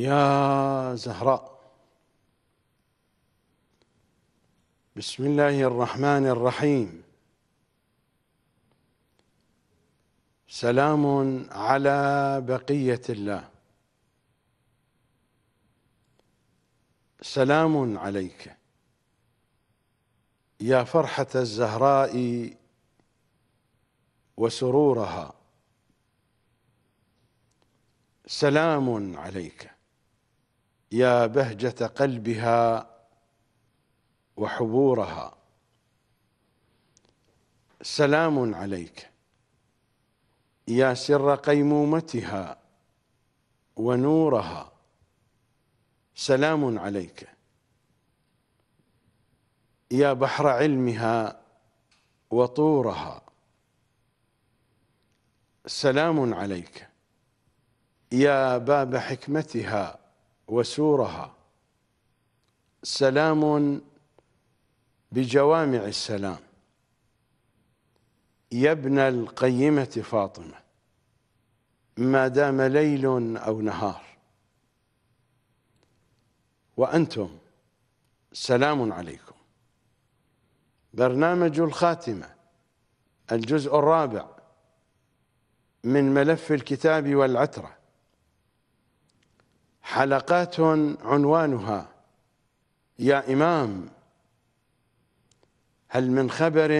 يا زهراء. بسم الله الرحمن الرحيم. سلام على بقية الله. سلام عليك. يا فرحة الزهراء وسرورها. سلام عليك. يا بهجة قلبها وحبورها. سلام عليك. يا سر قيمومتها ونورها. سلام عليك. يا بحر علمها وطورها. سلام عليك. يا باب حكمتها وسورها. سلام بجوامع السلام. يا ابن القيمة فاطمة ما دام ليل أو نهار. وأنتم سلام عليكم. برنامج الخاتمة الجزء الرابع من ملف الكتاب والعترة. حلقات عنوانها يا إمام هل من خبر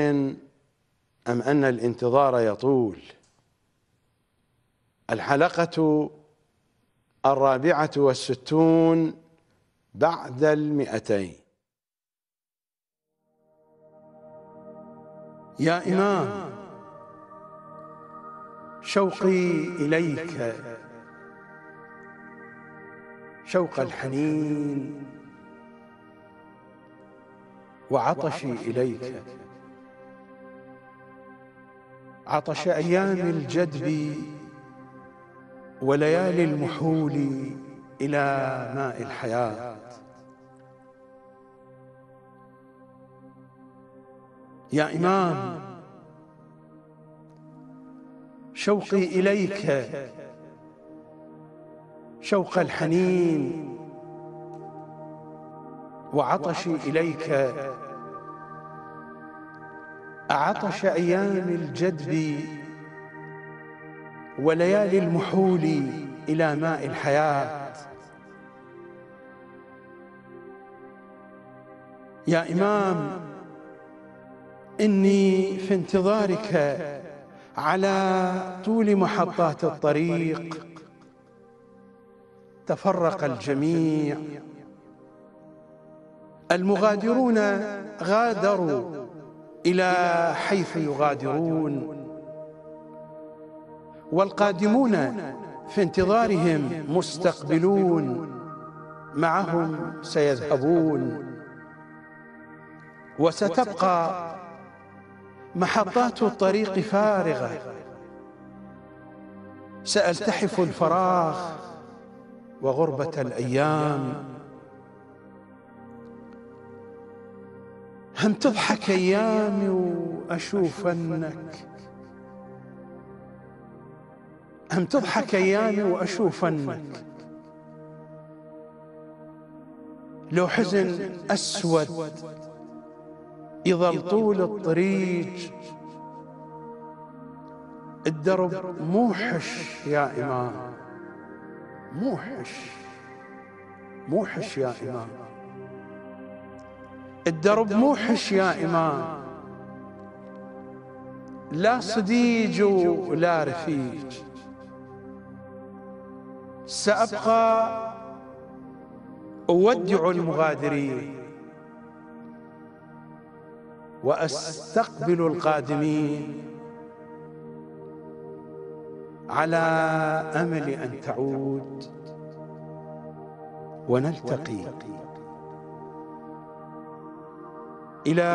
أم أن الانتظار يطول؟ الحلقة الرابعة والستون بعد المئتين. يا إمام شوقي إليك. شوق الحنين. وعطشي إليك. عطش أيام الجدب وليالي المحول إلى ماء الحياة. يا إمام شوقي إليك. شوق الحنين. وعطشي إليك أعطش أيام الجدب وليالي المحول إلى ماء الحياة. يا إمام إني في انتظارك على طول محطات الطريق. تفرق الجميع. المغادرون غادروا إلى حيث يغادرون. والقادمون في انتظارهم مستقبلون. معهم سيذهبون. وستبقى محطات الطريق فارغة. سألتحف الفراغ. وغربة الأيام. هم تضحك أيامي وأشوفنك؟ هم تضحك أيامي وأشوفنك؟ لو حزن أسود يظل طول الطريق الدرب موحش يا إمام. موحش موحش يا إمام. الدرب موحش يا إمام. لا صديج ولا رفيج. سأبقى أودع المغادرين. وأستقبل القادمين. على أمل أن تعود. ونلتقي إلى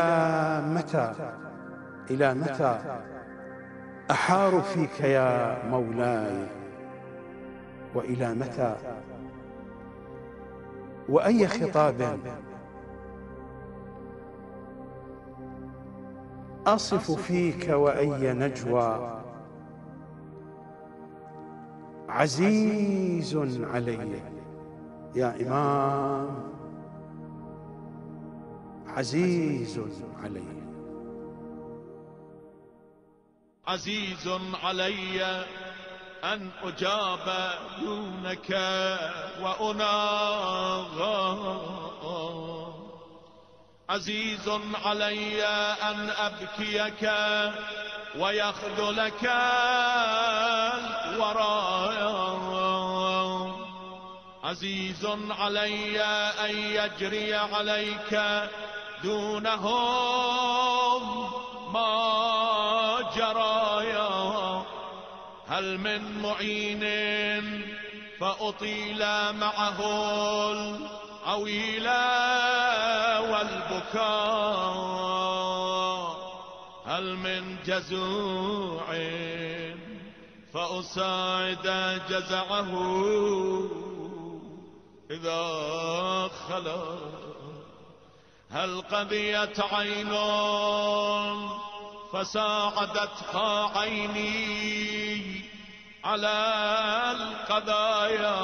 متى؟ إلى متى؟ أحار فيك يا مولاي. وإلى متى؟ وأي خطاب؟ أصف فيك وأي نجوى. عزيز علي. يا إمام. عزيز علي. عزيز علي أن أجاب دونك وأناغى عزيز علي أن أبكيك ويخذلك الورايا عزيز علي أن يجري عليك دونهم ما جرايا. هل من معين فأطيل معه العويل والبكاء. هل من جزوع فأساعد جزعه إذا خلا هل قضيت عين؟ فساعدتها عيني على القضايا.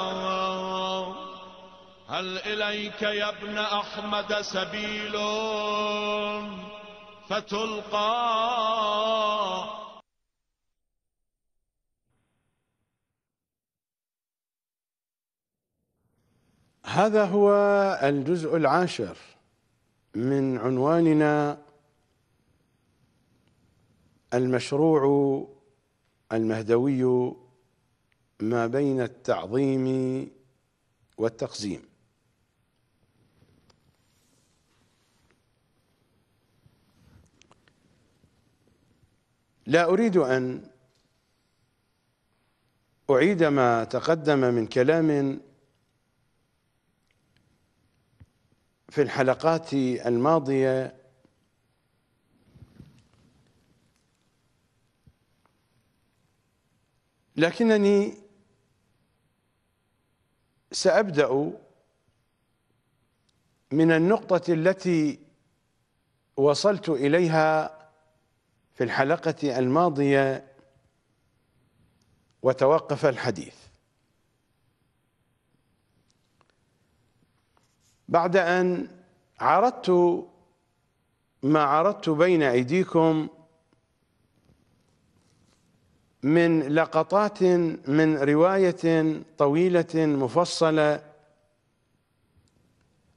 هل إليك يا ابن أحمد سبيل؟ فتلقى هذا هو الجزء العاشر من عنواننا المشروع المهدوي ما بين التعظيم والتقزيم. لا أريد أن أعيد ما تقدم من كلام في الحلقات الماضية لكنني سأبدأ من النقطة التي وصلت إليها في الحلقة الماضية وتوقف الحديث. بعد أن عرضت ما عرضت بين أيديكم من لقطات من رواية طويلة مفصلة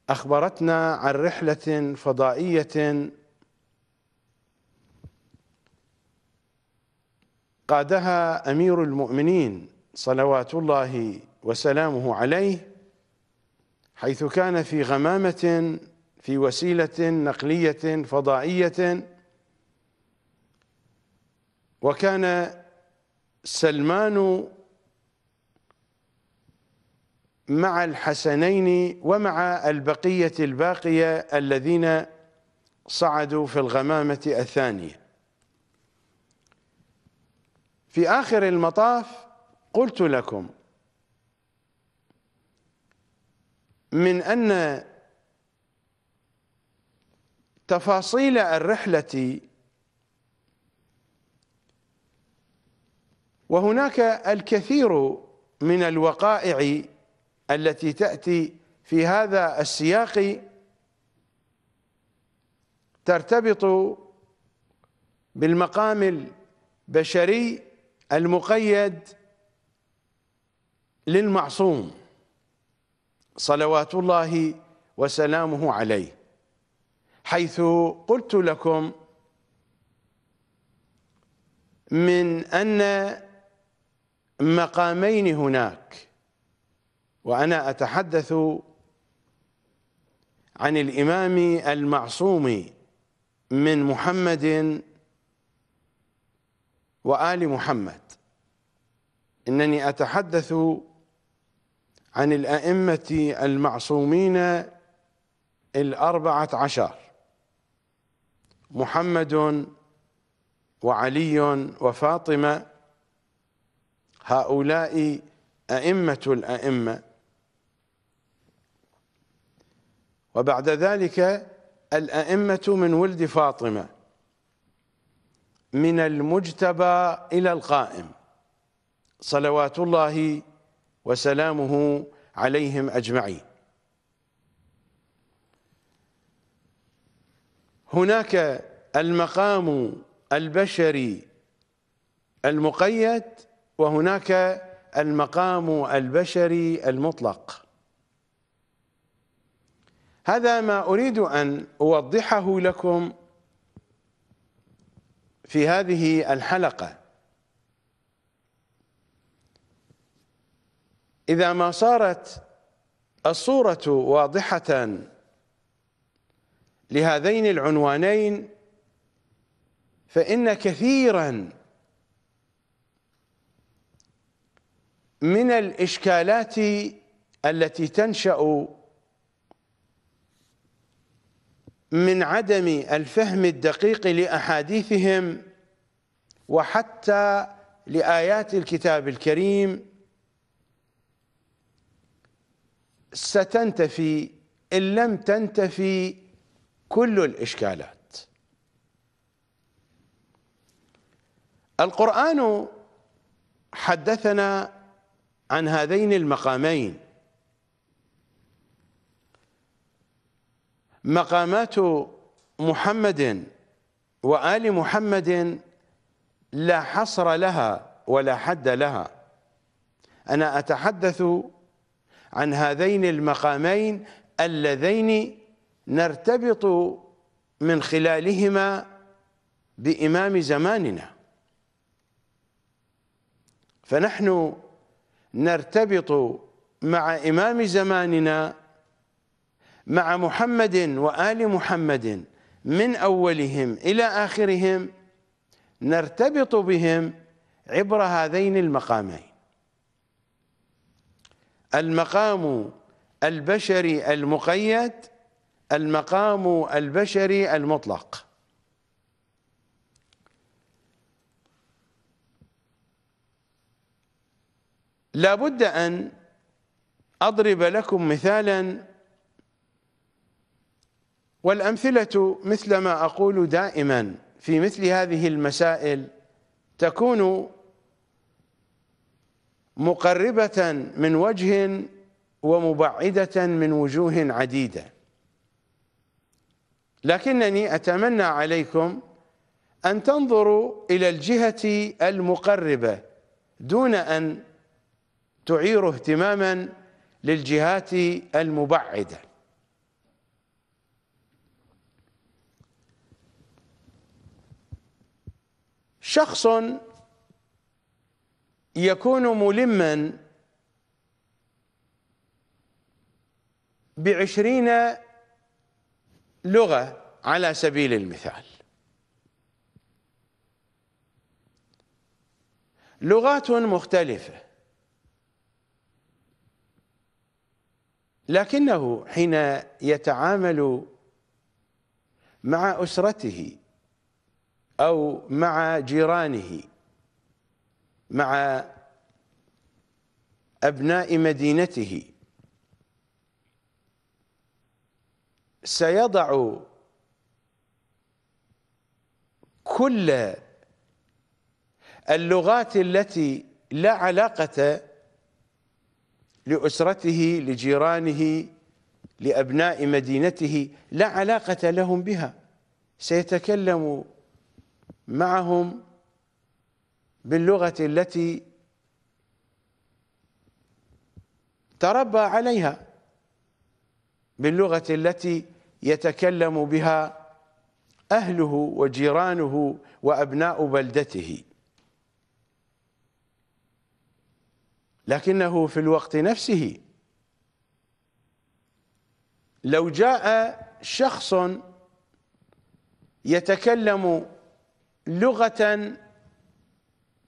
أخبرتنا عن رحلة فضائية قادها أمير المؤمنين صلوات الله وسلامه عليه حيث كان في غمامة في وسيلة نقلية فضائية. وكان سلمان مع الحسنين ومع البقية الباقية الذين صعدوا في الغمامة الثانية. في آخر المطاف قلت لكم من أن تفاصيل الرحلة وهناك الكثير من الوقائع التي تأتي في هذا السياق ترتبط بالمقام البشري المقيد للمعصوم. صلوات الله وسلامه عليه حيث قلت لكم من أن مقامين هناك وأنا أتحدث عن الإمام المعصوم من محمد وآل محمد. إنني أتحدث عن الأئمة المعصومين الأربعة عشر. محمد وعلي وفاطمة هؤلاء أئمة الأئمة. وبعد ذلك الأئمة من ولد فاطمة من المجتبى إلى القائم. صلوات الله وسلامه عليهم أجمعين. هناك المقام البشري المقيد وهناك المقام البشري المطلق. هذا ما أريد أن أوضحه لكم في هذه الحلقة. إذا ما صارت الصورة واضحة لهذين العنوانين فإن كثيرا من الإشكالات التي تنشأ من عدم الفهم الدقيق لأحاديثهم وحتى لآيات الكتاب الكريم ستنتفي إن لم تنتفي كل الإشكالات. القرآن حدثنا عن هذين المقامين. مقامات محمد وآل محمد لا حصر لها ولا حد لها. أنا أتحدث عن هذين المقامين اللذين نرتبط من خلالهما بإمام زماننا. فنحن نرتبط مع إمام زماننا مع محمد وآل محمد من أولهم إلى آخرهم نرتبط بهم عبر هذين المقامين. المقام البشري المقيد المقام البشري المطلق. لا بد أن أضرب لكم مثالا والأمثلة مثل ما أقول دائما في مثل هذه المسائل تكون مقربة من وجه ومبعدة من وجوه عديدة. لكنني أتمنى عليكم أن تنظروا إلى الجهة المقربة دون أن تعير اهتماما للجهات المبعدة. شخص يكون ملما بعشرين لغة على سبيل المثال. لغات مختلفة. لكنه حين يتعامل مع أسرته أو مع جيرانه مع أبناء مدينته. سيضع كل اللغات التي لا علاقة لأسرته لجيرانه لأبناء مدينته لا علاقة لهم بها. سيتكلم معهم باللغة التي تربى عليها باللغة التي يتكلم بها أهله وجيرانه وأبناء بلدته. لكنه في الوقت نفسه لو جاء شخص يتكلم لغة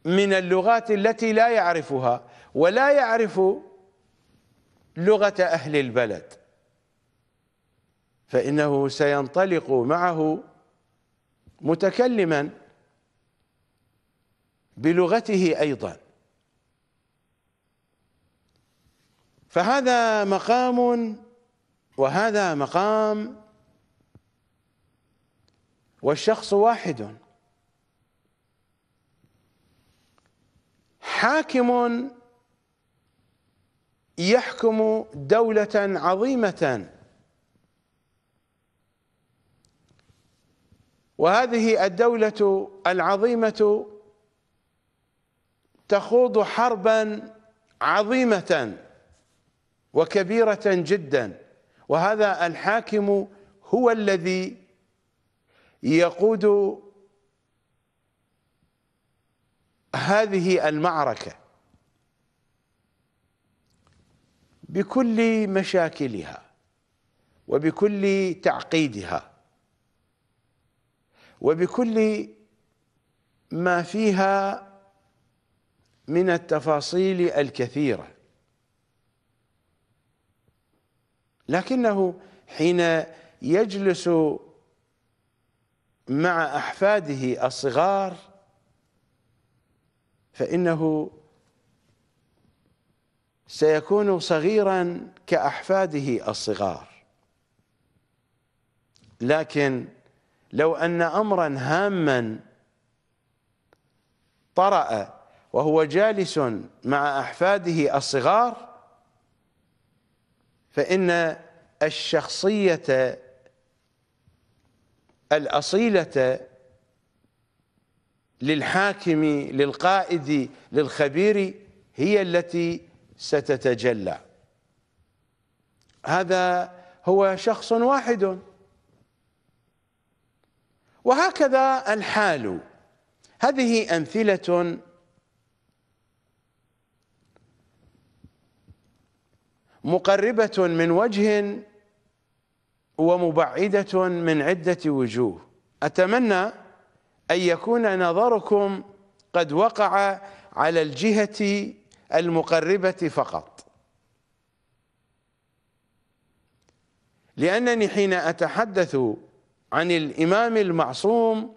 من اللغات التي لا يعرفها ولا يعرف لغة أهل البلد. فإنه سينطلق معه متكلما بلغته أيضا. فهذا مقام وهذا مقام والشخص واحد. حاكم يحكم دولة عظيمة. وهذه الدولة العظيمة تخوض حربا عظيمة وكبيرة جدا. وهذا الحاكم هو الذي يقود هذه المعركة بكل مشاكلها وبكل تعقيدها وبكل ما فيها من التفاصيل الكثيرة. لكنه حين يجلس مع أحفاده الصغار فإنه سيكون صغيرا كأحفاده الصغار. لكن لو أن أمرا هاما طرأ وهو جالس مع أحفاده الصغار فإن الشخصية الأصيلة للحاكم للقائد للخبير هي التي ستتجلى. هذا هو شخص واحد. وهكذا الحال. هذه أمثلة مقربة من وجه ومبعدة من عدة وجوه. أتمنى أن يكون نظركم قد وقع على الجهة المقربة فقط. لأنني حين أتحدث عن الإمام المعصوم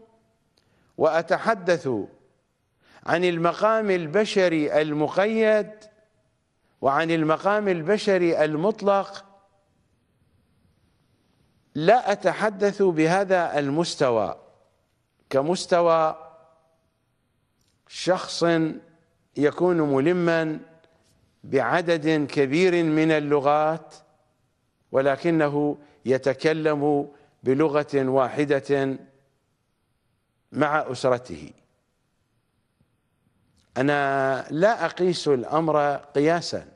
وأتحدث عن المقام البشري المقيد وعن المقام البشري المطلق لا أتحدث بهذا المستوى. كمستوى شخص يكون ملما بعدد كبير من اللغات ولكنه يتكلم بلغة واحدة مع أسرته. أنا لا أقيس الأمر قياسا.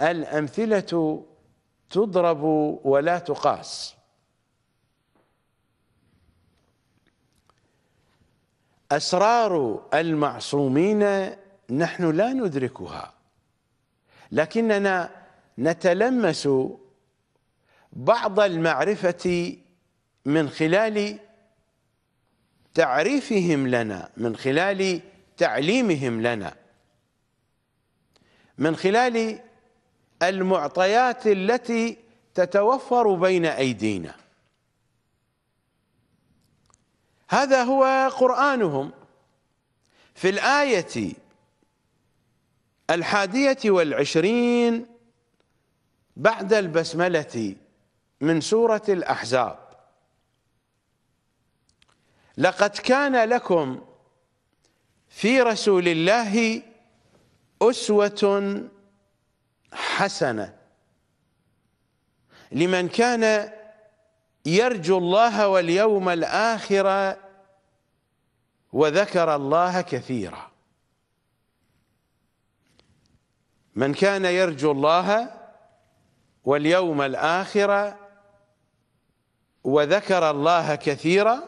الأمثلة تضرب ولا تقاس. أسرار المعصومين نحن لا ندركها. لكننا نتلمس بعض المعرفة من خلال تعريفهم لنا من خلال تعليمهم لنا. من خلال المعطيات التي تتوفر بين أيدينا. هذا هو قرآنهم. في الآية الحادية والعشرين بعد البسملة من سورة الأحزاب. لقد كان لكم في رسول الله أسوة حسنة. لمن كان يرجو الله واليوم الآخر وذكر الله كثيرا. من كان يرجو الله واليوم الآخر وذكر الله كثيرا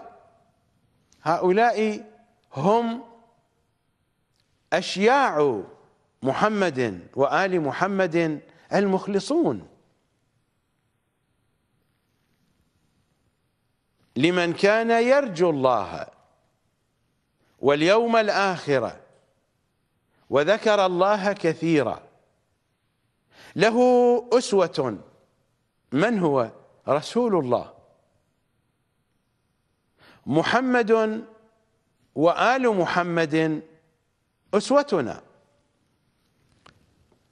هؤلاء هم أشياع محمد وآل محمد المخلصون. لمن كان يرجو الله واليوم الآخرة وذكر الله كثيرا. له أسوة. من هو؟ رسول الله. محمد وآل محمد أسوتنا.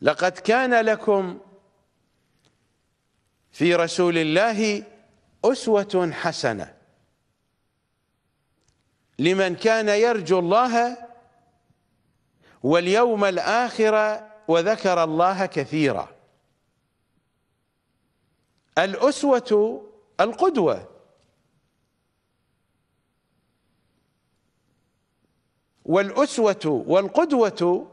لقد كان لكم في رسول الله أسوة حسنة. لمن كان يرجو الله واليوم الآخر وذكر الله كثيرا. الأسوة القدوة. والأسوة والقدوة.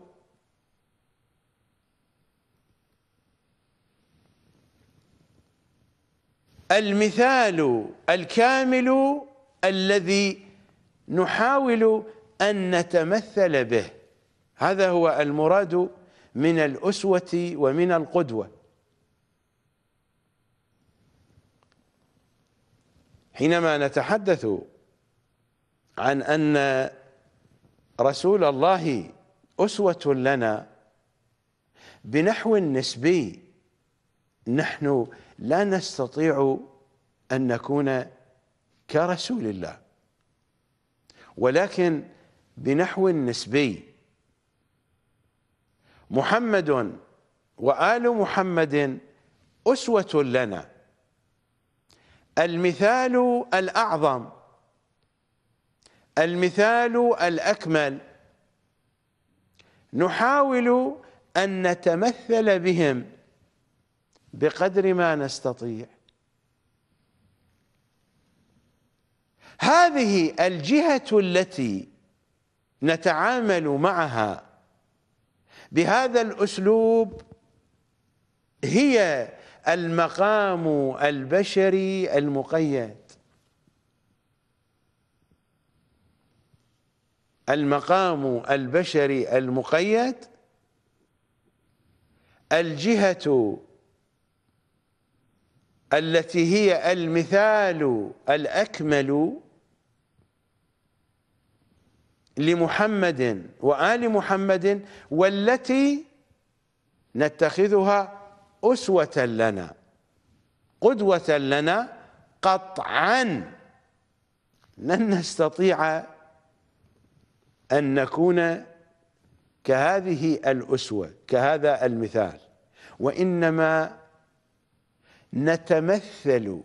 المثال الكامل الذي نحاول أن نتمثل به. هذا هو المراد من الأسوة ومن القدوة. حينما نتحدث عن أن رسول الله أسوة لنا بنحو نسبي نحن لا نستطيع أن نكون كرسول الله. ولكن بنحو نسبي. محمد وآل محمد أسوة لنا. المثال الأعظم المثال الأكمل. نحاول أن نتمثل بهم بقدر ما نستطيع. هذه الجهة التي نتعامل معها بهذا الأسلوب هي المقام البشري المقيد. المقام البشري المقيد الجهة التي هي المثال الأكمل لمحمد وآل محمد والتي نتخذها أسوة لنا قدوة لنا قطعا. لن نستطيع أن نكون كهذه الأسوة كهذا المثال. وإنما نتمثل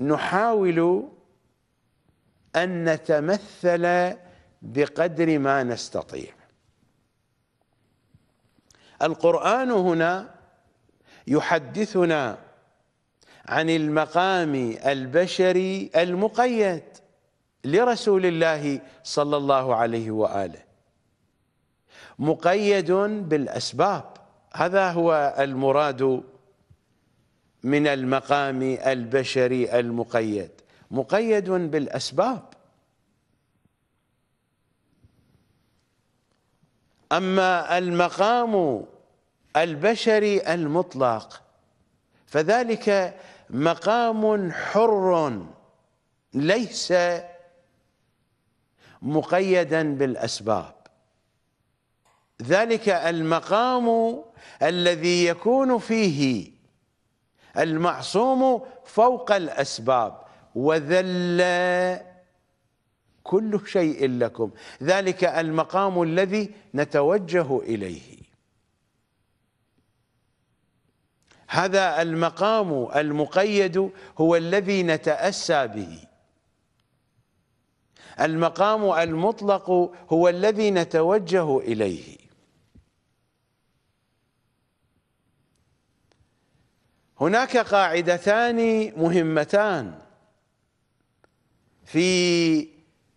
نحاول أن نتمثل بقدر ما نستطيع. القرآن هنا يحدثنا عن المقام البشري المقيد لرسول الله صلى الله عليه وآله. مقيد بالأسباب. هذا هو المراد من المقام البشري المقيد. مقيد بالأسباب. أما المقام البشري المطلق فذلك مقام حر ليس مقيدا بالأسباب. ذلك المقام الذي يكون فيه المعصوم فوق الأسباب وذل كل شيء لكم. ذلك المقام الذي نتوجه إليه. هذا المقام المقيد هو الذي نتأسى به. المقام المطلق هو الذي نتوجه إليه. هناك قاعدتان مهمتان في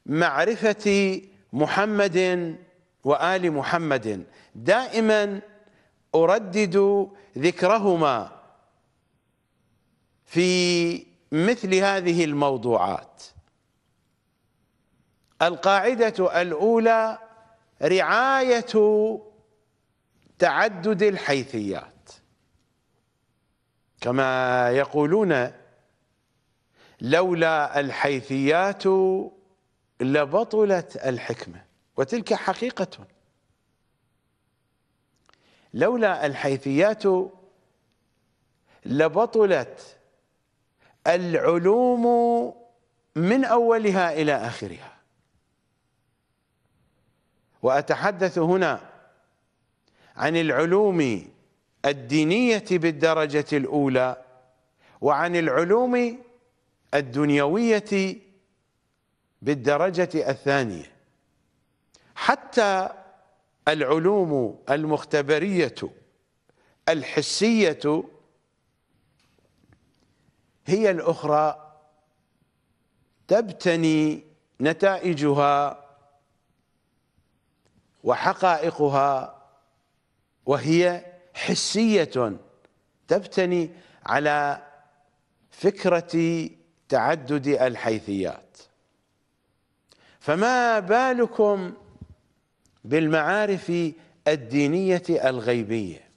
معرفة محمد وآل محمد. دائما أردد ذكرهما في مثل هذه الموضوعات. القاعدة الأولى رعاية تعدد الحيثيات. كما يقولون لولا الحيثيات لبطلت الحكمة وتلك حقيقة. لولا الحيثيات لبطلت العلوم من أولها إلى آخرها. وأتحدث هنا عن العلوم الدينية بالدرجة الأولى وعن العلوم الدنيوية بالدرجة الثانية. حتى العلوم المختبرية الحسية هي الأخرى تبتني نتائجها وحقائقها وهي حسية تبتني على فكرة تعدد الحيثيات. فما بالكم بالمعارف الدينية الغيبية؟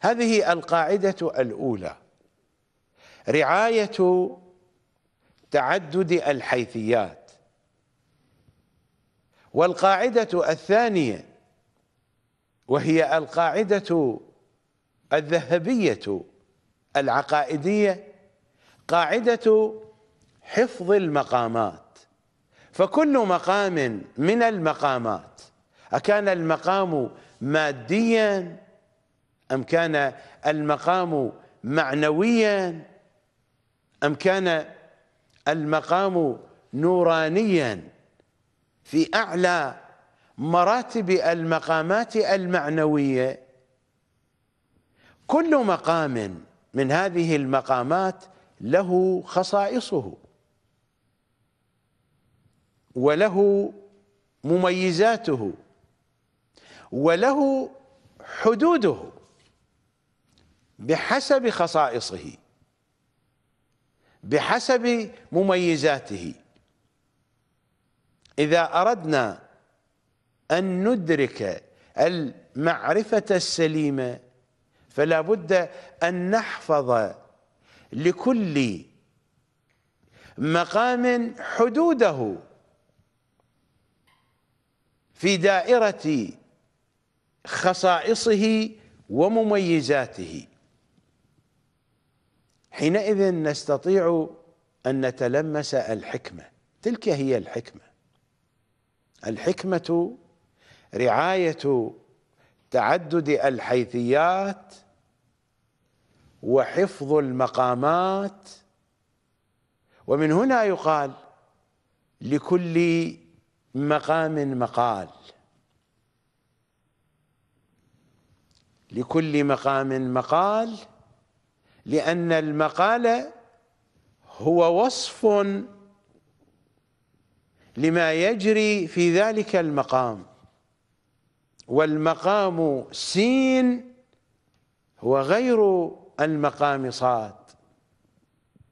هذه القاعدة الأولى. رعاية تعدد الحيثيات. والقاعدة الثانية وهي القاعدة الذهبية العقائدية قاعدة حفظ المقامات. فكل مقام من المقامات أكان المقام ماديا أم كان المقام معنويا أم كان المقام نورانيا. في أعلى مراتب المقامات المعنوية كل مقام من هذه المقامات له خصائصه. وله مميزاته وله حدوده بحسب خصائصه بحسب مميزاته. إذا أردنا أن ندرك المعرفة السليمة فلا بد أن نحفظ لكل مقام حدوده. في دائرة خصائصه ومميزاته. حينئذ نستطيع أن نتلمس الحكمة. تلك هي الحكمة. الحكمة رعاية تعدد الحيثيات وحفظ المقامات. ومن هنا يقال لكل مقام مقال. لكل مقام مقال لأن المقال هو وصف لما يجري في ذلك المقام. والمقام سين هو غير المقام صاد.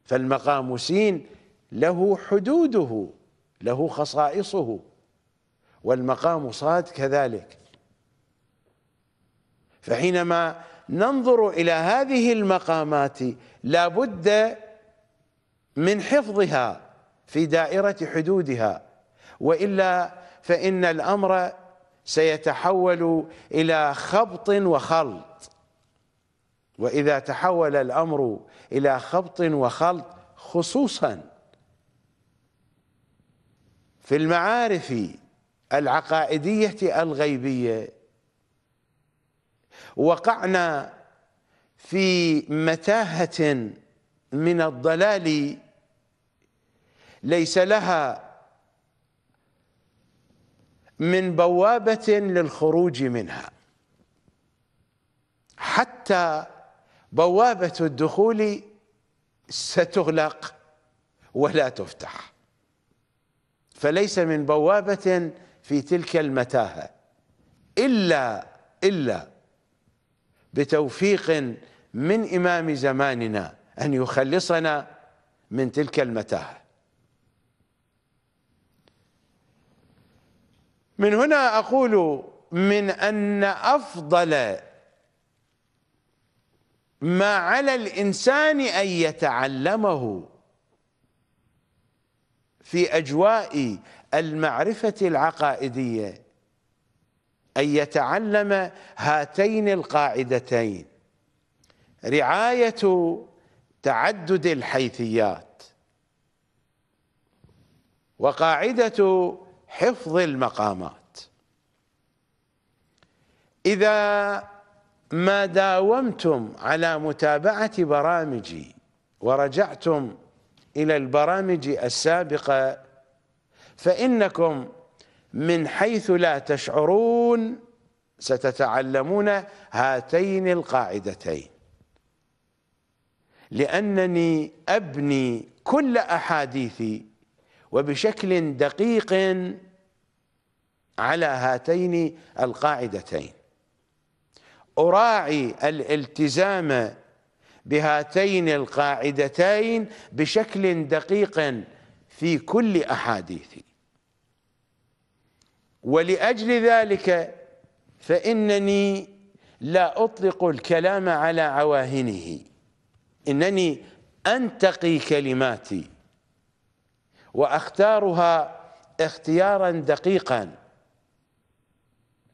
فالمقام سين له حدوده له خصائصه. والمقام صاد كذلك. فحينما ننظر إلى هذه المقامات لا بد من حفظها في دائرة حدودها. وإلا فإن الأمر سيتحول إلى خبط وخلط. وإذا تحول الأمر إلى خبط وخلط خصوصا في المعارف العقائدية الغيبية. وقعنا في متاهة من الضلال ليس لها من بوابة للخروج منها. حتى بوابة الدخول ستغلق ولا تفتح. فليس من بوابة في تلك المتاهة. إلا إلا بتوفيق من إمام زماننا أن يخلصنا من تلك المتاهة. من هنا أقول من أن أفضل ما على الإنسان أن يتعلمه في أجواء المعرفة العقائدية أن يتعلم هاتين القاعدتين. رعاية تعدد الحيثيات. وقاعدة حفظ المقامات. إذا ما داومتم على متابعة برامجي ورجعتم إلى البرامج السابقة فإنكم من حيث لا تشعرون ستتعلمون هاتين القاعدتين. لأنني أبني كل أحاديثي وبشكل دقيق على هاتين القاعدتين. أراعي الالتزام بهاتين القاعدتين بشكل دقيق في كل أحاديثي. ولأجل ذلك فإنني لا أطلق الكلام على عواهنه. إنني أنتقي كلماتي وأختارها اختيارا دقيقا.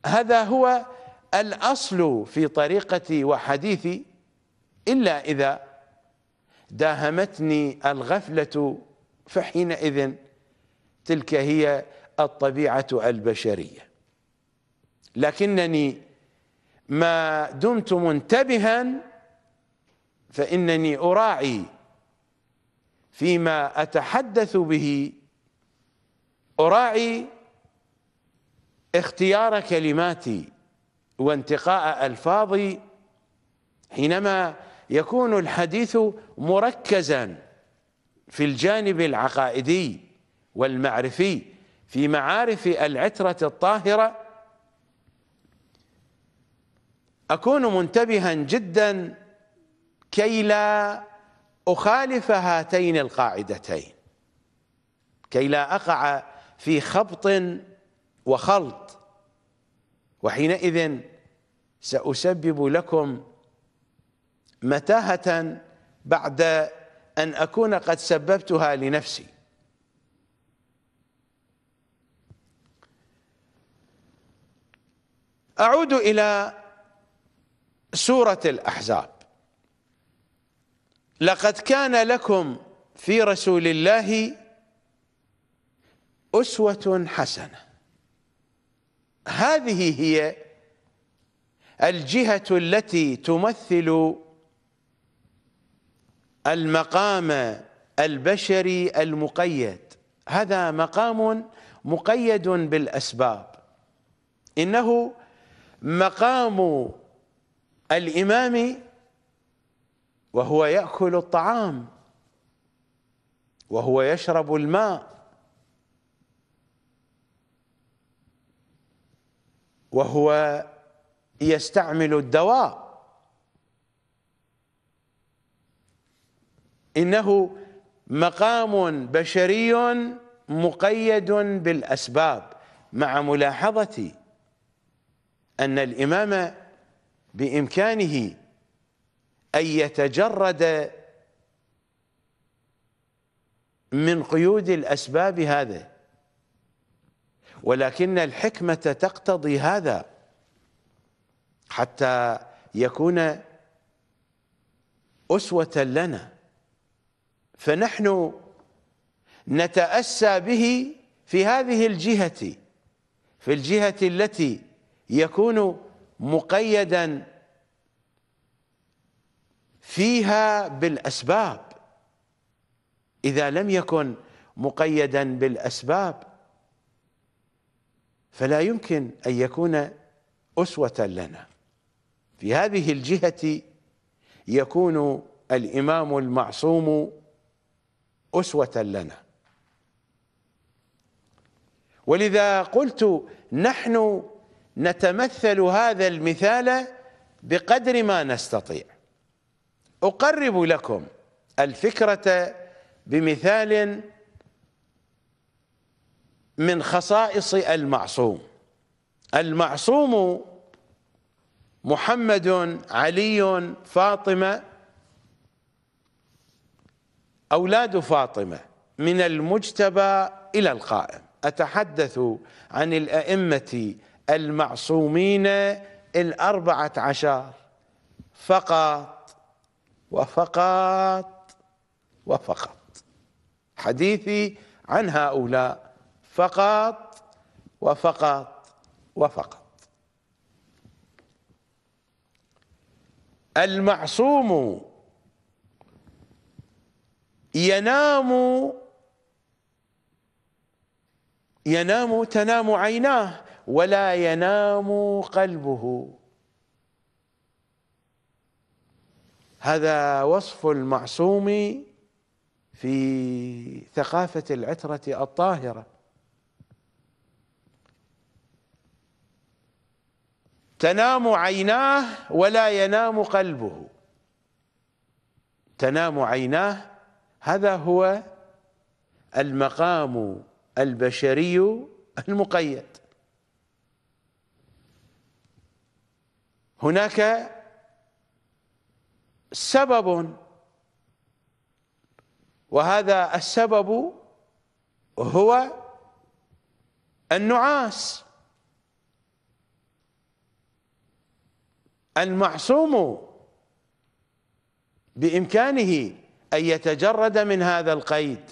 هذا هو الأصل في طريقتي وحديثي إلا إذا داهمتني الغفلة فحينئذ تلك هي الطبيعة البشرية. لكنني ما دمت منتبها فإنني أراعي فيما أتحدث به أراعي اختيار كلماتي وانتقاء ألفاظي حينما يكون الحديث مركزا في الجانب العقائدي والمعرفي في معارف العترة الطاهرة أكون منتبها جدا كي لا أخالف هاتين القاعدتين. كي لا أقع في خبط وخلط وحينئذ سأسبب لكم متاهة بعد أن أكون قد سببتها لنفسي. أعود إلى سورة الأحزاب. لقد كان لكم في رسول الله أسوة حسنة. هذه هي الجهة التي تمثل المقام البشري المقيد. هذا مقام مقيد بالأسباب. إنه مقام الإمام وهو يأكل الطعام وهو يشرب الماء. وهو يستعمل الدواء. إنه مقام بشري مقيد بالأسباب مع ملاحظة أن الإمام بإمكانه أن يتجرد من قيود الأسباب هذا. ولكن الحكمة تقتضي هذا حتى يكون أسوة لنا. فنحن نتأسى به في هذه الجهة في الجهة التي يكون مقيدا فيها بالأسباب. إذا لم يكن مقيدا بالأسباب فلا يمكن أن يكون أسوة لنا. في هذه الجهة يكون الإمام المعصوم أسوة لنا. ولذا قلت نحن نتمثل هذا المثال بقدر ما نستطيع. أقرب لكم الفكرة بمثال من خصائص المعصوم. المعصوم محمد علي فاطمة أولاد فاطمة من المجتبى إلى القائم. أتحدث عن الأئمة المعصومين الأربعة عشر. فقط وفقط وفقط. حديثي عن هؤلاء. فقط وفقط وفقط. المعصوم ينام ينام تنام عيناه. ولا ينام قلبه. هذا وصف المعصوم في ثقافة العترة الطاهرة. تنام عيناه ولا ينام قلبه. تنام عيناه هذا هو المقام البشري المقيد. هناك سبب وهذا السبب هو النعاس. المعصوم بإمكانه أن يتجرد من هذا القيد.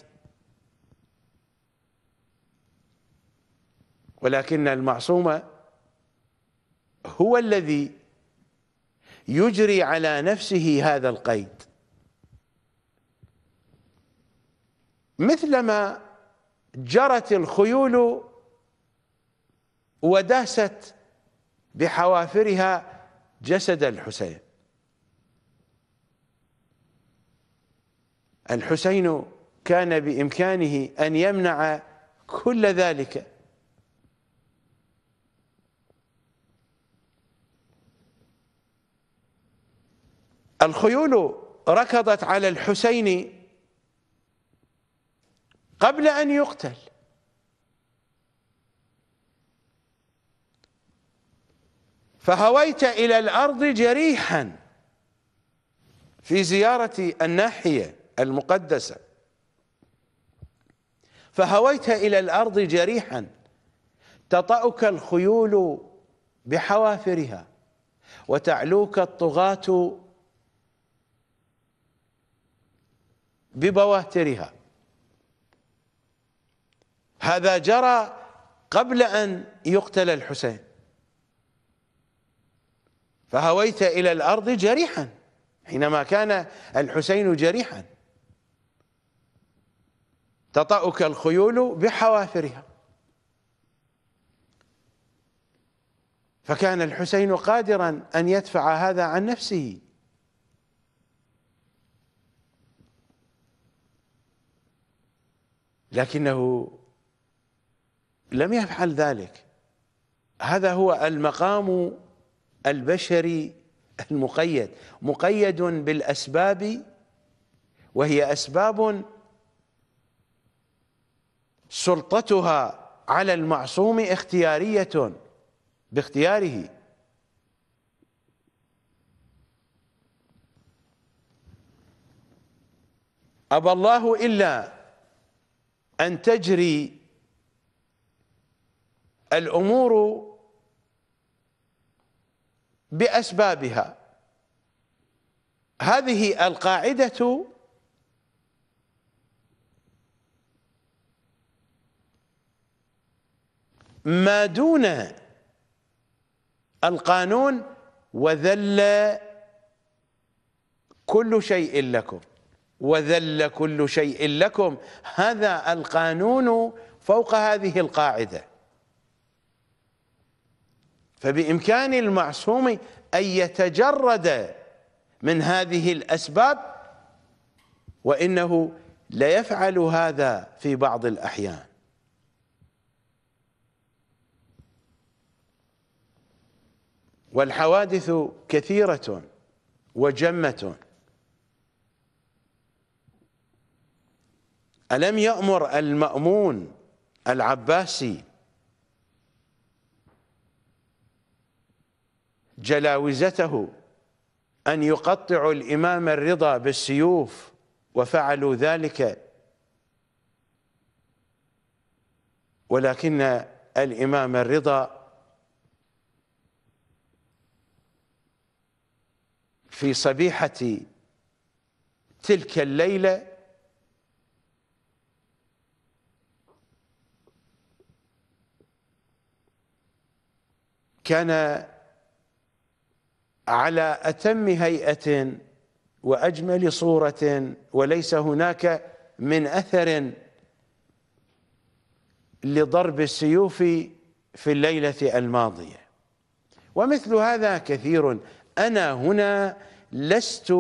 ولكن المعصوم هو الذي يجري على نفسه هذا القيد. مثلما جرت الخيول وداست بحوافرها جسد الحسين. الحسين كان بإمكانه أن يمنع كل ذلك. الخيول ركضت على الحسين قبل أن يقتل. فهويت إلى الأرض جريحا في زيارة الناحية المقدسة. فهويت إلى الأرض جريحا. تطأك الخيول بحوافرها وتعلوك الطغاة ببواترها هذا جرى قبل أن يقتل الحسين. فهويت إلى الأرض جريحا حينما كان الحسين جريحا. تطأك الخيول بحوافرها. فكان الحسين قادرا أن يدفع هذا عن نفسه. لكنه لم يفعل ذلك. هذا هو المقام البشري المقيد مقيد بالأسباب وهي أسباب سلطتها على المعصوم اختيارية باختياره. أبى الله إلا أن تجري الأمور بأسبابها. هذه القاعدة ما دون القانون وذل كل شيء لكم. وذل كل شيء لكم. هذا القانون فوق هذه القاعدة. فبإمكان المعصوم أن يتجرد من هذه الأسباب وإنه ليفعل هذا في بعض الأحيان. والحوادث كثيرة وجمة. ألم يأمر المأمون العباسي جلاوزته أن يقطعوا الإمام الرضا بالسيوف وفعلوا ذلك؟ ولكن الإمام الرضا في صبيحة تلك الليلة كان على أتم هيئة وأجمل صورة وليس هناك من أثر لضرب السيوف في الليلة الماضية. ومثل هذا كثير. أنا هنا لست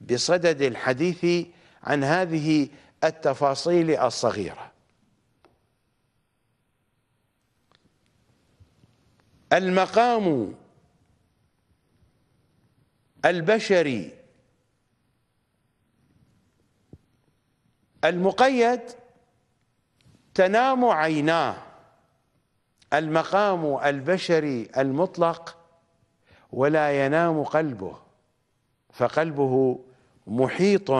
بصدد الحديث عن هذه التفاصيل الصغيرة. المقام البشري المقيد تنام عيناه. المقام البشري المطلق ولا ينام قلبه فقلبه محيط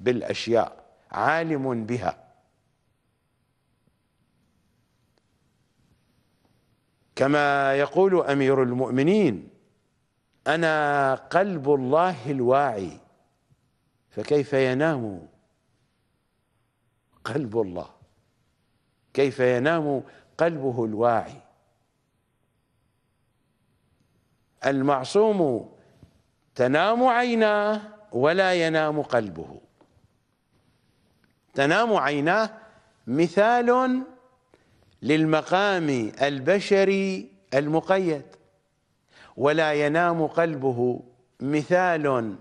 بالأشياء عالم بها. كما يقول أمير المؤمنين أنا قلب الله الواعي فكيف ينام قلب الله؟ كيف ينام قلبه الواعي؟ المعصوم تنام عيناه ولا ينام قلبه. تنام عيناه مثال للمقام البشري المقيد ولا ينام قلبه مثال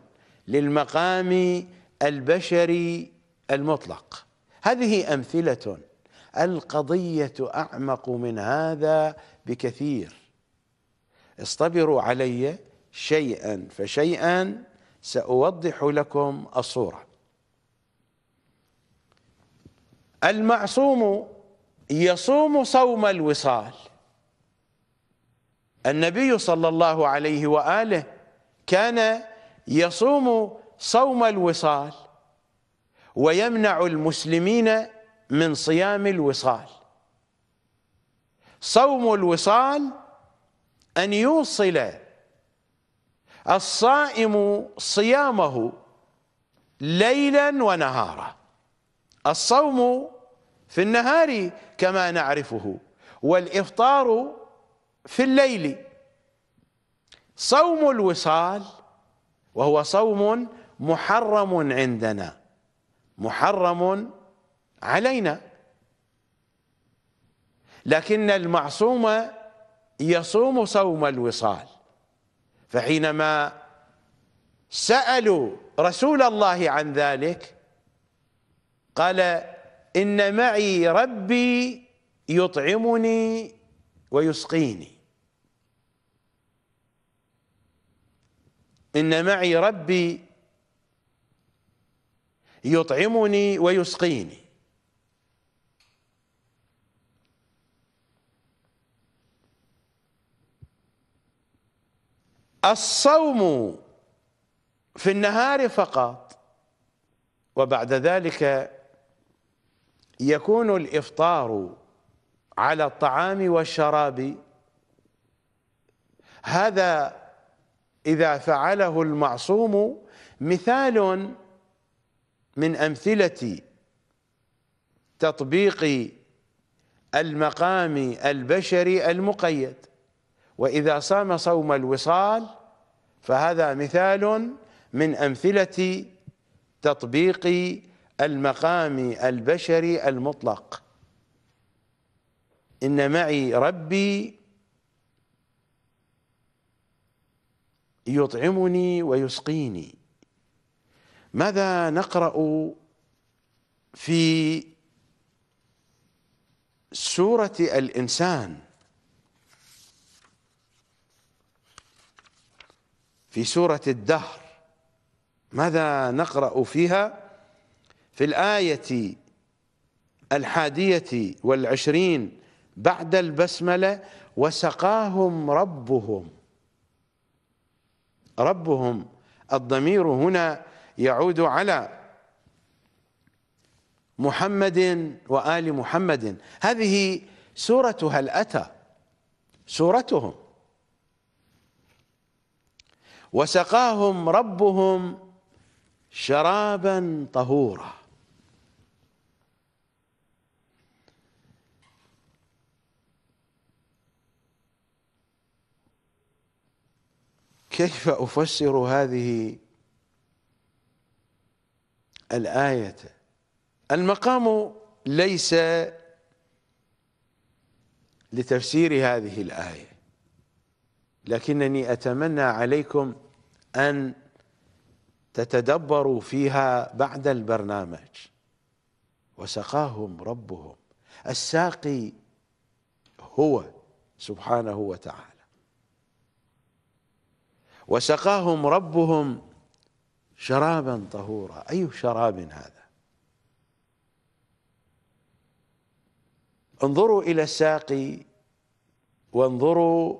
للمقام البشري المطلق. هذه أمثلة القضية أعمق من هذا بكثير. اصطبروا علي شيئا فشيئا سأوضح لكم الصورة. المعصوم يصوم صوم الوصال. النبي صلى الله عليه وآله كان يصوم صوم الوصال ويمنع المسلمين من صيام الوصال. صوم الوصال أن يوصل الصائم صيامه ليلا ونهارا. الصوم في النهار كما نعرفه. والإفطار في الليل. صوم الوصال وهو صوم محرم عندنا. محرم علينا. لكن المعصوم يصوم صوم الوصال. فحينما سألوا رسول الله عن ذلك قال إن معي ربي يطعمني ويسقيني. إن معي ربي يطعمني ويسقيني. الصوم في النهار فقط وبعد ذلك يكون الإفطار على الطعام والشراب. هذا إذا فعله المعصوم مثال من أمثلة تطبيق المقام البشري المقيد. وإذا صام صوم الوصال فهذا مثال من أمثلة تطبيق المقام البشري المطلق. إن معي ربي يطعمني ويسقيني. ماذا نقرأ في سورة الإنسان؟ في سورة الدهر. ماذا نقرأ فيها؟ في الآية الحادية والعشرين بعد البسملة وسقاهم ربهم. ربهم الضمير هنا يعود على محمد وآل محمد. هذه سورة هل أتى سورتهم. وسقاهم ربهم شرابا طهورا. كيف أفسر هذه الآية؟ المقام ليس لتفسير هذه الآية لكنني أتمنى عليكم أن تتدبروا فيها بعد البرنامج. وسقاهم ربهم. الساقي هو سبحانه وتعالى. وسقاهم ربهم شرابا طهورا. أي شراب هذا؟ انظروا إلى الساقي وانظروا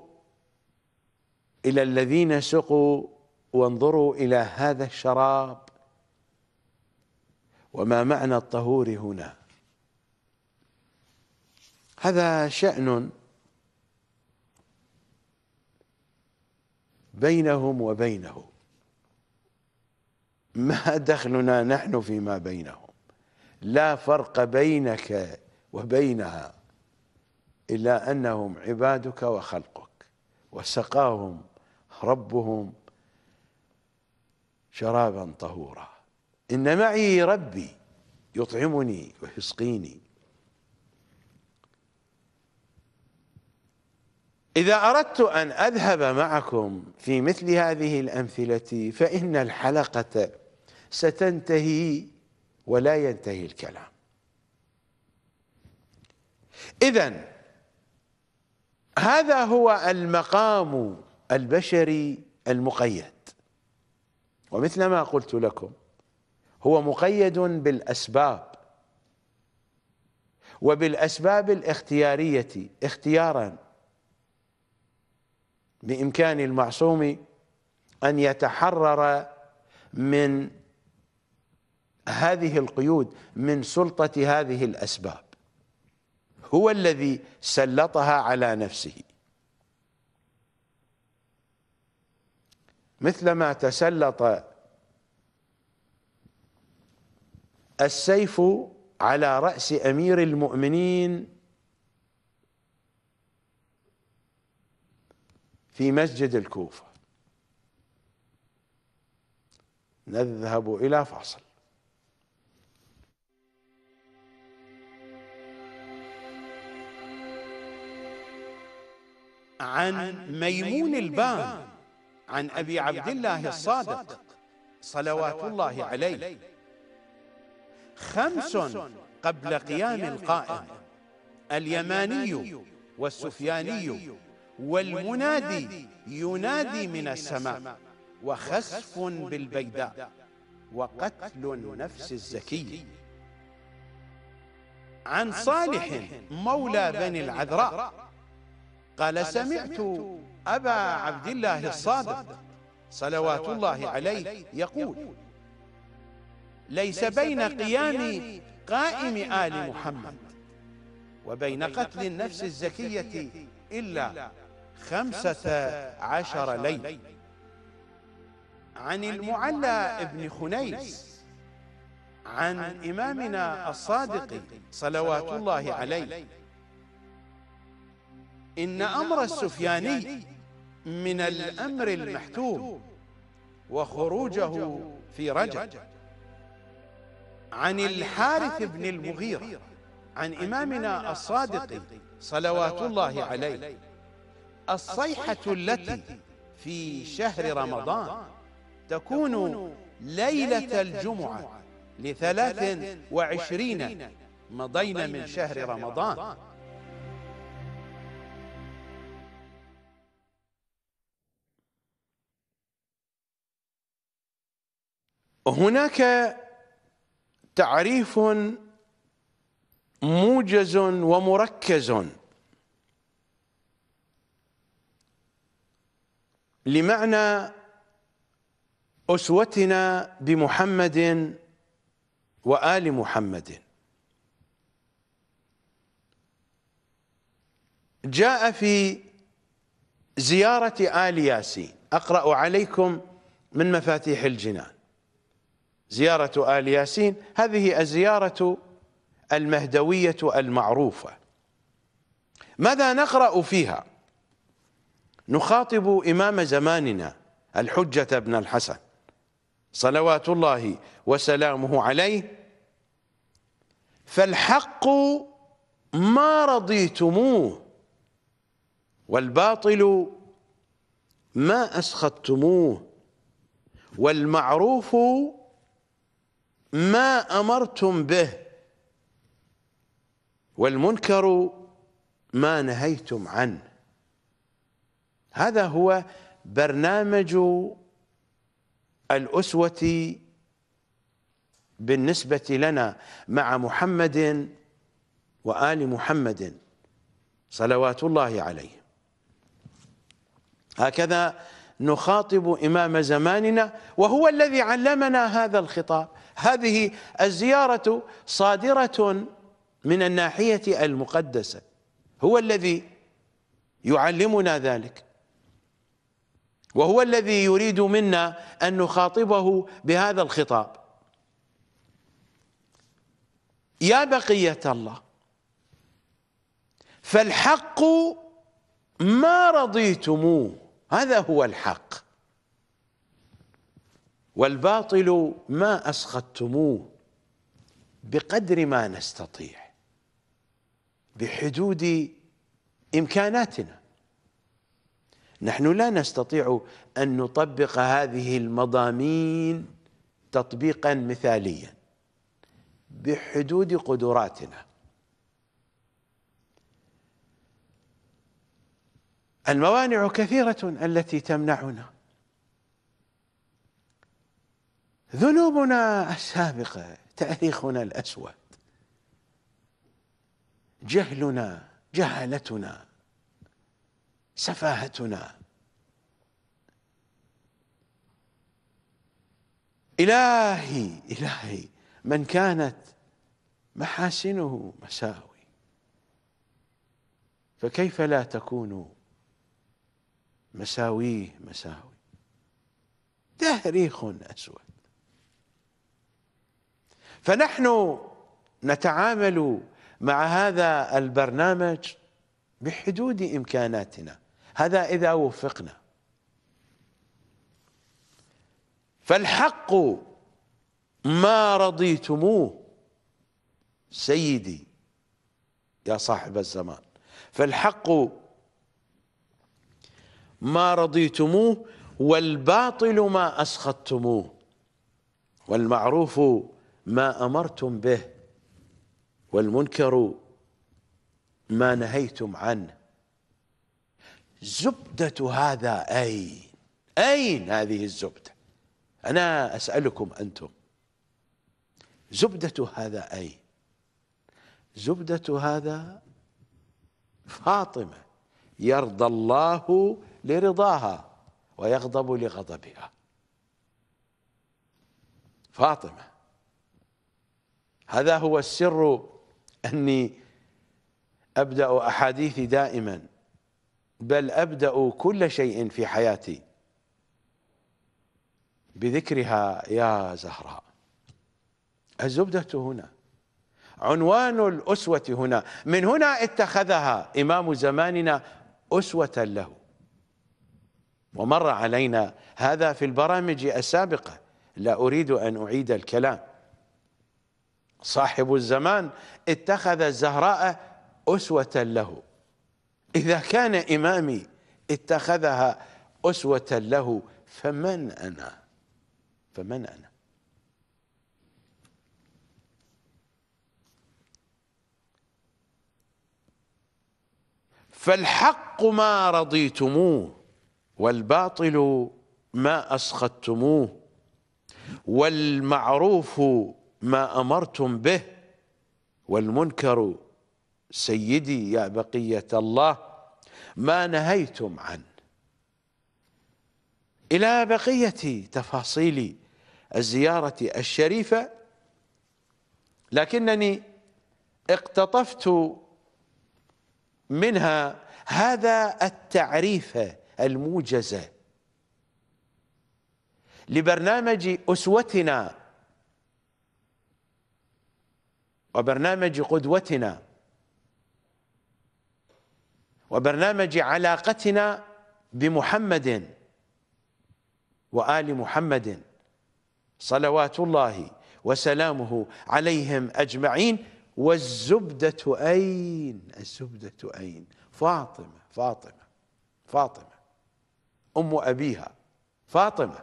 إلى الذين سقوا وانظروا إلى هذا الشراب. وما معنى الطهور هنا؟ هذا شأن بينهم وبينه. ما دخلنا نحن فيما بينهم. لا فرق بينك وبينها إلا أنهم عبادك وخلقك وسقاهم ربهم شرابا طهورا. إن معي ربي يطعمني ويسقيني. إذا أردت أن أذهب معكم في مثل هذه الأمثلة فإن الحلقة ستنتهي ولا ينتهي الكلام. إذا هذا هو المقام البشري المقيد. ومثل ما قلت لكم هو مقيد بالأسباب. وبالأسباب الاختيارية اختيارا. بإمكان المعصوم أن يتحرر من هذه القيود من سلطة هذه الأسباب. هو الذي سلطها على نفسه. مثلما تسلط السيف على رأس أمير المؤمنين في مسجد الكوفة. نذهب إلى فاصل. عن ميمون البان عن أبي عبد الله الصادق صلوات الله عليه. خمس قبل قيام القائم اليماني والسفياني. والمنادي ينادي من السماء وخسف بالبيداء وقتل النفس الزكي. عن صالح مولى بني العذراء. قال سمعت أبا عبد الله الصادق صلوات الله عليه يقول ليس بين قيام قائم آل محمد وبين قتل النفس الزكية إلا خمسة عشر ليل. عن المعلى ابن خنيس. عن إمامنا الصادق صلوات الله عليه. إن أمر السفياني من الأمر المحتوم وخروجه في رجب. عن الحارث بن المغيرة. عن إمامنا الصادق صلوات الله عليه. الصيحة التي في شهر رمضان تكون ليلة الجمعة لثلاث وعشرين مضين من شهر رمضان. هناك تعريف موجز ومركز لمعنى أسوتنا بمحمد وآل محمد. جاء في زيارة آل ياسين. أقرأ عليكم من مفاتيح الجنان. زيارة آل ياسين هذه الزيارة المهدوية المعروفة. ماذا نقرأ فيها؟ نخاطب إمام زماننا الحجة بن الحسن. صلوات الله وسلامه عليه. فالحق ما رضيتموه والباطل ما أسخطتموه والمعروف ما أمرتم به والمنكر ما نهيتم عنه. هذا هو برنامج الأسوة بالنسبة لنا مع محمد وآل محمد صلوات الله عليه. هكذا نخاطب إمام زماننا وهو الذي علمنا هذا الخطاب. هذه الزيارة صادرة من الناحية المقدسة. هو الذي يعلمنا ذلك. وهو الذي يريد منا أن نخاطبه بهذا الخطاب. يا بقية الله فالحق ما رضيتموه. هذا هو الحق. والباطل ما أسخطتموه بقدر ما نستطيع بحدود إمكاناتنا. نحن لا نستطيع أن نطبق هذه المضامين تطبيقا مثاليا بحدود قدراتنا. الموانع كثيرة التي تمنعنا. ذنوبنا السابقة تأريخنا الأسود. جهلنا جهالتنا. سفاهتنا. إلهي إلهي من كانت محاسنه مساوي. فكيف لا تكون مساويه مساوي؟ تاريخ أسود. فنحن نتعامل مع هذا البرنامج بحدود إمكاناتنا. هذا إذا وفقنا. فالحق ما رضيتموه. سيدي يا صاحب الزمان فالحق ما رضيتموه والباطل ما أسخطتموه والمعروف ما أمرتم به والمنكر ما نهيتم عنه. زبدة هذا أين؟ أين هذه الزبدة؟ أنا أسألكم أنتم. زبدة هذا أين؟ زبدة هذا فاطمة يرضى الله لرضاها ويغضب لغضبها. فاطمة هذا هو السر أني أبدأ أحاديثي دائما. بل أبدأ كل شيء في حياتي بذكرها يا زهراء. الزبدة هنا عنوان الأسوة هنا. من هنا اتخذها إمام زماننا أسوة له. ومر علينا هذا في البرامج السابقة. لا أريد أن أعيد الكلام. صاحب الزمان اتخذ الزهراء أسوة له. إذا كان إمامي اتخذها أسوة له فمن أنا؟ فمن أنا؟ فالحق ما رضيتموه والباطل ما أسخطتموه والمعروف ما أمرتم به والمنكر سيدي يا بقية الله ما نهيتم عنه. إلى بقية تفاصيل الزيارة الشريفة لكنني اقتطفت منها هذا التعريف الموجز لبرنامج أسوتنا وبرنامج قدوتنا. وبرنامج علاقتنا بمحمد وآل محمد صلوات الله وسلامه عليهم أجمعين. والزبدة أين؟ الزبدة أين؟ فاطمة فاطمة فاطمة أم أبيها فاطمة.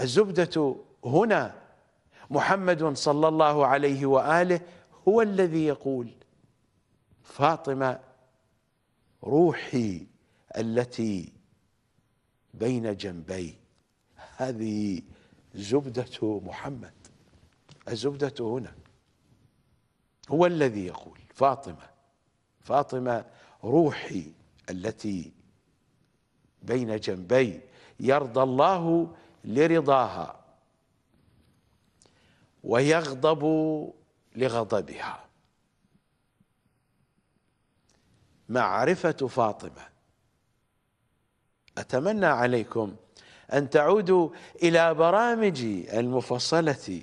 الزبدة هنا. محمد صلى الله عليه وآله هو الذي يقول فاطمة روحي التي بين جنبي. هذه زبدة محمد. الزبدة هنا. هو الذي يقول فاطمة. فاطمة روحي التي بين جنبي يرضى الله لرضاها ويغضب لغضبها. معرفة فاطمة. أتمنى عليكم أن تعودوا إلى برامج المفصلة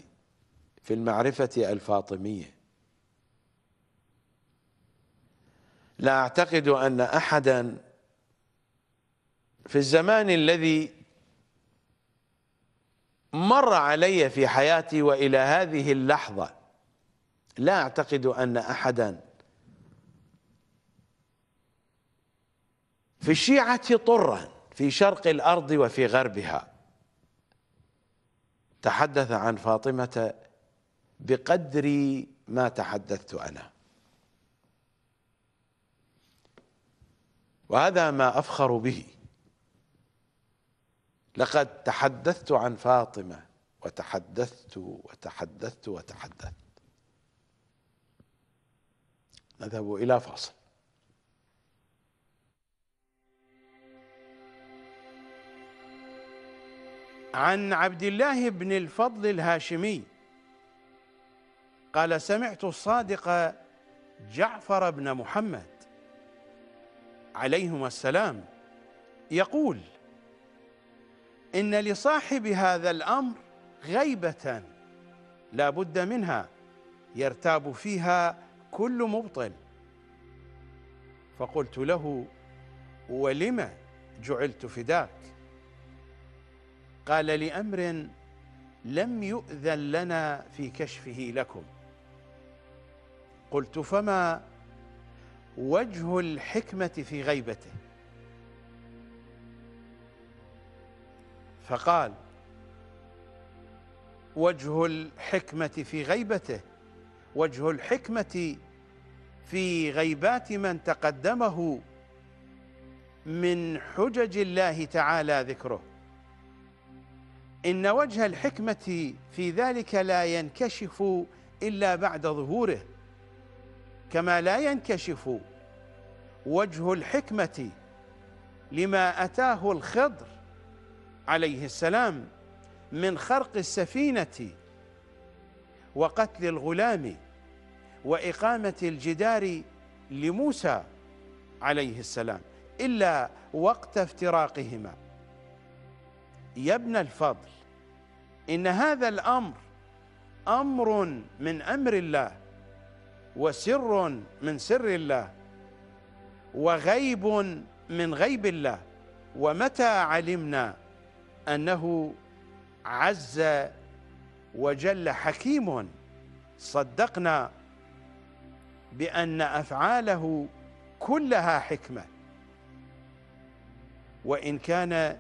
في المعرفة الفاطمية. لا أعتقد أن أحدا في الزمان الذي مر علي في حياتي وإلى هذه اللحظة لا أعتقد أن احدا في الشيعه طرا في شرق الأرض وفي غربها. تحدث عن فاطمة بقدر ما تحدثت أنا. وهذا ما أفخر به. لقد تحدثت عن فاطمة وتحدثت وتحدثت وتحدثت. نذهب إلى فاصل. عن عبد الله بن الفضل الهاشمي. قال سمعت الصادق جعفر بن محمد عليهما السلام يقول إن لصاحب هذا الأمر غيبة لا بد منها يرتاب فيها كل مبطل. فقلت له ولم جعلت فداك؟ قال لأمر لم يؤذن لنا في كشفه لكم. قلت فما وجه الحكمة في غيبته؟ فقال وجه الحكمة في غيبته وجه الحكمة في غيبات من تقدمه من حجج الله تعالى ذكره. إن وجه الحكمة في ذلك لا ينكشف إلا بعد ظهوره. كما لا ينكشف وجه الحكمة لما أتاه الخضر عليه السلام من خرق السفينة وقتل الغلام وإقامة الجدار لموسى عليه السلام إلا وقت افتراقهما. يا ابن الفضل إن هذا الأمر أمر من أمر الله وسر من سر الله وغيب من غيب الله. ومتى علمنا أنه عز وجل حكيم صدقنا بأن أفعاله كلها حكمة. وإن كان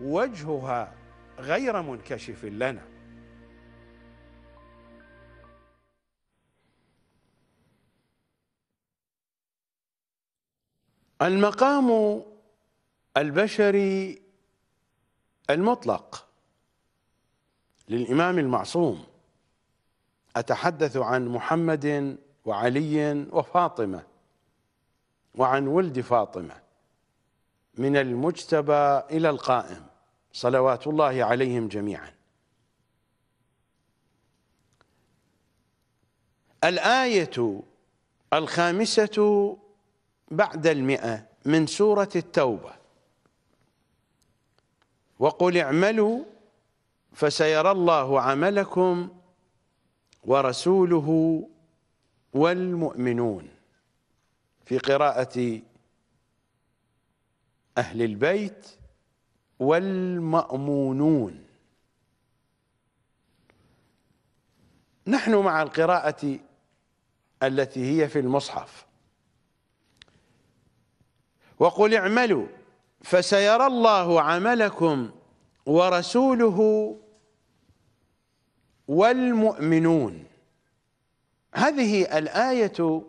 وجهها غير منكشف لنا. المقام البشري المطلق للإمام المعصوم. أتحدث عن محمد وعلي وفاطمة وعن ولد فاطمة. من المجتبى إلى القائم. صلوات الله عليهم جميعا. الآية الخامسة بعد المئة من سورة التوبة. وقل اعملوا فسيرى الله عملكم ورسوله والمؤمنون. في قراءة أهل البيت والمأمونون. نحن مع القراءة التي هي في المصحف. وقل اعملوا فسيرى الله عملكم ورسوله والمؤمنون. هذه الآية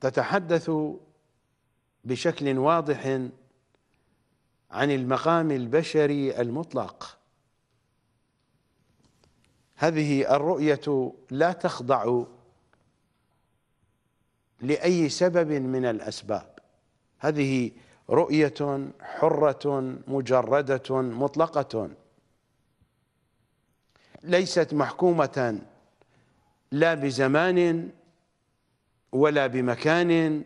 تتحدث بشكل واضح عن المقام البشري المطلق. هذه الرؤية لا تخضع لأي سبب من الأسباب. هذه رؤية حرة مجردة مطلقة. ليست محكومة لا بزمان ولا بمكان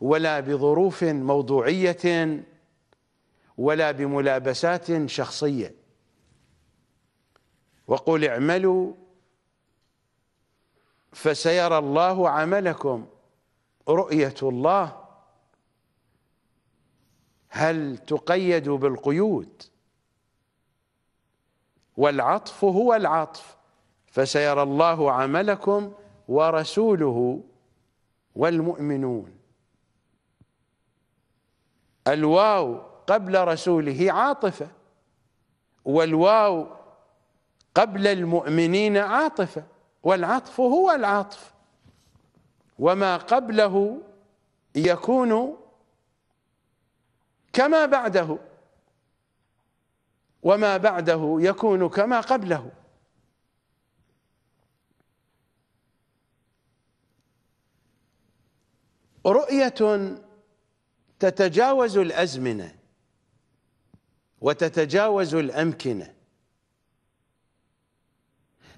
ولا بظروف موضوعية ولا بملابسات شخصية. وقل اعملوا فسيرى الله عملكم. رؤية الله هل تقيد بالقيود؟ والعطف هو العطف. فسيرى الله عملكم ورسوله والمؤمنون. الواو قبل رسوله عاطفة والواو قبل المؤمنين عاطفة والعطف هو العطف. وما قبله يكون كما بعده وما بعده يكون كما قبله. رؤية تتجاوز الأزمنة وتتجاوز الأمكنة.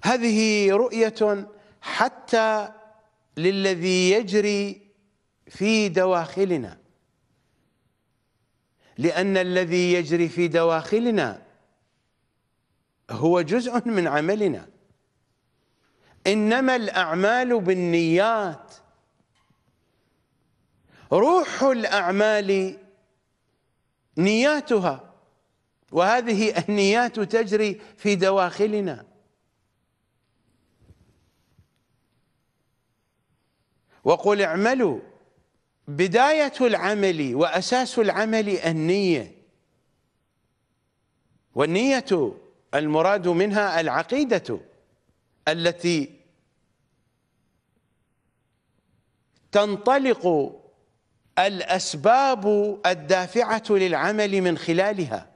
هذه رؤية حتى للذي يجري في دواخلنا. لأن الذي يجري في دواخلنا هو جزء من عملنا. إنما الأعمال بالنيات روح الأعمال نياتها وهذه النيات تجري في دواخلنا. وقل اعملوا بداية العمل وأساس العمل النية. والنية المراد منها العقيدة التي تنطلق الأسباب الدافعة للعمل من خلالها.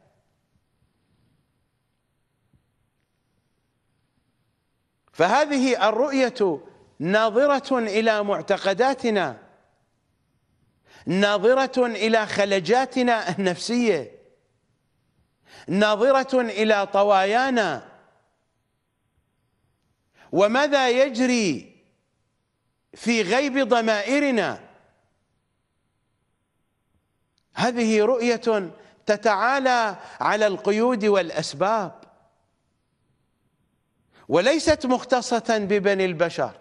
فهذه الرؤية ناظرة إلى معتقداتنا ناظرة إلى خلجاتنا النفسية ناظرة إلى طوايانا. وماذا يجري في غيب ضمائرنا؟ هذه رؤية تتعالى على القيود والأسباب وليست مختصة ببني البشر.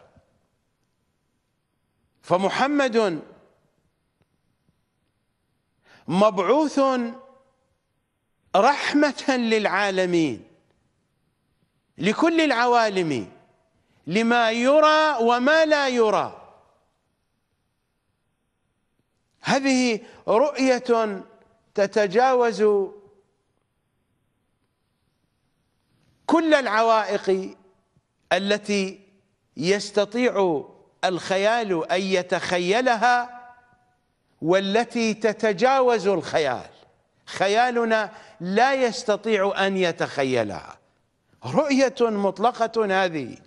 فمحمد مبعوث رحمة للعالمين لكل العوالم لما يرى وما لا يرى. هذه رؤية تتجاوز كل العوائق التي يستطيع الخيال أن يتخيلها والتي تتجاوز الخيال. خيالنا لا يستطيع أن يتخيلها. رؤية مطلقة هذه.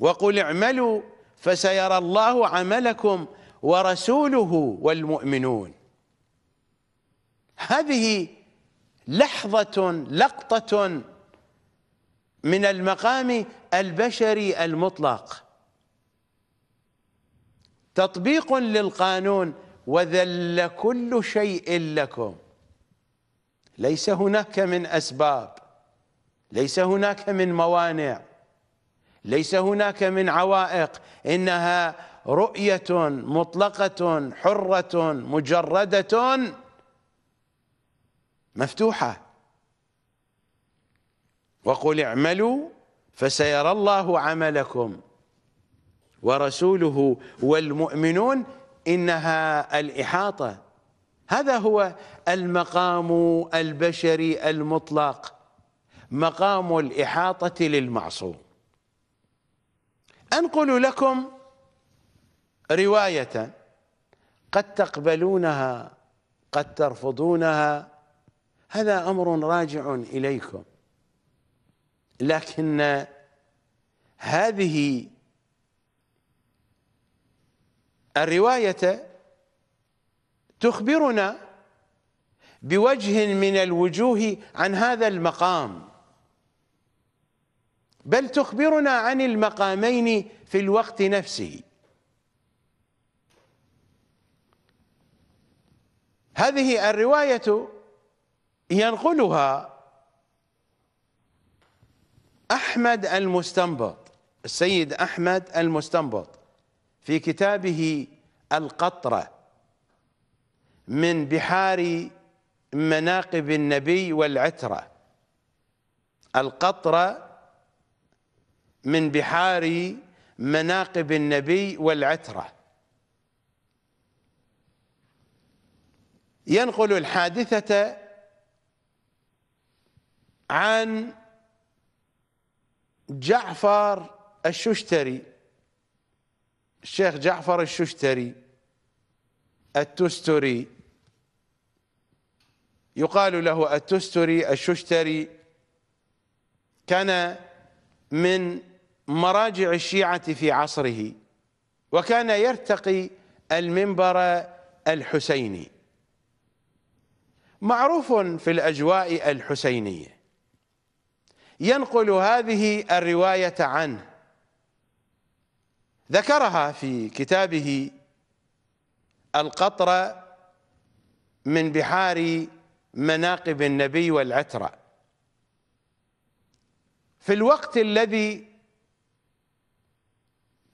وقل اعملوا فسيرى الله عملكم ورسوله والمؤمنون. هذه لحظة لقطة من المقام البشري المطلق. تطبيق للقانون وذل كل شيء لكم. ليس هناك من أسباب ليس هناك من موانع. ليس هناك من عوائق إنها رؤية مطلقة حرة مجردة مفتوحة. وقل اعملوا فسيرى الله عملكم. ورسوله والمؤمنون إنها الإحاطة. هذا هو المقام البشري المطلق مقام الإحاطة للمعصوم. أنقل لكم رواية قد تقبلونها قد ترفضونها هذا أمر راجع إليكم. لكن هذه الرواية تخبرنا بوجه من الوجوه عن هذا المقام. بل تخبرنا عن المقامين في الوقت نفسه. هذه الرواية ينقلها أحمد المستنبط السيد أحمد المستنبط في كتابه القطرة من بحار مناقب النبي والعترة. القطرة من بحار مناقب النبي والعترة. ينقل الحادثة عن جعفر الششتري الشيخ جعفر الششتري التستري. يقال له التستري الششتري كان من مراجع الشيعة في عصره وكان يرتقي المنبر الحسيني. معروف في الأجواء الحسينية. ينقل هذه الرواية عنه. ذكرها في كتابه القطرة من بحار مناقب النبي والعترة. في الوقت الذي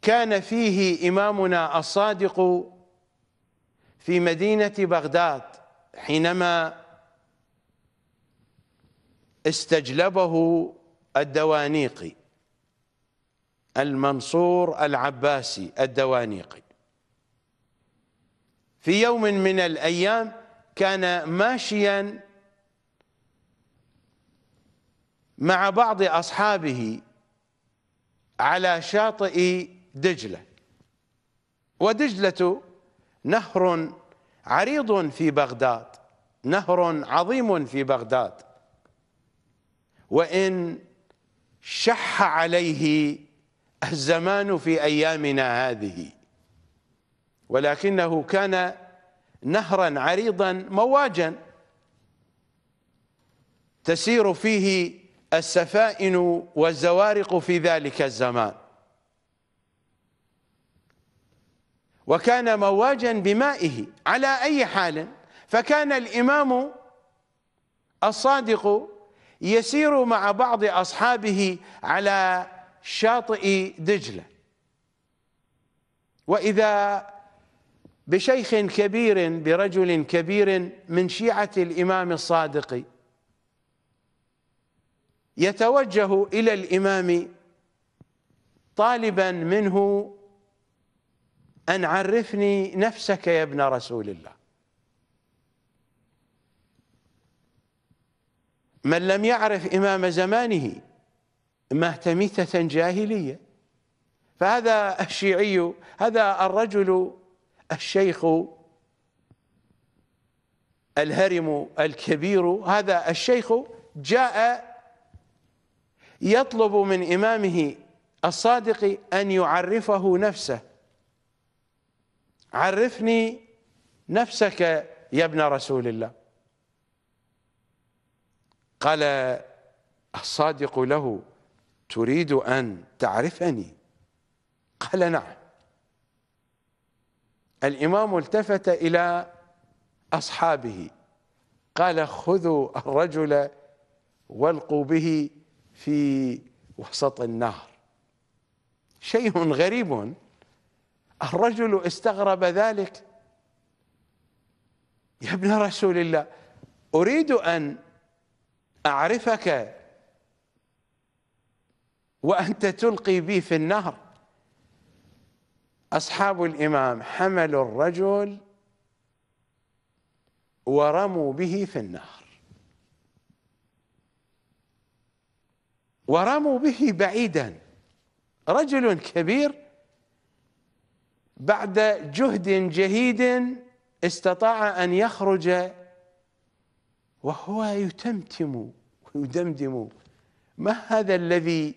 كان فيه إمامنا الصادق في مدينة بغداد حينما استجلبه الدوانيقي المنصور العباسي الدوانيقي. في يوم من الأيام كان ماشيا مع بعض أصحابه على شاطئ دجلة. ودجلة نهر عريض في بغداد نهر عظيم في بغداد. وإن شح عليه الزمان في أيامنا هذه. ولكنه كان نهرا عريضا مواجا. تسير فيه السفائن والزوارق في ذلك الزمان. وكان مواجا بمائه على أي حال فكان الإمام الصادق يسير مع بعض أصحابه على شاطئ دجلة. وإذا بشيخ كبير برجل كبير من شيعة الإمام الصادق يتوجه إلى الإمام طالبا منه أن عرفني نفسك يا ابن رسول الله. من لم يعرف إمام زمانه مات ميتة جاهلية فهذا الشيعي هذا الرجل الشيخ الهرم الكبير هذا الشيخ جاء يطلب من إمامه الصادق أن يعرفه نفسه. عرفني نفسك يا ابن رسول الله. قال الصادق له تريد أن تعرفني؟ قال نعم. الإمام التفت إلى أصحابه. قال خذوا الرجل والقوا به في وسط النهر. شيء غريب. الرجل استغرب ذلك. يا ابن رسول الله أريد أن أعرفك وأنت تلقي بي في النهر. أصحاب الإمام حملوا الرجل ورموا به في النهر. ورموا به بعيدا. رجل كبير بعد جهد جهيد استطاع أن يخرج وهو يتمتم ويدمدم ما هذا الذي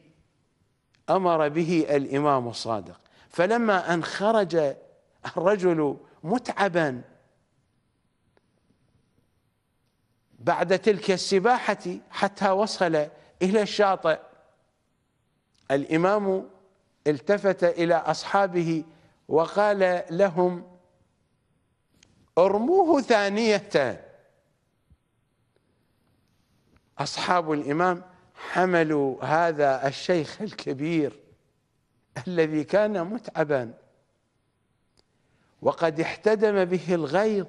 أمر به الإمام الصادق؟ فلما أن خرج الرجل متعبا بعد تلك السباحة حتى وصل إلى الشاطئ الإمام التفت إلى أصحابه وقال لهم ارموه ثانية. أصحاب الإمام حملوا هذا الشيخ الكبير الذي كان متعبا وقد احتدم به الغيظ.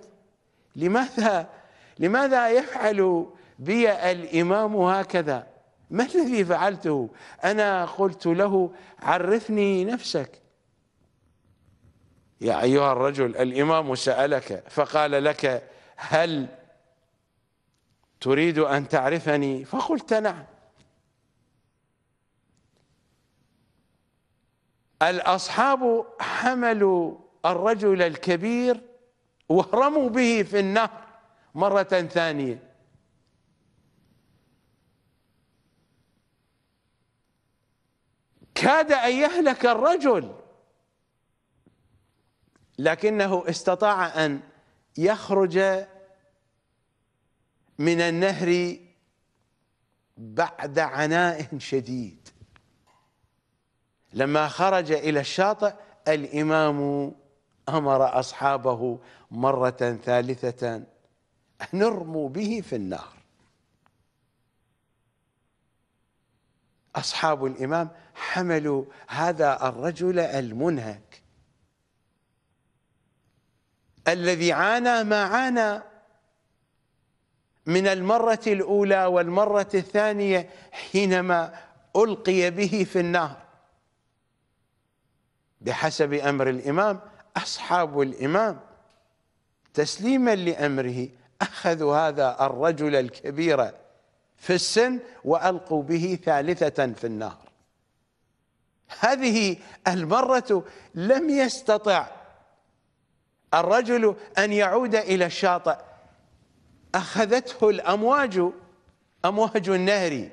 لماذا؟ لماذا يفعل بي الإمام هكذا؟ ما الذي فعلته؟ أنا قلت له عرفني نفسك. يا أيها الرجل الإمام سألك فقال لك هل تريد أن تعرفني؟ فقلت نعم. الأصحاب حملوا الرجل الكبير ورموا به في النهر مرة ثانية. كاد أن يهلك الرجل. لكنه استطاع أن يخرج من النهر بعد عناء شديد. لما خرج إلى الشاطئ الإمام أمر أصحابه مرة ثالثة أن ارموا به في النار أصحاب الإمام حملوا هذا الرجل المنهك الذي عانى ما عانى من المرة الأولى والمرة الثانية حينما ألقي به في النار بحسب أمر الإمام أصحاب الإمام تسليما لأمره أخذوا هذا الرجل الكبير في السن وألقوا به ثالثة في النار هذه المرة لم يستطع الرجل أن يعود إلى الشاطئ. أخذته الأمواج أمواج النهر.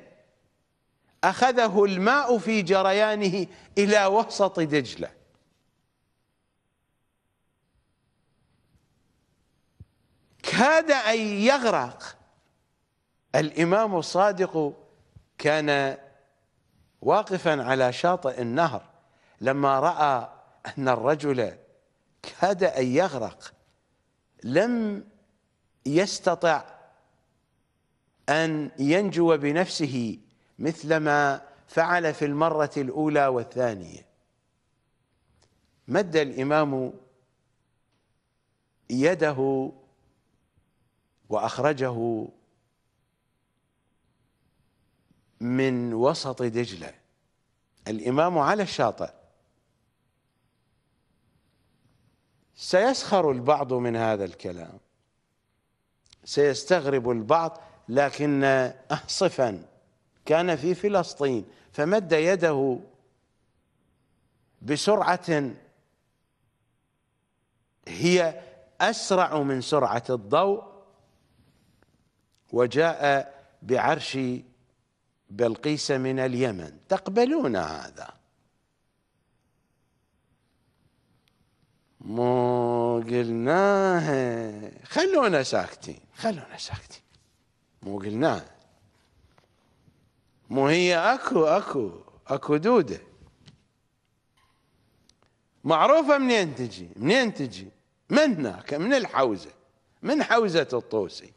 أخذه الماء في جريانه إلى وسط دجلة. كاد أن يغرق. الإمام الصادق كان واقفا على شاطئ النهر لما رأى أن الرجل كاد أن يغرق لم يستطع أن ينجو بنفسه مثلما فعل في المرة الأولى والثانية. مد الإمام يده وأخرجه من وسط دجلة. الإمام على الشاطئ. سيسخر البعض من هذا الكلام. سيستغرب البعض لكن صفا كان في فلسطين فمد يده بسرعة. هي أسرع من سرعة الضوء وجاء بعرش بلقيس من اليمن. تقبلون هذا؟ مو قلناه خلونا ساكتين. خلونا ساكتين. مو قلناه مو هي اكو اكو اكو دوده. معروفة منين تجي؟ منين تجي؟ من هناك؟ من الحوزة. من حوزة الطوسي.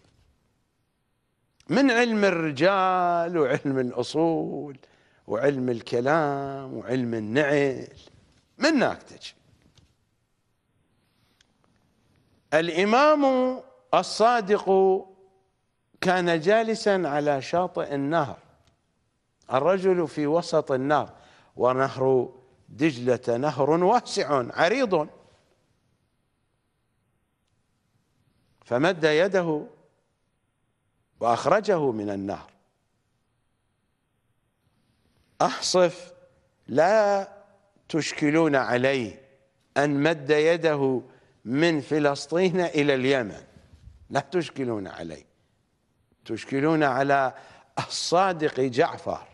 من علم الرجال وعلم الأصول وعلم الكلام وعلم النعل. من هناك تجي؟ الإمام الصادق كان جالسا على شاطئ النهر. الرجل في وسط النهر ونهر دجلة نهر واسع عريض. فمد يده وأخرجه من النهر. أحصف لا تشكلون عليه أن مد يده من فلسطين إلى اليمن. لا تشكلون عليه. تشكلون على الصادق جعفر.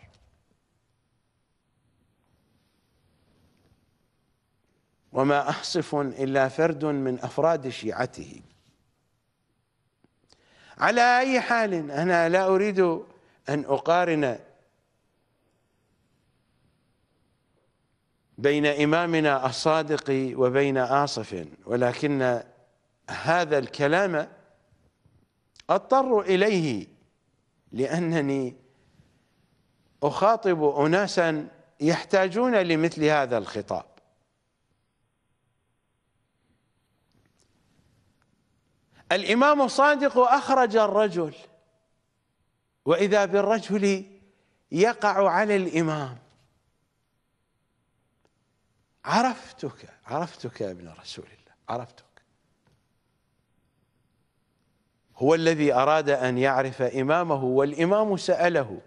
وما أحصف إلا فرد من أفراد شيعته. على أي حال أنا لا أريد أن أقارن بين إمامنا الصادق وبين آصف. ولكن هذا الكلام أضطر إليه لأنني أخاطب أناسا يحتاجون لمثل هذا الخطاب. الإمام الصادق أخرج الرجل وإذا بالرجل يقع على الإمام. عرفتك عرفتك يا ابن رسول الله عرفتك. هو الذي أراد أن يعرف إمامه والإمام سأله.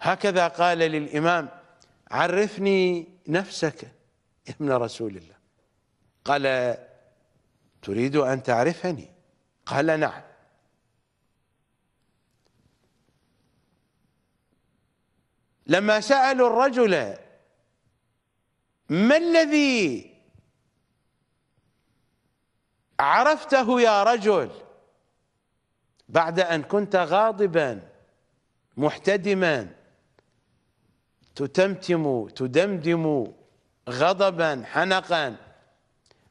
هكذا قال للإمام عرفني نفسك يا ابن رسول الله. قال تريد أن تعرفني؟ قال نعم. لما سألوا الرجل ما الذي عرفته يا رجل بعد أن كنت غاضبا محتدما تتمتم تدمدم غضبا حنقا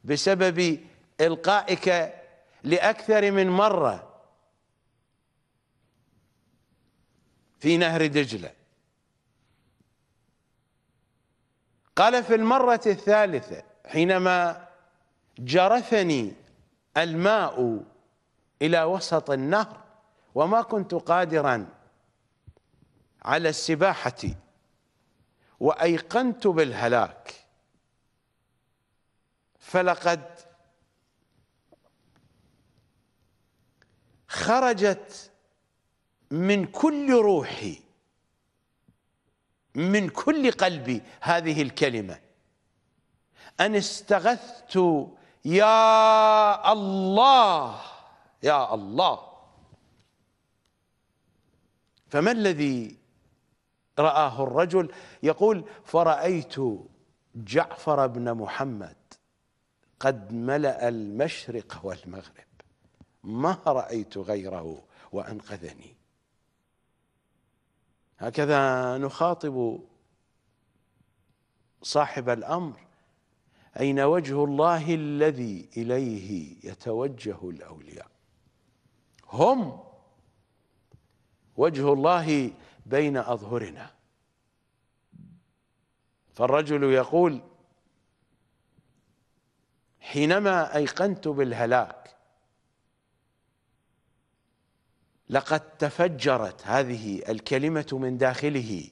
بسبب إلقائك لأكثر من مرة في نهر دجلة؟ قال في المرة الثالثة حينما جرفني الماء إلى وسط النهر وما كنت قادرا على السباحة وأيقنت بالهلاك فلقد خرجت من كل روحي من كل قلبي هذه الكلمة. أن استغثت يا الله يا الله. فما الذي رآه الرجل؟ يقول فرأيت جعفر بن محمد قد ملأ المشرق والمغرب ما رأيت غيره وأنقذني. هكذا نخاطب صاحب الأمر. أين وجه الله الذي إليه يتوجه الأولياء؟ هم وجه الله بين أظهرنا. فالرجل يقول حينما أيقنت بالهلاك لقد تفجرت هذه الكلمة من داخله.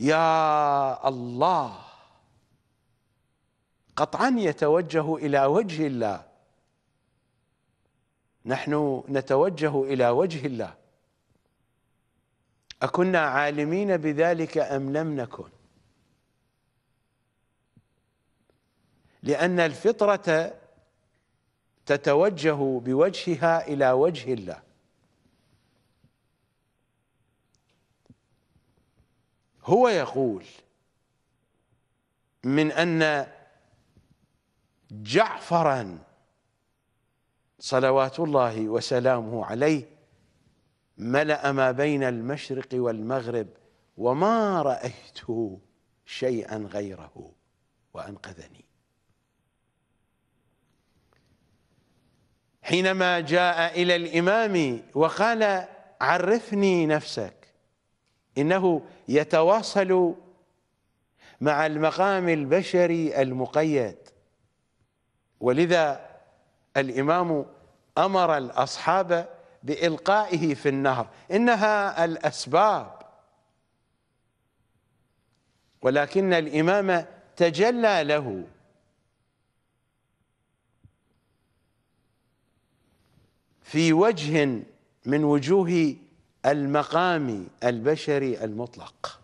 يا الله. قطعا يتوجه إلى وجه الله. نحن نتوجه إلى وجه الله. أكنا عالمين بذلك أم لم نكن؟ لأن الفطرة تتوجه بوجهها إلى وجه الله. هو يقول من أن جعفرا صلوات الله وسلامه عليه ملأ ما بين المشرق والمغرب وما رأيت شيئا غيره وأنقذني. حينما جاء إلى الإمام وقال عرفني نفسك إنه يتواصل مع المقام البشري المقيد. ولذا الإمام أمر الأصحاب بإلقائه في النهر. إنها الأسباب. ولكن الإمام تجلى له. في وجه من وجوه المقام البشري المطلق.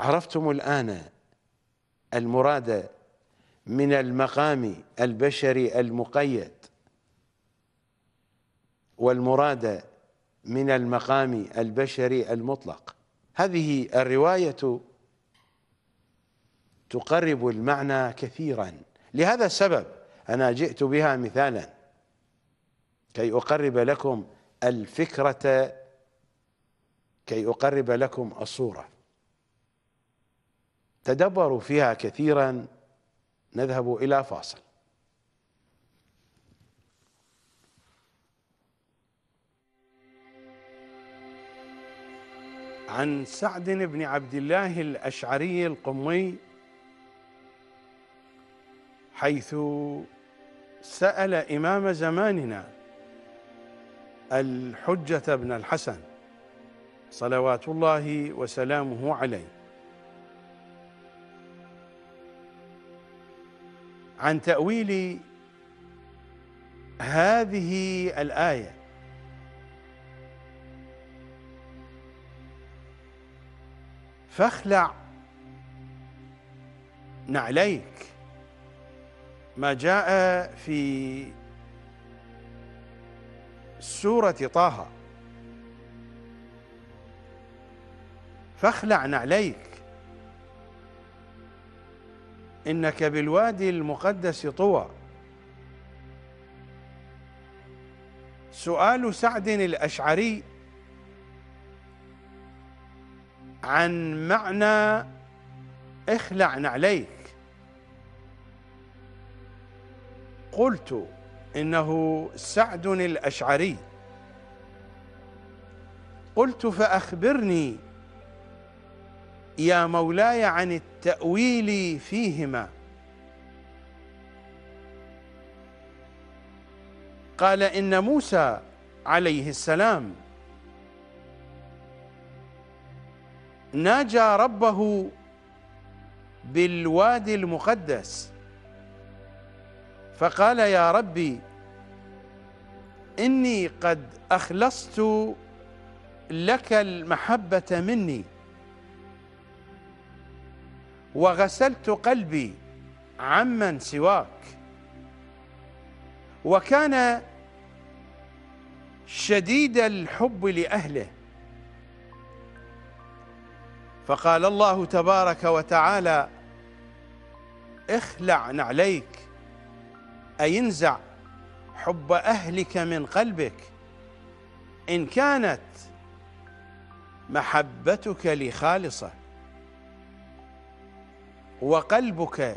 عرفتم الآن المراد من المقام البشري المقيد والمراد من المقام البشري المطلق. هذه الرواية تقرب المعنى كثيرا. لهذا السبب أنا جئت بها مثالا. كي أقرب لكم الفكرة كي أقرب لكم الصورة. تدبروا فيها كثيرا نذهب إلى فاصل. عن سعد بن عبد الله الأشعري القمي حيث سأل إمام زماننا الحجة بن الحسن صلوات الله وسلامه عليه. عن تأويل هذه الآية فاخلع نعليك ما جاء في سورة طه. فاخلع نعليك إنك بالوادي المقدس طوى. سؤال سعد الأشعري عن معنى اخلع نعليك قلت إنه سعد الأشعري. قلت فأخبرني يا مولاي عن التأويل فيهما. قال إن موسى عليه السلام ناجى ربه بالوادي المقدس. فقال يا ربي إني قد أخلصت لك المحبة مني وغسلت قلبي عمن سواك وكان شديد الحب لأهله. فقال الله تبارك وتعالى اخلع نعليك أي انزع حب أهلك من قلبك؟ إن كانت محبتك لي خالصة وقلبك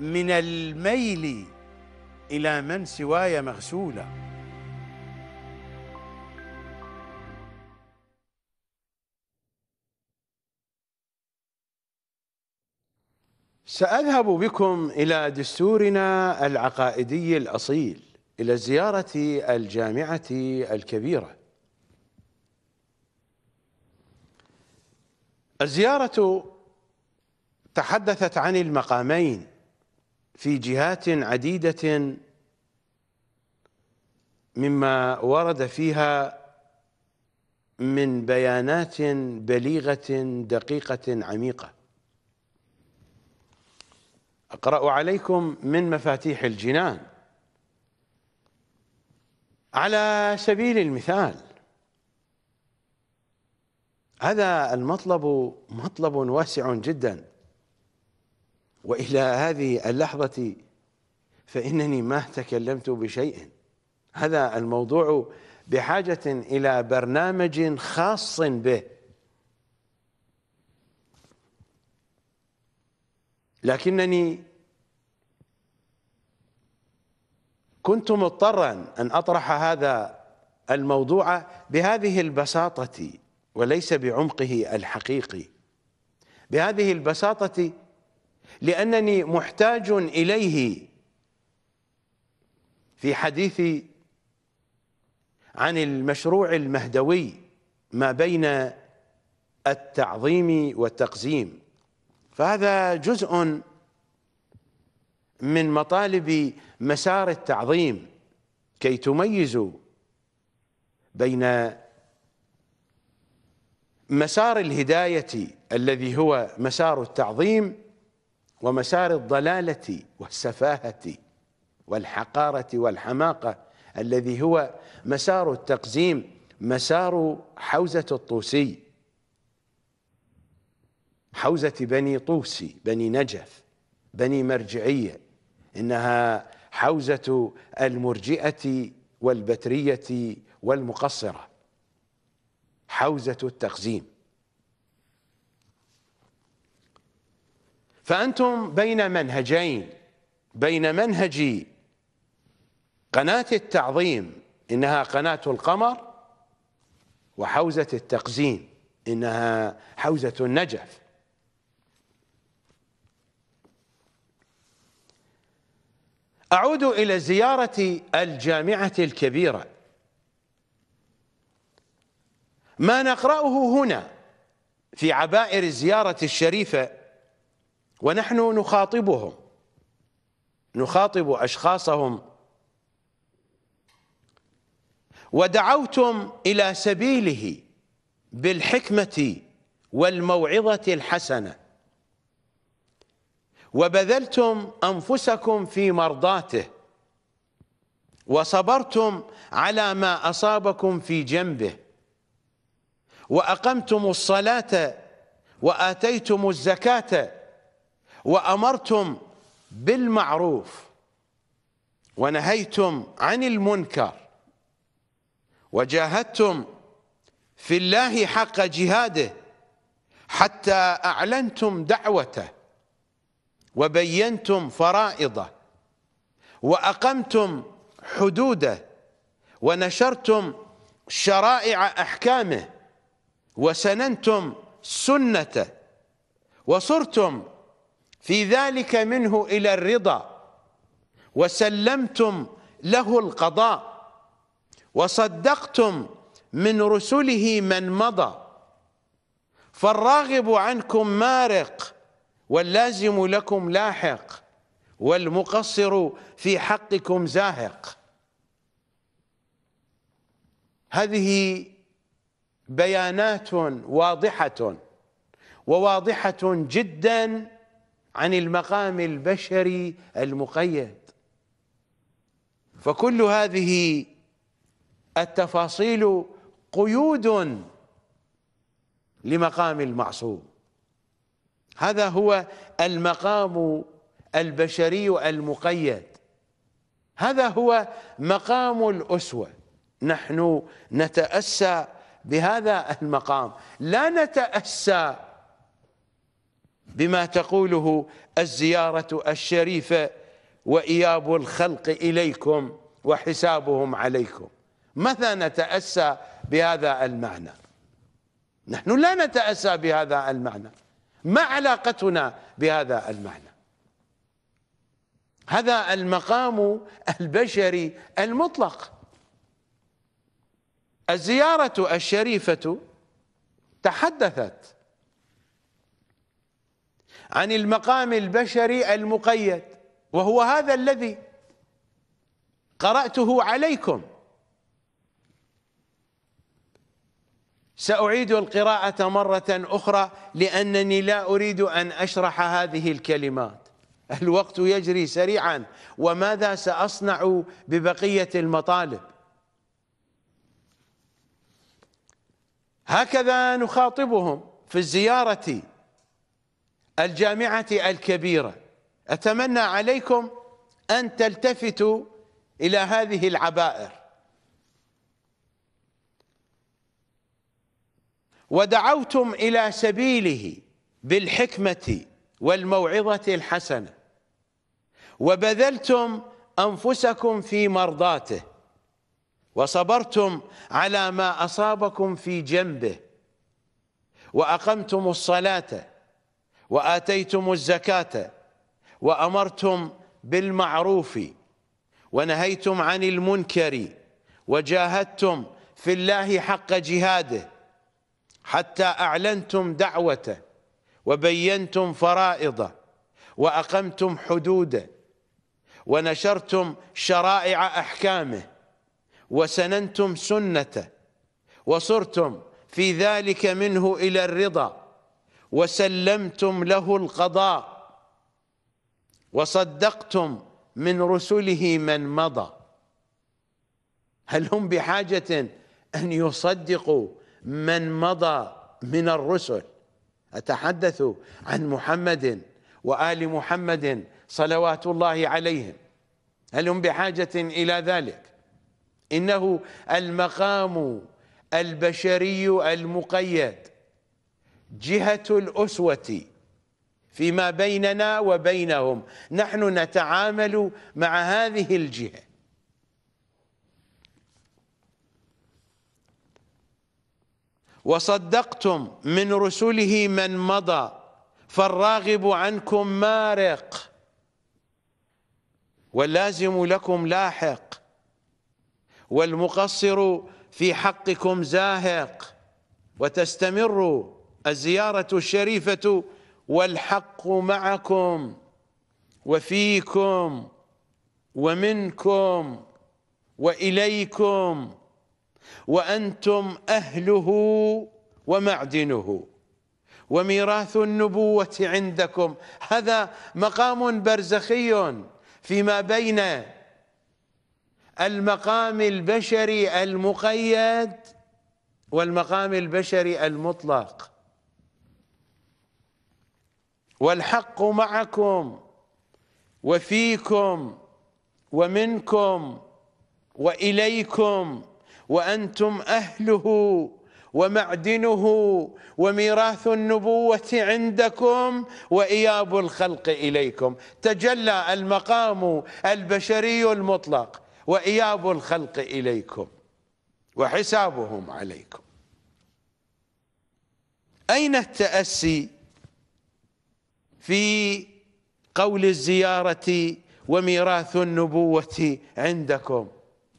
من الميل إلى من سواي مغسولا سأذهب بكم إلى دستورنا العقائدي الأصيل إلى زيارة الجامعة الكبيرة. الزيارة تحدثت عن المقامين في جهات عديدة مما ورد فيها من بيانات بليغة دقيقة عميقة. أقرأ عليكم من مفاتيح الجنان. على سبيل المثال هذا المطلب مطلب واسع جدا. وإلى هذه اللحظة فإنني ما تكلمت بشيء. هذا الموضوع بحاجة إلى برنامج خاص به. لكنني كنت مضطرا أن أطرح هذا الموضوع بهذه البساطة وليس بعمقه الحقيقي. بهذه البساطة لأنني محتاج إليه في حديثي عن المشروع المهدوي ما بين التعظيم والتقزيم. فهذا جزء من مطالب مسار التعظيم كي تميزوا بين مسار الهداية الذي هو مسار التعظيم ومسار الضلالة والسفاهة والحقارة والحماقة الذي هو مسار التقزيم مسار حوزة الطوسي. حوزة بني طوسي بني نجف بني مرجعية إنها حوزة المرجئة والبترية والمقصرة. حوزة التقزيم فأنتم بين منهجين بين منهج قناة التعظيم إنها قناة القمر وحوزة التقزيم إنها حوزة النجف. أعود إلى زيارة الجامعة الكبيرة. ما نقرأه هنا في عبائر الزيارة الشريفة ونحن نخاطبهم. نخاطب أشخاصهم. ودعوتم إلى سبيله بالحكمة والموعظة الحسنة. وبذلتم أنفسكم في مرضاته وصبرتم على ما أصابكم في جنبه وأقمتم الصلاة وآتيتم الزكاة وأمرتم بالمعروف ونهيتم عن المنكر وجاهدتم في الله حق جهاده حتى أعلنتم دعوته وبينتم فرائضه وأقمتم حدوده ونشرتم شرائع أحكامه وسننتم سنته وصرتم في ذلك منه إلى الرضا وسلمتم له القضاء وصدقتم من رسله من مضى فالراغب عنكم مارق واللازم لكم لاحق والمقصر في حقكم زاهق. هذه بيانات واضحة وواضحة جدا عن المقام البشري المقيد. فكل هذه التفاصيل قيود لمقام المعصوم. هذا هو المقام البشري المقيد. هذا هو مقام الأسوة. نحن نتأسى بهذا المقام. لا نتأسى بما تقوله الزيارة الشريفة وإياب الخلق إليكم وحسابهم عليكم. متى نتأسى بهذا المعنى؟ نحن لا نتأسى بهذا المعنى. ما علاقتنا بهذا المعنى. هذا المقام البشري المطلق. الزيارة الشريفة تحدثت عن المقام البشري المقيد وهو هذا الذي قرأته عليكم. سأعيد القراءة مرة أخرى لأنني لا أريد أن أشرح هذه الكلمات. الوقت يجري سريعا وماذا سأصنع ببقية المطالب؟ هكذا نخاطبهم في الزيارة الجامعة الكبيرة. أتمنى عليكم أن تلتفتوا إلى هذه العبائر. ودعوتم إلى سبيله بالحكمة والموعظة الحسنة. وبذلتم أنفسكم في مرضاته. وصبرتم على ما أصابكم في جنبه. وأقمتم الصلاة. وآتيتم الزكاة. وأمرتم بالمعروف. ونهيتم عن المنكر. وجاهدتم في الله حق جهاده. حتى أعلنتم دعوته وبينتم فرائضه وأقمتم حدوده ونشرتم شرائع أحكامه وسننتم سنته وصرتم في ذلك منه إلى الرضا وسلمتم له القضاء وصدقتم من رسله من مضى. هل هم بحاجة أن يصدقوا من مضى من الرسل. أتحدث عن محمد وآل محمد صلوات الله عليهم. هل هم بحاجة إلى ذلك؟ إنه المقام البشري المقيد جهة الأسوة فيما بيننا وبينهم. نحن نتعامل مع هذه الجهة. وصدقتم من رسله من مضى فالراغب عنكم مارق. واللازم لكم لاحق. والمقصر في حقكم زاهق. وتستمر الزيارة الشريفة والحق معكم وفيكم ومنكم وإليكم. وأنتم أهله ومعدنه. وميراث النبوة عندكم. هذا مقام برزخي فيما بين المقام البشري المقيد والمقام البشري المطلق. والحق معكم وفيكم ومنكم وإليكم وأنتم أهله ومعدنه وميراث النبوة عندكم وإياب الخلق إليكم. تجلى المقام البشري المطلق وإياب الخلق إليكم وحسابهم عليكم. أين التأسي في قول الزيارة وميراث النبوة عندكم؟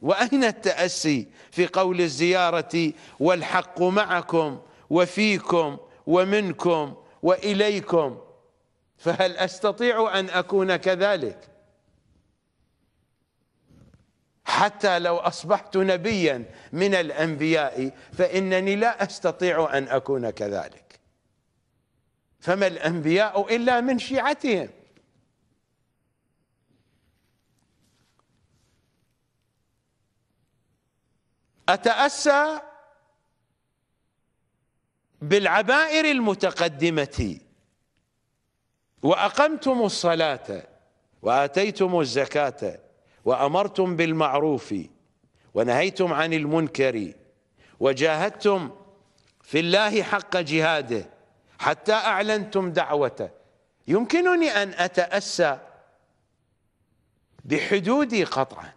وأين التأسي في قول الزيارة والحق معكم وفيكم ومنكم وإليكم؟ فهل أستطيع أن أكون كذلك؟ حتى لو أصبحت نبيا من الأنبياء فإنني لا أستطيع أن أكون كذلك. فما الأنبياء إلا من شيعتهم. أتأسى بالعبائر المتقدمة. وأقمتم الصلاة وآتيتم الزكاة وأمرتم بالمعروف ونهيتم عن المنكر وجاهدتم في الله حق جهاده حتى أعلنتم دعوته. يمكنني أن أتأسى بحدودي قطعا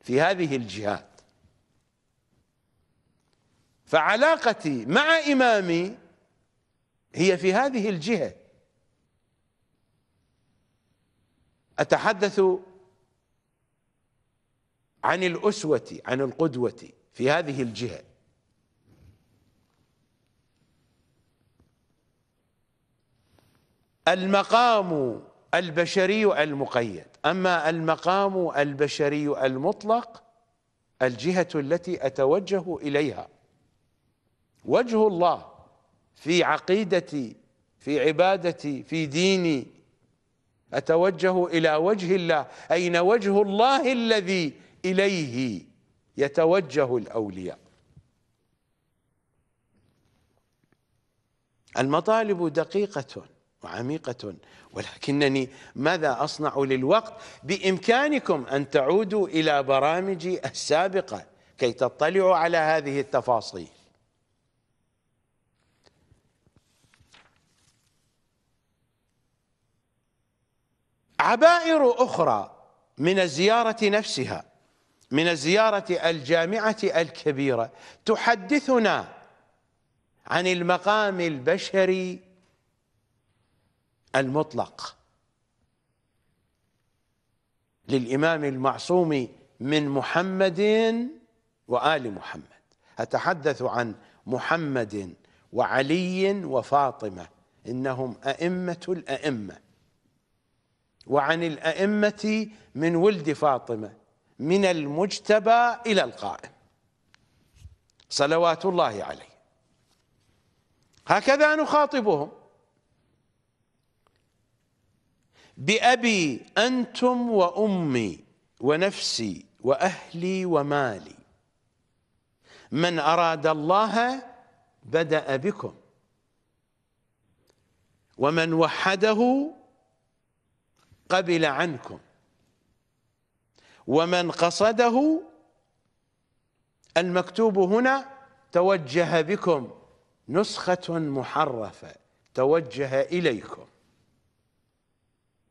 في هذه الجهات فعلاقتي مع إمامي هي في هذه الجهة. أتحدث عن الأسوة عن القدوة في هذه الجهة. المقام البشري المقيد. أما المقام البشري المطلق الجهة التي أتوجه إليها. وجه الله في عقيدتي في عبادتي في ديني. أتوجه إلى وجه الله. أين وجه الله الذي إليه يتوجه الأولياء؟ المطالب دقيقة وعميقة ولكنني ماذا أصنع للوقت؟ بإمكانكم أن تعودوا إلى برامجي السابقة كي تطلعوا على هذه التفاصيل. عبائر أخرى من الزيارة نفسها من الزيارة الجامعة الكبيرة تحدثنا عن المقام البشري المطلق. للإمام المعصوم من محمد وآل محمد. أتحدث عن محمد وعلي وفاطمة إنهم أئمة الأئمة. وعن الأئمة من ولد فاطمة من المجتبى إلى القائم. صلوات الله عليه. هكذا نخاطبهم. بأبي أنتم وأمي ونفسي وأهلي ومالي. من أراد الله بدأ بكم. ومن وحده قبل عنكم. ومن قصده المكتوب هنا توجه بكم نسخة محرفة توجه إليكم.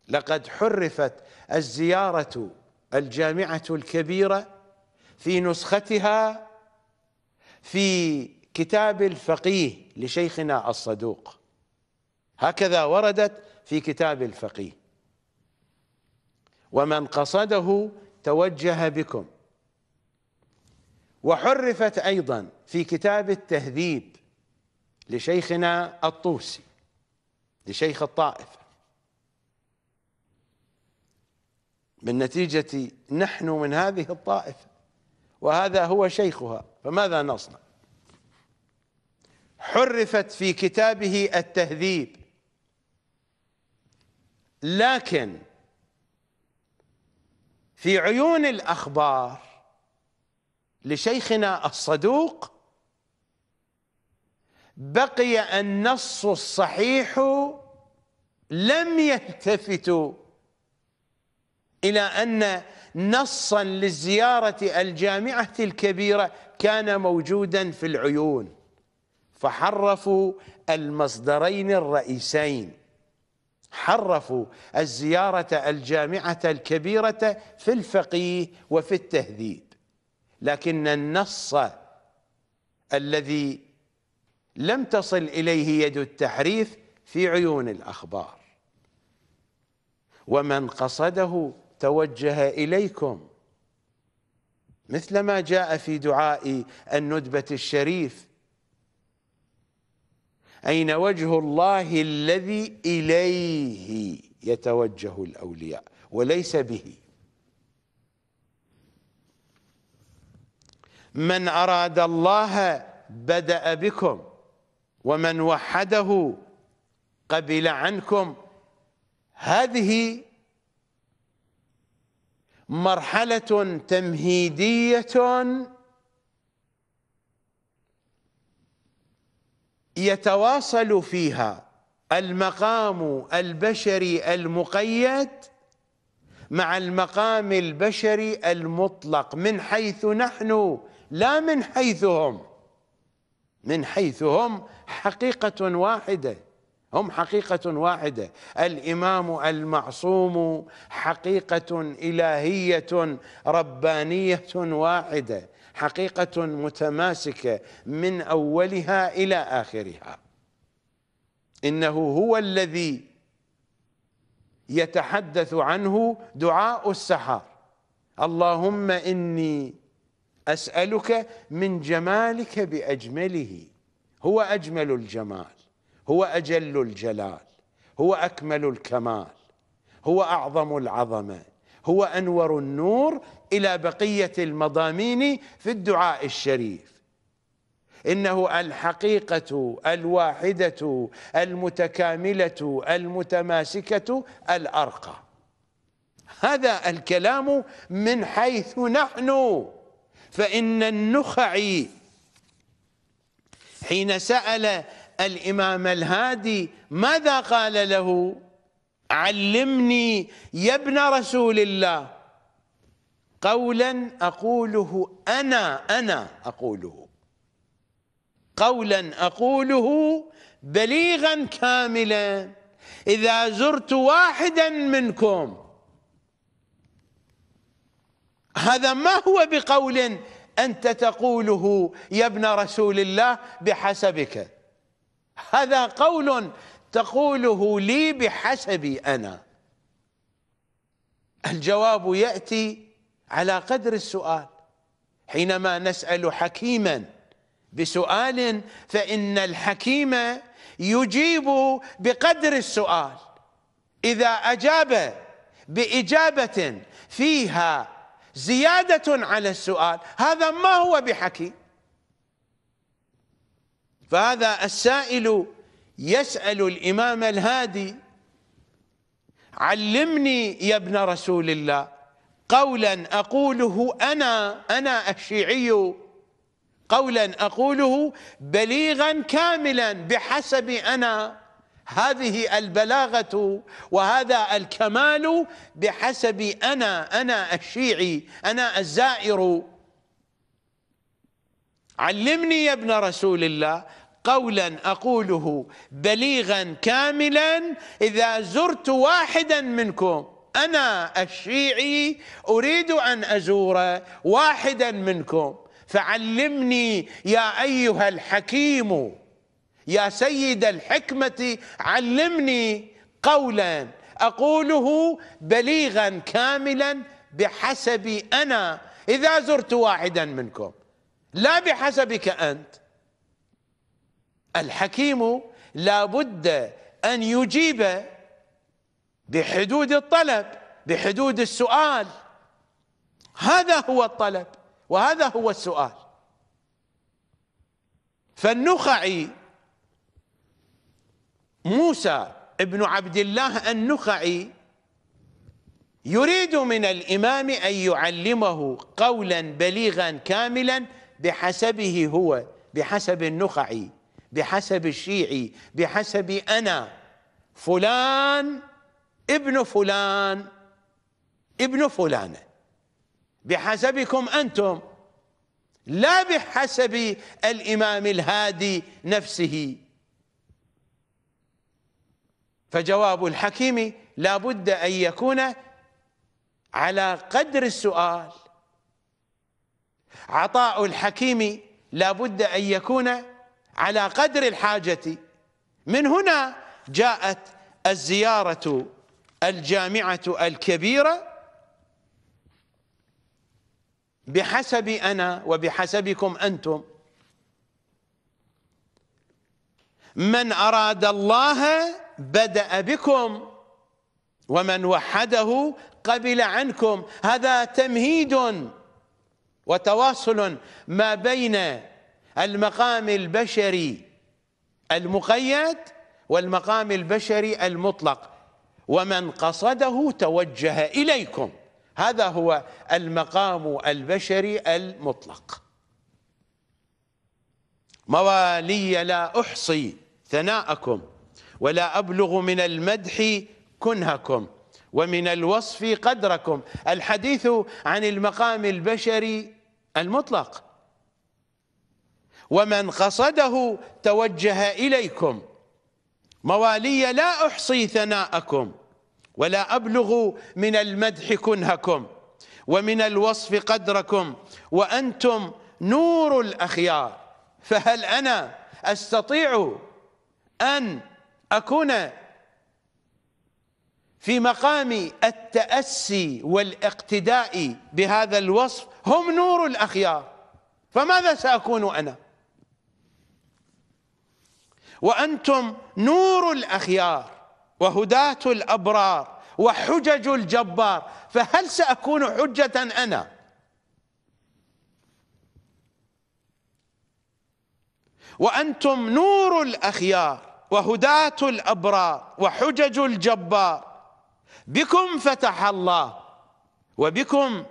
لقد حرفت الزيارة الجامعة الكبيرة في نسختها في كتاب الفقيه لشيخنا الصدوق. هكذا وردت في كتاب الفقيه. ومن قصده توجه بكم. وحرفت أيضا في كتاب التهذيب لشيخنا الطوسي لشيخ الطائفة. بالنتيجة نحن من هذه الطائفة وهذا هو شيخها فماذا نصنع؟ حرفت في كتابه التهذيب. لكن في عيون الأخبار لشيخنا الصدوق بقي النص الصحيح لم يلتفتوا إلى أن نصا للزيارة الجامعة الكبيرة كان موجودا في العيون فحرفوا المصدرين الرئيسين. حرفوا الزيارة الجامعة الكبيرة في الفقيه وفي التهذيب لكن النص الذي لم تصل إليه يد التحريف في عيون الأخبار. ومن قصده توجه إليكم. مثل ما جاء في دعاء الندبة الشريف أين وجه الله الذي إليه يتوجه الأولياء وليس به؟ من أراد الله بدأ بكم ومن وحده قبل عنكم. هذه مرحلة تمهيدية يتواصل فيها المقام البشري المقيد مع المقام البشري المطلق من حيث نحن لا من حيث هم من حيث هم حقيقة واحدة. هم حقيقة واحدة. الإمام المعصوم حقيقة إلهية ربانية واحدة. حقيقة متماسكة من أولها إلى آخرها. إنه هو الذي يتحدث عنه دعاء السحر اللهم إني أسألك من جمالك بأجمله. هو أجمل الجمال هو أجل الجلال هو أكمل الكمال هو أعظم العظمة هو أنور النور إلى بقية المضامين في الدعاء الشريف. إنه الحقيقة الواحدة المتكاملة المتماسكة الأرقى. هذا الكلام من حيث نحن. فإن النخعي حين سأل الإمام الهادي ماذا قال له؟ علمني يا ابن رسول الله. قولا أقوله أنا أنا أقوله. قولا أقوله بليغا كاملا. إذا زرت واحدا منكم. هذا ما هو بقول أنت تقوله يا ابن رسول الله بحسبك؟ هذا قول تقوله لي بحسبي أنا. الجواب يأتي على قدر السؤال. حينما نسأل حكيما بسؤال فإن الحكيم يجيب بقدر السؤال. إذا أجاب بإجابة فيها زيادة على السؤال هذا ما هو بحكيم؟ فهذا السائل يسأل الإمام الهادي علمني يا ابن رسول الله. قولا أقوله أنا أنا الشيعي. قولا أقوله بليغا كاملا بحسب أنا. هذه البلاغة وهذا الكمال بحسب أنا أنا الشيعي أنا الزائر. علمني يا ابن رسول الله. قولا أقوله بليغا كاملا إذا زرت واحدا منكم. أنا الشيعي أريد أن أزور واحدا منكم. فعلمني يا أيها الحكيم يا سيد الحكمة علمني قولا. أقوله بليغا كاملا بحسب أنا. إذا زرت واحدا منكم لا بحسبك أنت. الحكيم لا بد أن يجيب بحدود الطلب بحدود السؤال. هذا هو الطلب وهذا هو السؤال. فالنخعي موسى ابن عبد الله النخعي يريد من الإمام أن يعلمه قولا بليغا كاملا بحسبه هو بحسب النخعي بحسب الشيعي بحسب أنا فلان ابن فلان ابن فلانة. بحسبكم أنتم. لا بحسب الإمام الهادي نفسه. فجواب الحكيم لا بد أن يكون على قدر السؤال. عطاء الحكيم لا بد أن يكون على قدر الحاجة. من هنا جاءت الزيارة الجامعة الكبيرة بحسب أنا وبحسبكم أنتم. من أراد الله بدأ بكم ومن وحده قبل عنكم. هذا تمهيد وتواصل ما بين المقام البشري المقيد والمقام البشري المطلق. ومن قصده توجه إليكم. هذا هو المقام البشري المطلق. موالي لا أحصي ثناءكم ولا أبلغ من المدح كنهكم ومن الوصف قدركم. الحديث عن المقام البشري المطلق. ومن قصده توجه إليكم موالي لا أحصي ثناءكم ولا أبلغ من المدح كنهكم ومن الوصف قدركم وأنتم نور الأخيار فهل أنا أستطيع أن أكون في مقام التأسي والاقتداء بهذا الوصف هم نور الأخيار فماذا سأكون أنا؟ وأنتم نور الأخيار وهداة الأبرار وحجج الجبار فهل سأكون حجة أنا؟ وأنتم نور الأخيار وهداة الأبرار وحجج الجبار بكم فتح الله وبكم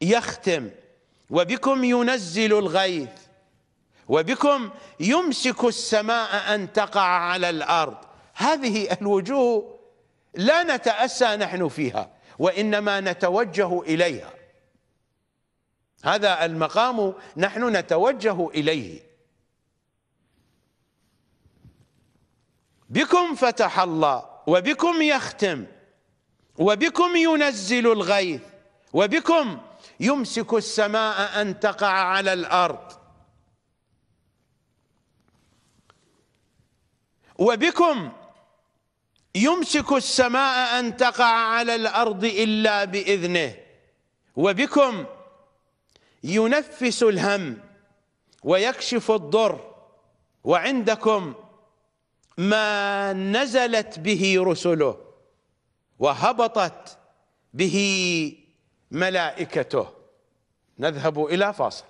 يختم وبكم ينزل الغيث. وبكم يمسك السماء أن تقع على الأرض. هذه الوجوه لا نتأسى نحن فيها وإنما نتوجه إليها. هذا المقام نحن نتوجه إليه. بكم فتح الله وبكم يختم وبكم ينزل الغيث وبكم يمسك السماء أن تقع على الأرض. وبكم يمسك السماء أن تقع على الأرض إلا بإذنه. وبكم ينفس الهم ويكشف الضر. وعندكم ما نزلت به رسله وهبطت به ملائكته. نذهب إلى فاصل.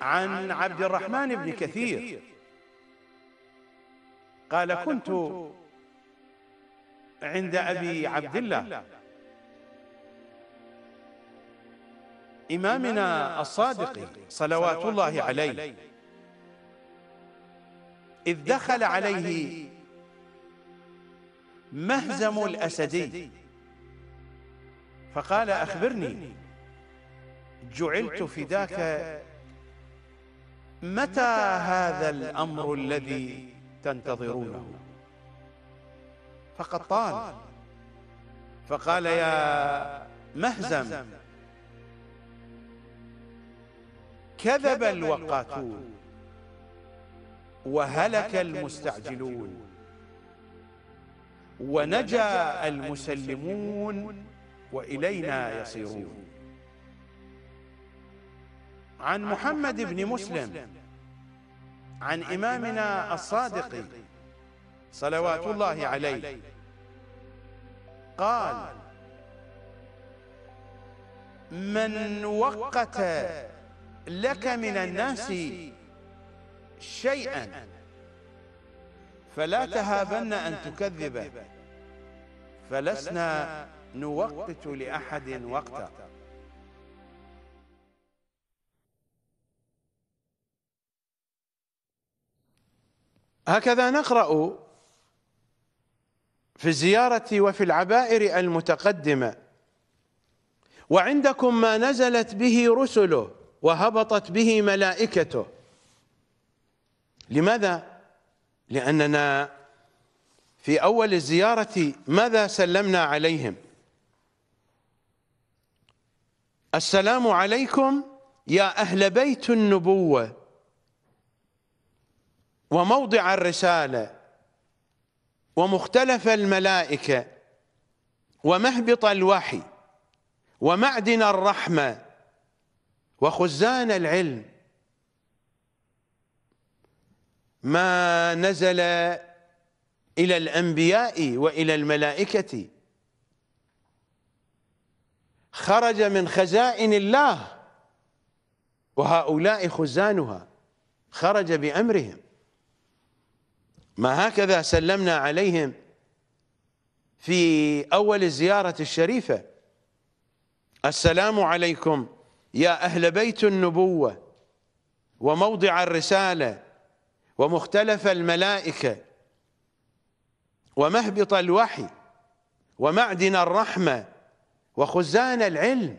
عن عبد الرحمن بن كثير. قال كنت عند أبي عبد الله. إمامنا الصادق صلوات الله عليه. إذ دخل عليه مهزم الأسدي. فقال أخبرني. جعلت فداك متى هذا الأمر الذي تنتظرونه؟ فقد طال. فقال يا مهزم كذب الوقاتون وهلك المستعجلون ونجا المسلمون وإلينا يصيرون. عن محمد بن مسلم عن إمامنا الصادق صلوات الله عليه. قال من وقت لك من الناس شيئا فلا تهابن أن تكذب فلسنا نوقت لأحد وقتا هكذا نقرأ في الزيارة وفي العبائر المتقدمة. وعندكم ما نزلت به رسله وهبطت به ملائكته. لماذا؟ لأننا في أول الزيارة ماذا سلمنا عليهم؟ السلام عليكم يا أهل بيت النبوة. وموضع الرسالة ومختلف الملائكة ومهبط الوحي ومعدن الرحمة وخزان العلم. ما نزل إلى الأنبياء وإلى الملائكة. خرج من خزائن الله وهؤلاء خزانها. خرج بأمرهم. ما هكذا سلمنا عليهم في أول الزيارة الشريفة. السلام عليكم يا أهل بيت النبوة وموضع الرسالة ومختلف الملائكة ومهبط الوحي ومعدن الرحمة وخزان العلم.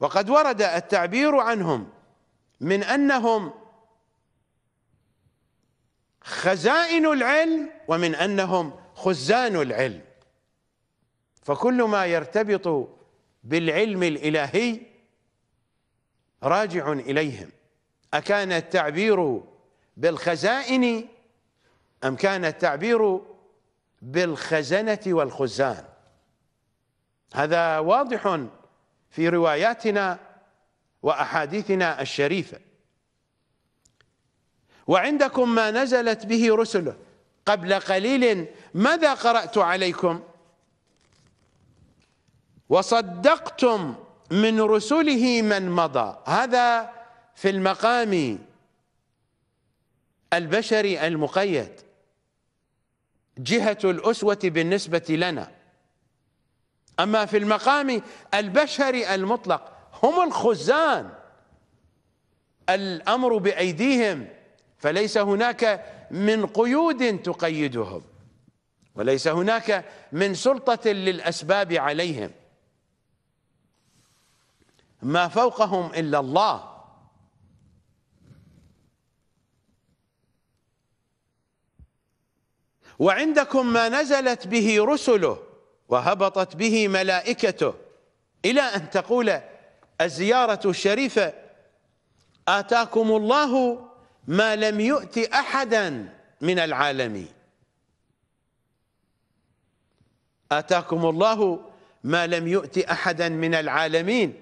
وقد ورد التعبير عنهم من أنهم خزائن العلم ومن أنهم خزان العلم. فكل ما يرتبط بالعلم الإلهي راجع إليهم. أكان التعبير بالخزائن أم كان التعبير بالخزنة والخزان؟ هذا واضح في رواياتنا وأحاديثنا الشريفة. وعندكم ما نزلت به رسله. قبل قليل ماذا قرأت عليكم؟ وصدقتم من رسله من مضى. هذا في المقام البشري المقيد. جهة الأسوة بالنسبة لنا. أما في المقام البشري المطلق هم الخزان. الأمر بأيديهم. فليس هناك من قيود تقيدهم وليس هناك من سلطة للأسباب عليهم. ما فوقهم إلا الله. وعندكم ما نزلت به رسله وهبطت به ملائكته. إلى أن تقول الزيارة الشريفة آتاكم الله ما لم يؤت أحدا من العالمين آتاكم الله ما لم يؤت أحدا من العالمين.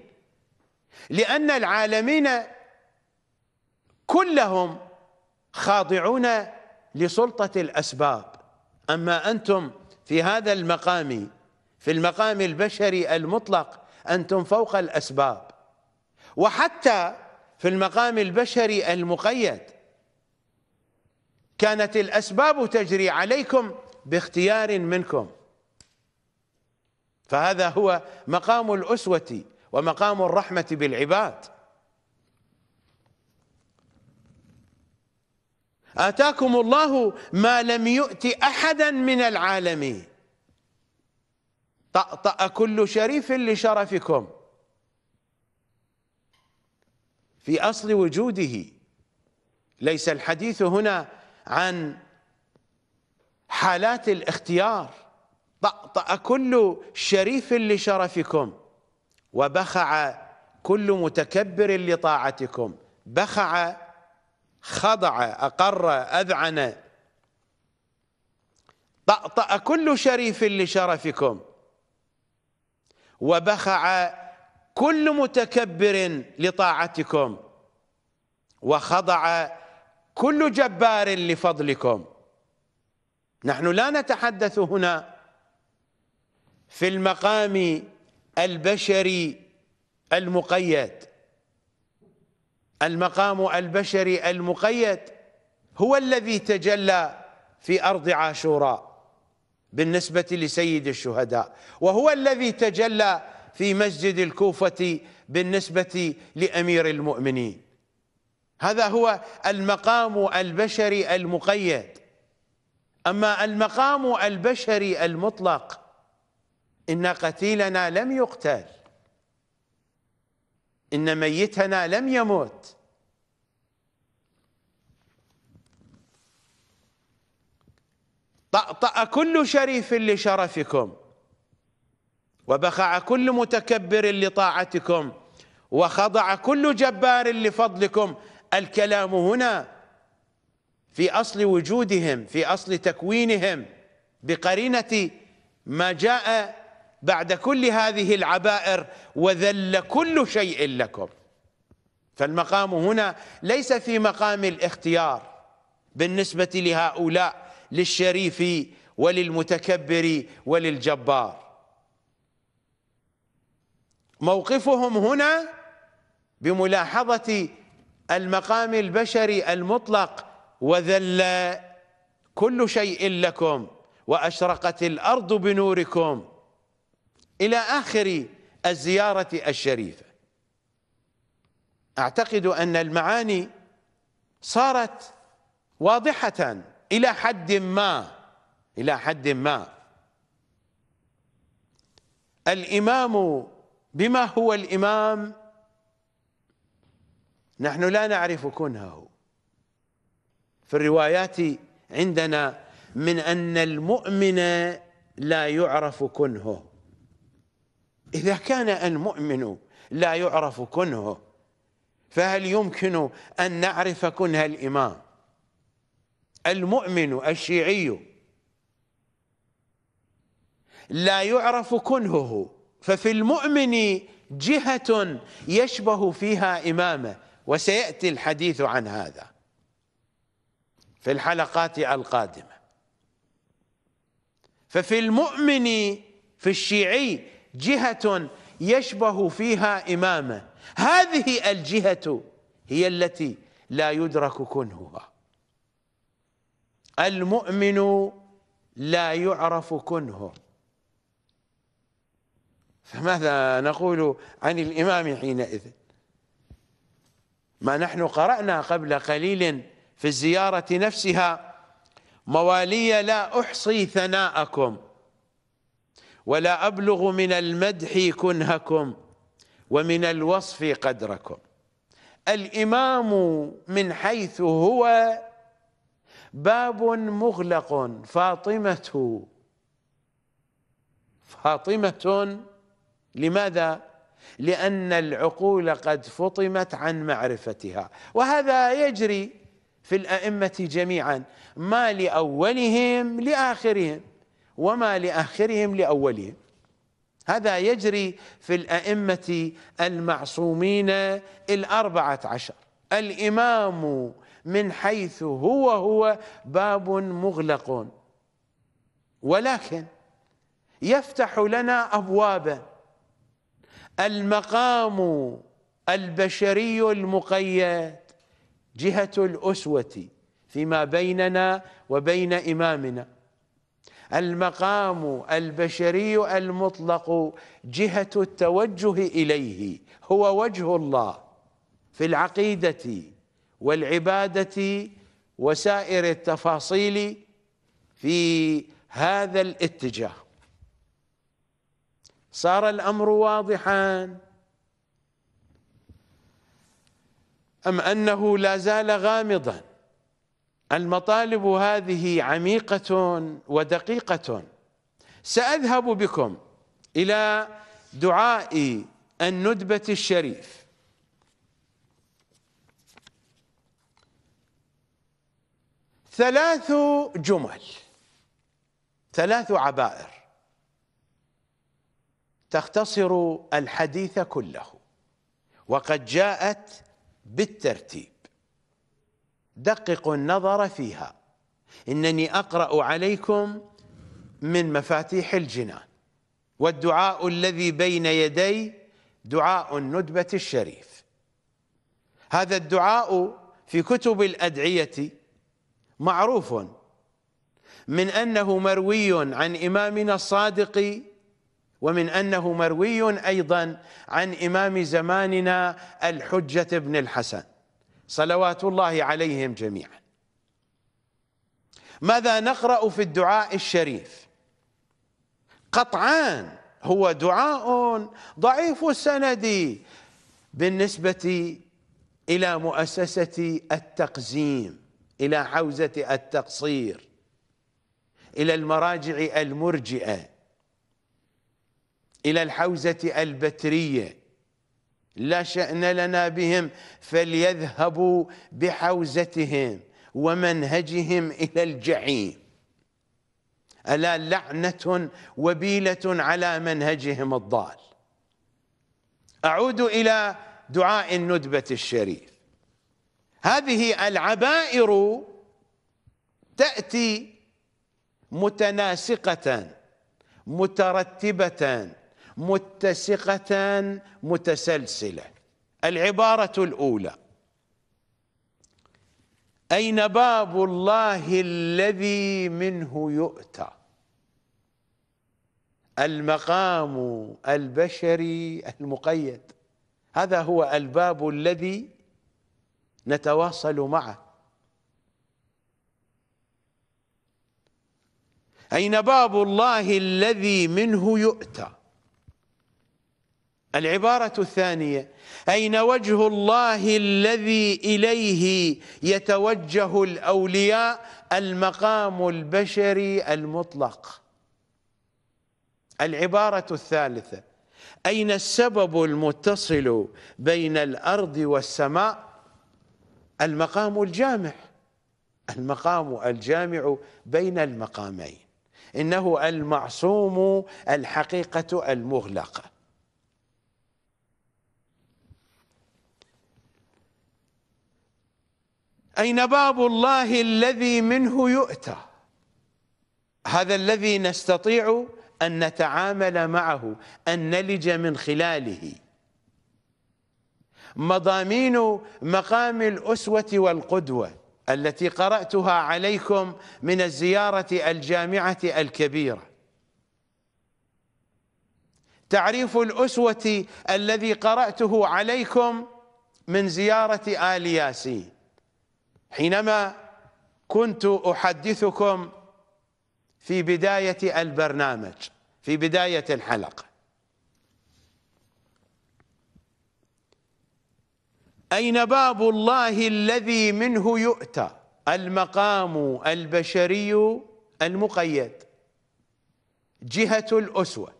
لأن العالمين كلهم خاضعون لسلطة الأسباب. أما أنتم في هذا المقام في المقام البشري المطلق أنتم فوق الأسباب. وحتى في المقام البشري المقيد كانت الأسباب تجري عليكم باختيار منكم. فهذا هو مقام الأسوة ومقام الرحمة بالعباد. آتاكم الله ما لم يؤت أحدا من العالمين طأطأ كل شريف لشرفكم. في أصل وجوده ليس الحديث هنا عن حالات الاختيار. طأطأ كل شريف لشرفكم وبخع كل متكبر لطاعتكم. بخع خضع أقر أذعن. طأطأ كل شريف لشرفكم وبخع كل متكبر لطاعتكم وخضع كل جبار لفضلكم. نحن لا نتحدث هنا في المقام البشري المقيد. المقام البشري المقيد هو الذي تجلى في أرض عاشوراء بالنسبة لسيد الشهداء وهو الذي تجلى في مسجد الكوفة بالنسبة لأمير المؤمنين. هذا هو المقام البشري المقيد. أما المقام البشري المطلق إن قتيلنا لم يقتل إن ميتنا لم يمت طأطأ كل شريف لشرفكم وبخع كل متكبر لطاعتكم وخضع كل جبار لفضلكم الكلام هنا في أصل وجودهم في أصل تكوينهم بقرينة ما جاء بعد كل هذه العبائر وذل كل شيء لكم. فالمقام هنا ليس في مقام الاختيار بالنسبة لهؤلاء للشريف وللمتكبر وللجبار. موقفهم هنا بملاحظة المقام البشري المطلق وذل كل شيء لكم وأشرقت الأرض بنوركم إلى آخر الزيارة الشريفة. أعتقد أن المعاني صارت واضحة إلى حد ما إلى حد ما. الإمام بما هو الإمام نحن لا نعرف كنهه. في الروايات عندنا من أن المؤمن لا يعرف كنهه. إذا كان المؤمن لا يعرف كنهه فهل يمكن أن نعرف كنه الإمام؟ المؤمن الشيعي لا يعرف كنهه ففي المؤمن جهة يشبه فيها إمامه. وسيأتي الحديث عن هذا في الحلقات القادمة. ففي المؤمن في الشيعي جهة يشبه فيها إمامة. هذه الجهة هي التي لا يدرك كنهها. المؤمن لا يعرف كنهه. فماذا نقول عن الإمام حينئذ؟ ما نحن قرأنا قبل قليل في الزيارة نفسها. موالي لا أحصي ثناءكم ولا أبلغ من المدح كنهكم ومن الوصف قدركم. الإمام من حيث هو باب مغلق فاطمة فاطمة لماذا؟ لأن العقول قد فطمت عن معرفتها. وهذا يجري في الأئمة جميعا. ما لأولهم لآخرهم وما لآخرهم لأولهم. هذا يجري في الأئمة المعصومين الأربعة عشر. الإمام من حيث هو هو باب مغلق. ولكن يفتح لنا أبوابا. المقام البشري المقيد جهة الأسوة فيما بيننا وبين إمامنا. المقام البشري المطلق جهة التوجه إليه هو وجه الله في العقيدة والعبادة وسائر التفاصيل في هذا الاتجاه. صار الأمر واضحا. أم أنه لا زال غامضا. المطالب هذه عميقة ودقيقة. سأذهب بكم إلى دعاء الندبة الشريف. ثلاث جمل ثلاث عبائر. تختصر الحديث كله. وقد جاءت بالترتيب. دققوا النظر فيها. إنني أقرأ عليكم من مفاتيح الجنان. والدعاء الذي بين يدي دعاء الندبة الشريف. هذا الدعاء في كتب الأدعية معروف من أنه مروي عن إمامنا الصادق ومن أنه مروي أيضا عن إمام زماننا الحجة بن الحسن. صلوات الله عليهم جميعا. ماذا نقرأ في الدعاء الشريف؟ قطعان. هو دعاء ضعيف السند بالنسبة إلى مؤسسة التقزيم إلى حوزة التقصير إلى المراجع المرجئة. إلى الحوزة البترية. لا شأن لنا بهم فليذهبوا بحوزتهم ومنهجهم إلى الجحيم. ألا لعنة وبيلة على منهجهم الضال. أعود إلى دعاء الندبة الشريف. هذه العبائر تأتي متناسقة مترتبة متسقة متسلسلة. العبارة الأولى. أين باب الله الذي منه يؤتى؟ المقام البشري المقيد. هذا هو الباب الذي نتواصل معه. أين باب الله الذي منه يؤتى؟ العبارة الثانية أين وجه الله الذي إليه يتوجه الأولياء؟ المقام البشري المطلق. العبارة الثالثة أين السبب المتصل بين الأرض والسماء؟ المقام الجامع. المقام الجامع بين المقامين. إنه المعصوم الحقيقة المغلقة. أين باب الله الذي منه يؤتى؟ هذا الذي نستطيع أن نتعامل معه أن نلج من خلاله. مضامين مقام الأسوة والقدوة التي قرأتها عليكم من الزيارة الجامعة الكبيرة. تعريف الأسوة الذي قرأته عليكم من زيارة آل ياسين. حينما كنت أحدثكم في بداية البرنامج في بداية الحلقة. أين باب الله الذي منه يؤتى؟ المقام البشري المقيد. جهة الأسوة.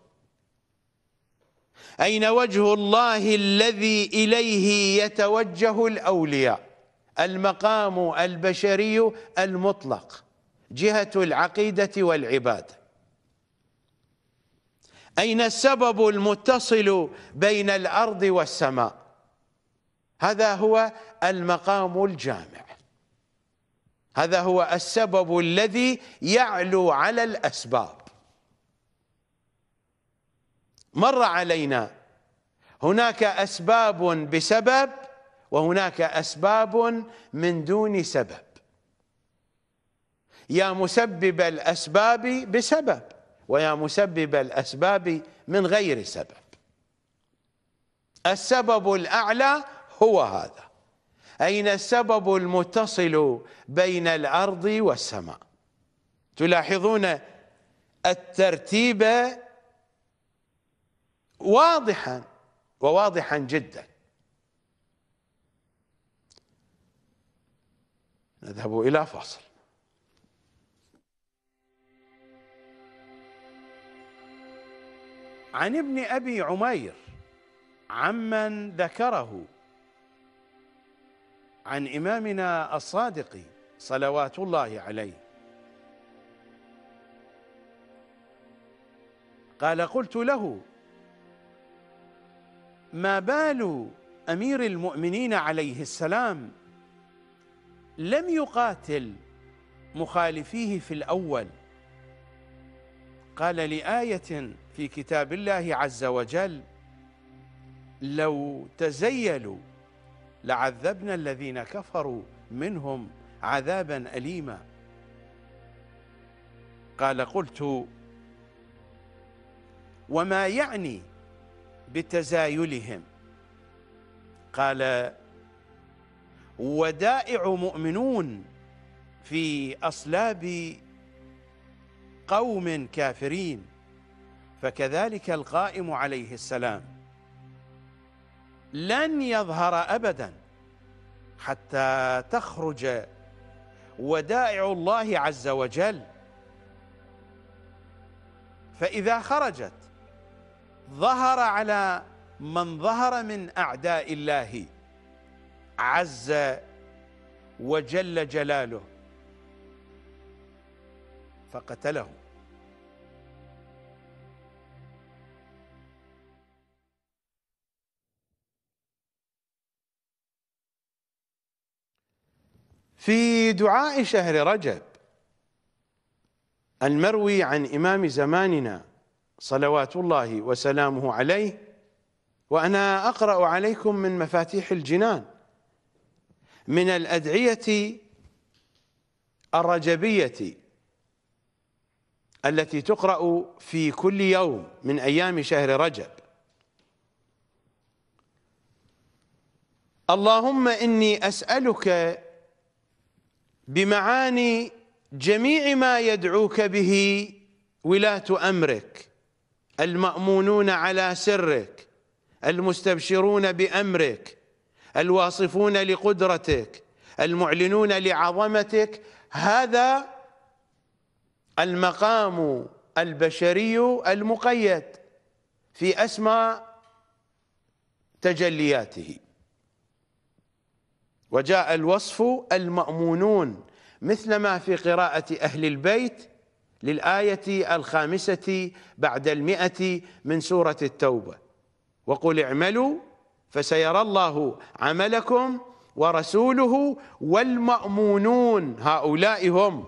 أين وجه الله الذي إليه يتوجه الأولياء؟ المقام البشري المطلق جهة العقيدة والعبادة أين السبب المتصل بين الأرض والسماء؟ هذا هو المقام الجامع. هذا هو السبب الذي يعلو على الأسباب. مر علينا هناك أسباب بسبب وهناك أسباب من دون سبب. يا مسبب الأسباب بسبب ويا مسبب الأسباب من غير سبب. السبب الأعلى هو هذا. أين السبب المتصل بين الأرض والسماء؟ تلاحظون الترتيب واضحا وواضحا جدا. نذهب إلى فاصل. عن ابن أبي عمير عمن ذكره. عن إمامنا الصادق صلوات الله عليه. قال قلت له ما بال أمير المؤمنين عليه السلام لم يقاتل مخالفيه في الأول. قال لآية في كتاب الله عز وجل لو تزيلوا لعذبنا الذين كفروا منهم عذابا أليما. قال قلت وما يعني بتزايلهم؟ قال ودائع مؤمنون في أصلاب قوم كافرين فكذلك القائم عليه السلام. لن يظهر أبدا حتى تخرج ودائع الله عز وجل. فإذا خرجت ظهر على من ظهر من أعداء الله. عز وجل جلاله فقتله. في دعاء شهر رجب المروي عن إمام زماننا صلوات الله وسلامه عليه وأنا أقرأ عليكم من مفاتيح الجنان. من الأدعية الرجبية التي تقرأ في كل يوم من أيام شهر رجب. اللهم إني أسألك بمعاني جميع ما يدعوك به ولاة أمرك المأمونون على سرك المستبشرون بأمرك الواصفون لقدرتك المعلنون لعظمتك هذا المقام البشري المقيد في أسمى تجلياته. وجاء الوصف المأمونون مثل ما في قراءة أهل البيت للآية الخامسة بعد المئة من سورة التوبة. وقل اعملوا فسيرى الله عملكم ورسوله والمأمونون. هؤلاء هم.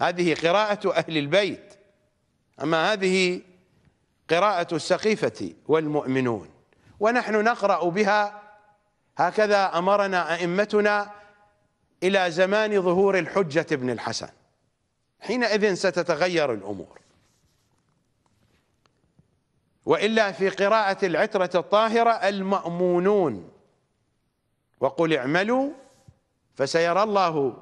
هذه قراءة أهل البيت. أما هذه قراءة السقيفة والمؤمنون. ونحن نقرأ بها. هكذا أمرنا أئمتنا إلى زمان ظهور الحجة بن الحسن. حينئذ ستتغير الأمور. وإلا في قراءة العترة الطاهرة المأمونون. وقل اعملوا فسيرى الله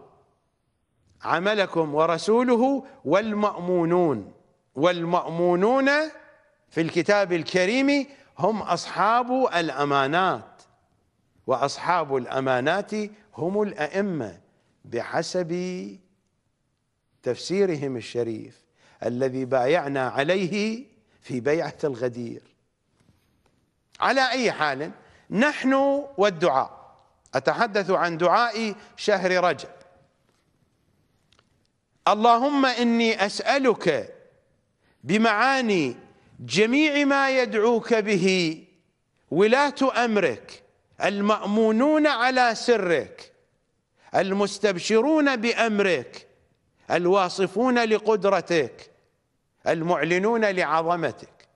عملكم ورسوله والمأمونون. والمأمونون في الكتاب الكريم هم أصحاب الأمانات. وأصحاب الأمانات هم الأئمة بحسب تفسيرهم الشريف الذي بايعنا عليه في بيعة الغدير. على أي حال نحن والدعاء أتحدث عن دعاء شهر رجب. اللهم إني أسألك بمعاني جميع ما يدعوك به ولاة أمرك المأمونون على سرك المستبشرون بأمرك الواصفون لقدرتك المعلنون لعظمتك.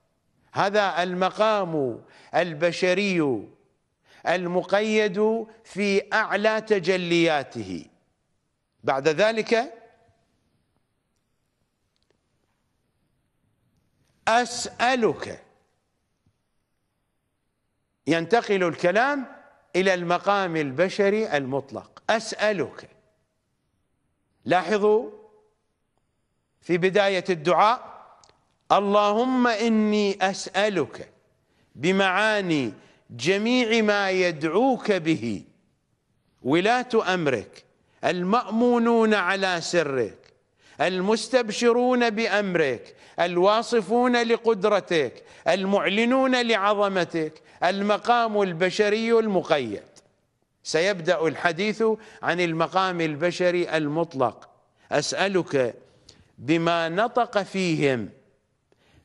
هذا المقام البشري المقيد في أعلى تجلياته. بعد ذلك أسألك. ينتقل الكلام إلى المقام البشري المطلق. أسألك. لاحظوا في بداية الدعاء اللهم إني أسألك بمعاني جميع ما يدعوك به ولاة أمرك المأمونون على سرك المستبشرون بأمرك الواصفون لقدرتك المعلنون لعظمتك المقام البشري المقيد. سيبدأ الحديث عن المقام البشري المطلق. أسألك بما نطق فيهم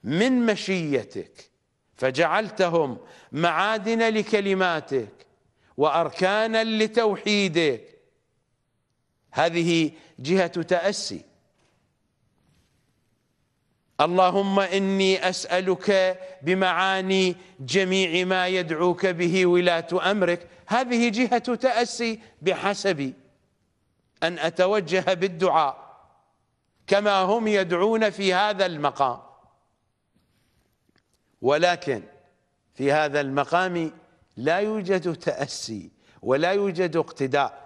من مشيتك فجعلتهم معادن لكلماتك وأركانا لتوحيدك. هذه جهة تأسي. اللهم إني أسألك بمعاني جميع ما يدعوك به ولاة أمرك. هذه جهة تأسي بحسب أن أتوجه بالدعاء كما هم يدعون في هذا المقام. ولكن في هذا المقام لا يوجد تأسي ولا يوجد اقتداء.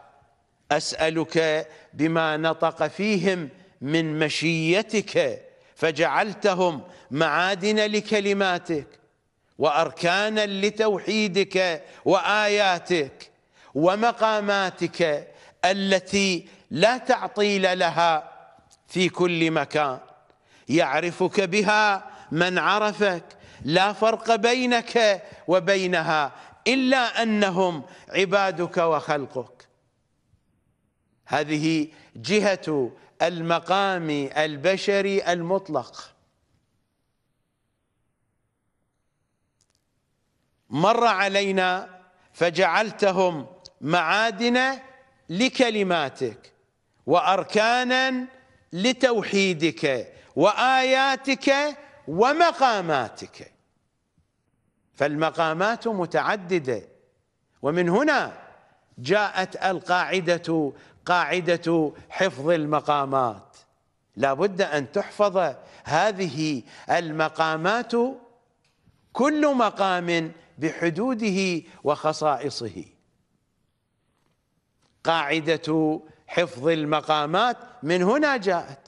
أسألك بما نطق فيهم من مشيتك فجعلتهم معادن لكلماتك وأركانا لتوحيدك وآياتك ومقاماتك التي لا تعطيل لها في كل مكان. يعرفك بها من عرفك لا فرق بينك وبينها إلا أنهم عبادك وخلقك. هذه جهة المقام البشري المطلق. مر علينا فجعلتهم معادن لكلماتك وأركانا لتوحيدك وآياتك ومقاماتك. فالمقامات متعددة. ومن هنا جاءت القاعدة قاعدة حفظ المقامات. لا بد أن تحفظ هذه المقامات كل مقام بحدوده وخصائصه. قاعدة حفظ المقامات من هنا جاءت.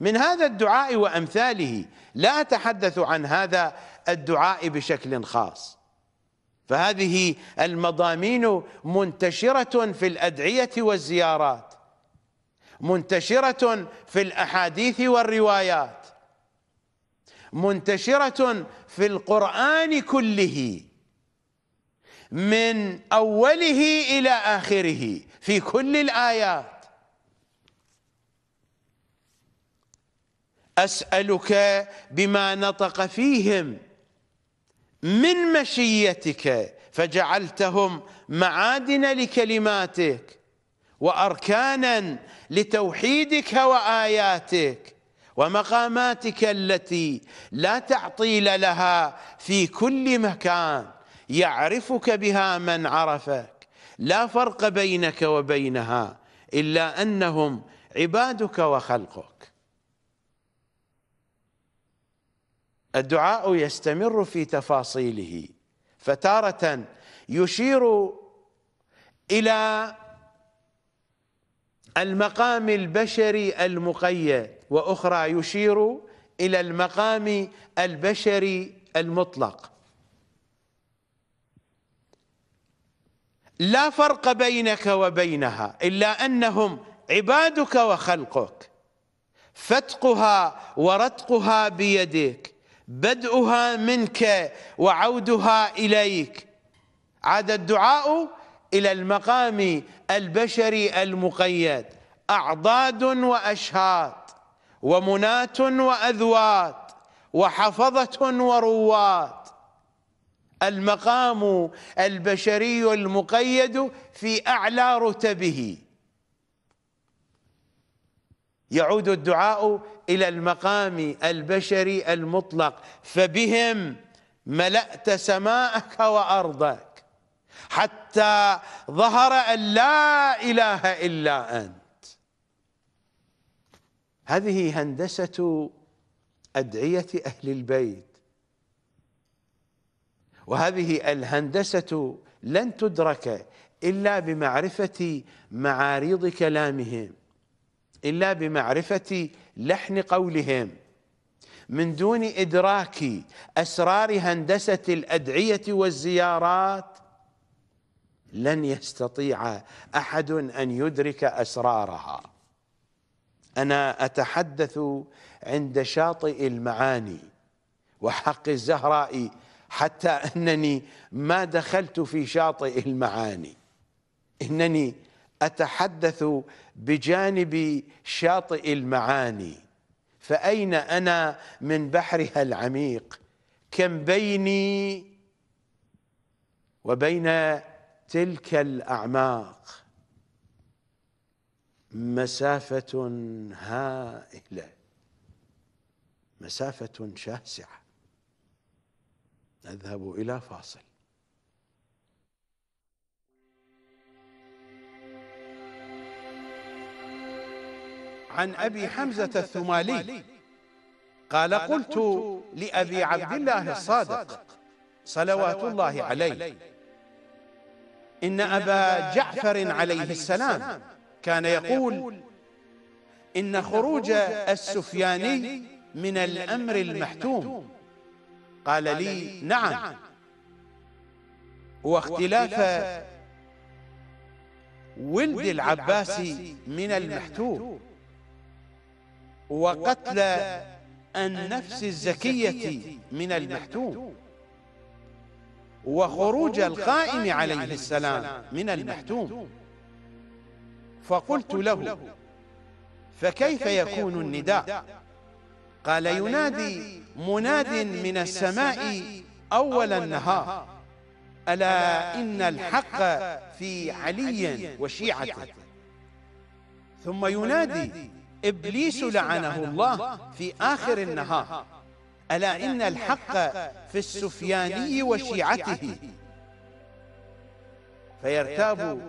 من هذا الدعاء وأمثاله لا أتحدث عن هذا الدعاء بشكل خاص. فهذه المضامين منتشرة في الأدعية والزيارات منتشرة في الأحاديث والروايات منتشرة في القرآن كله من أوله إلى آخره في كل الآيات. أسألك بما نطق فيهم من مشيتك فجعلتهم معادن لكلماتك وأركانا لتوحيدك وآياتك ومقاماتك التي لا تعطيل لها في كل مكان يعرفك بها من عرفك. لا فرق بينك وبينها إلا أنهم عبادك وخلقك. الدعاء يستمر في تفاصيله فتارة يشير إلى المقام البشري المقيد وأخرى يشير إلى المقام البشري المطلق. لا فرق بينك وبينها إلا أنهم عبادك وخلقك فتقها ورتقها بيدك بدءها منك وعودها إليك. عاد الدعاء إلى المقام البشري المقيد. أعضاد وأشهاد ومنات وأذوات وحفظة ورواد. المقام البشري المقيد في أعلى رتبه. يعود الدعاء إلى المقام البشري المطلق فبهم ملأت سماءك وأرضك حتى ظهر أن لا إله إلا أنت. هذه هندسة أدعية أهل البيت وهذه الهندسة لن تدرك إلا بمعرفة معاريض كلامهم. إلا بمعرفة لحن قولهم. من دون إدراك أسرار هندسة الأدعية والزيارات لن يستطيع أحد أن يدرك أسرارها. أنا أتحدث عند شاطئ المعاني وحق الزهراء حتى أنني ما دخلت في شاطئ المعاني. إنني أتحدث بجانب شاطئ المعاني فأين أنا من بحرها العميق؟ كم بيني وبين تلك الأعماق؟ مسافة هائلة مسافة شاسعة. نذهب إلى فاصل. عن أبي حمزة الثمالي. قال قلت لأبي عبد الله الصادق. صلوات الله عليه. إن أبا جعفر عليه السلام كان يقول إن خروج السفياني من الأمر المحتوم. قال لي نعم. واختلاف ولد العباس من المحتوم. وقتل النفس الزكية من المحتوم. وخروج القائم عليه السلام من المحتوم. فقلت له فكيف يكون النداء؟ قال ينادي مناد من السماء أول النهار. ألا إن الحق في علي وشيعته. ثم ينادي إبليس لعنه الله في آخر النهار. ألا إن الحق في السفياني وشيعته. فيرتاب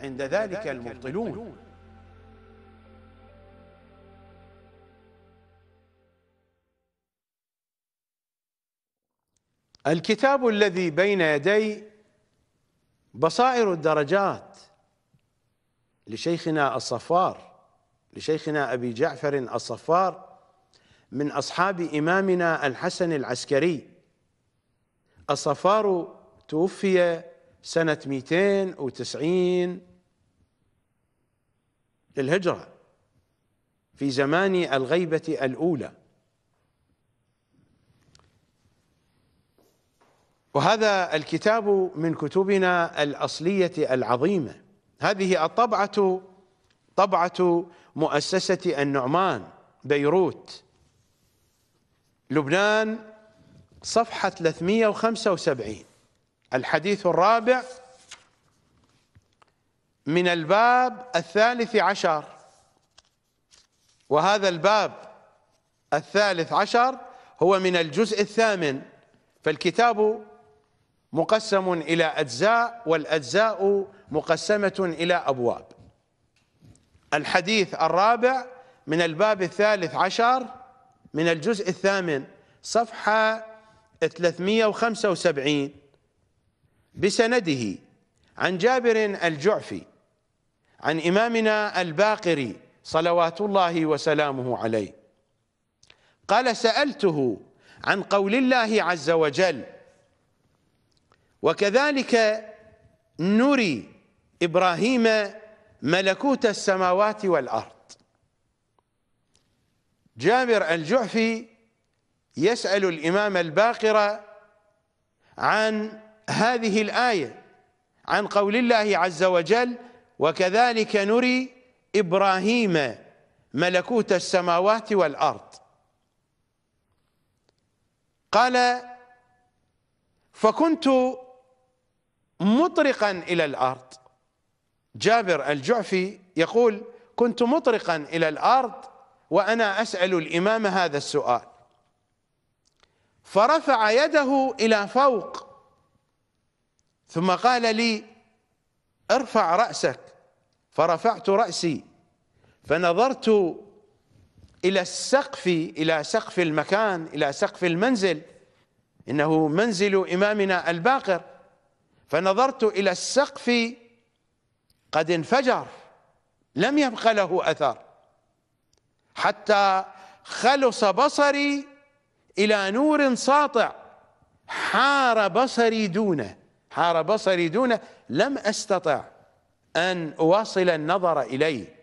عند ذلك المبطلون. الكتاب الذي بين يدي بصائر الدرجات لشيخنا الصفار. لشيخنا أبي جعفر الصفار من أصحاب إمامنا الحسن العسكري. الصفار توفي سنة 290 للهجرة في زمان الغيبة الأولى. وهذا الكتاب من كتبنا الأصلية العظيمة. هذه الطبعة طبعة مؤسسة النعمان بيروت. لبنان صفحة 375 الحديث الرابع من الباب الثالث عشر. وهذا الباب الثالث عشر هو من الجزء الثامن. فالكتاب مقسم إلى أجزاء والأجزاء مقسمة إلى أبواب. الحديث الرابع من الباب الثالث عشر من الجزء الثامن صفحة 375 بسنده عن جابر الجعفي عن إمامنا الباقري صلوات الله وسلامه عليه. قال سألته عن قول الله عز وجل وكذلك نري إبراهيم ملكوت السماوات والأرض. جابر الجعفي يسأل الإمام الباقر عن هذه الآية عن قول الله عز وجل وكذلك نري إبراهيم ملكوت السماوات والأرض قال فكنت مطرقا إلى الأرض جابر الجعفي يقول كنت مطرقا إلى الأرض وأنا أسأل الإمام هذا السؤال. فرفع يده إلى فوق ثم قال لي ارفع رأسك. فرفعت رأسي فنظرت إلى السقف إلى سقف المكان إلى سقف المنزل إنه منزل إمامنا الباقر. فنظرت إلى السقف قد انفجر لم يبق له أثر. حتى خلص بصري إلى نور ساطع. حار بصري دونه حار بصري دونه. لم أستطع أن أواصل النظر إليه.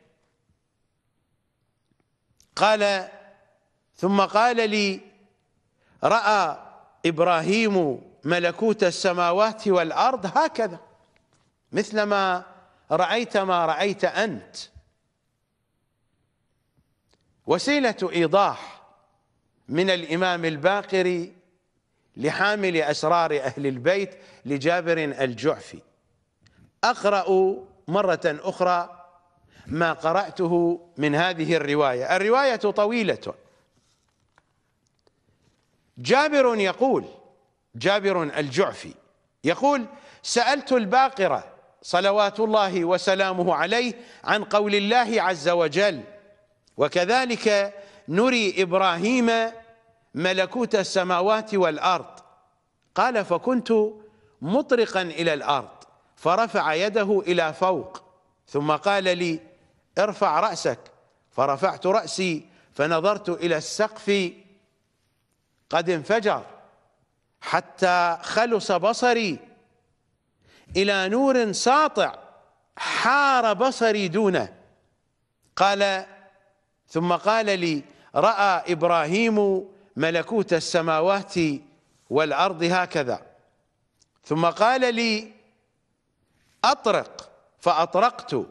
قال ثم قال لي رأى إبراهيم ملكوت السماوات والأرض هكذا مثلما رأيت ما رأيت أنت. وسيلة إيضاح من الإمام الباقر لحامل أسرار أهل البيت لجابر الجعفي. أقرأ مرة أخرى ما قرأته من هذه الرواية. الرواية طويلة. جابر يقول جابر الجعفي يقول سألت الباقرة صلوات الله وسلامه عليه عن قول الله عز وجل. وكذلك نري إبراهيم ملكوت السماوات والأرض. قال فكنت مطرقا إلى الأرض فرفع يده إلى فوق ثم قال لي ارفع رأسك فرفعت رأسي فنظرت إلى السقف قد انفجر حتى خلص بصري إلى نور ساطع حار بصري دونه. قال ثم قال لي رأى إبراهيم ملكوت السماوات والأرض هكذا. ثم قال لي أطرق فأطرقت.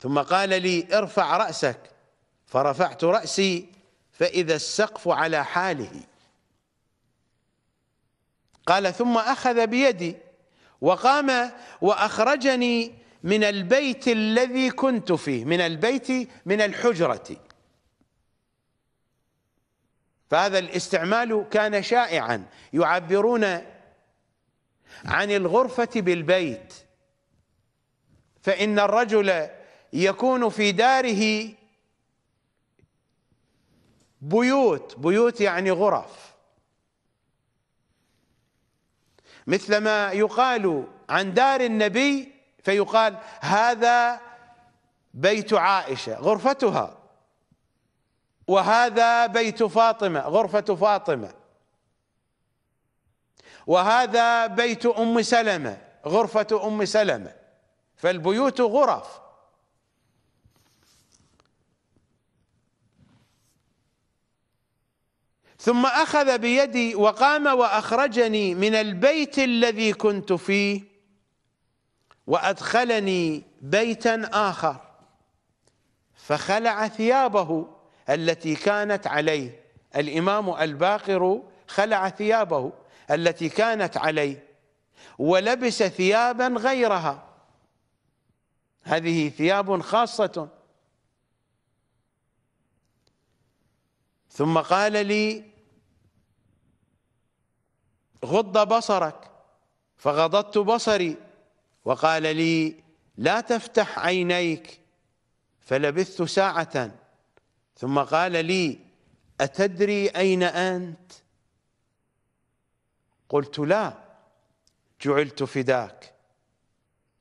ثم قال لي ارفع رأسك. فرفعت رأسي فإذا السقف على حاله. قال ثم أخذ بيدي. وقام وأخرجني من البيت الذي كنت فيه من البيت من الحجرة. فهذا الاستعمال كان شائعا. يعبرون عن الغرفة بالبيت. فإن الرجل يكون في داره بيوت بيوت يعني غرف. مثلما يقال عن دار النبي فيقال هذا بيت عائشة غرفتها. وهذا بيت فاطمة غرفة فاطمة. وهذا بيت أم سلمة غرفة أم سلمة. فالبيوت غرف. ثم أخذ بيدي وقام وأخرجني من البيت الذي كنت فيه وأدخلني بيتا آخر فخلع ثيابه التي كانت عليه. الإمام الباقر خلع ثيابه التي كانت عليه ولبس ثيابا غيرها. هذه ثياب خاصة. ثم قال لي غض بصرك. فغضضت بصري. وقال لي لا تفتح عينيك. فلبثت ساعة. ثم قال لي أتدري أين أنت؟ قلت لا جعلت فداك.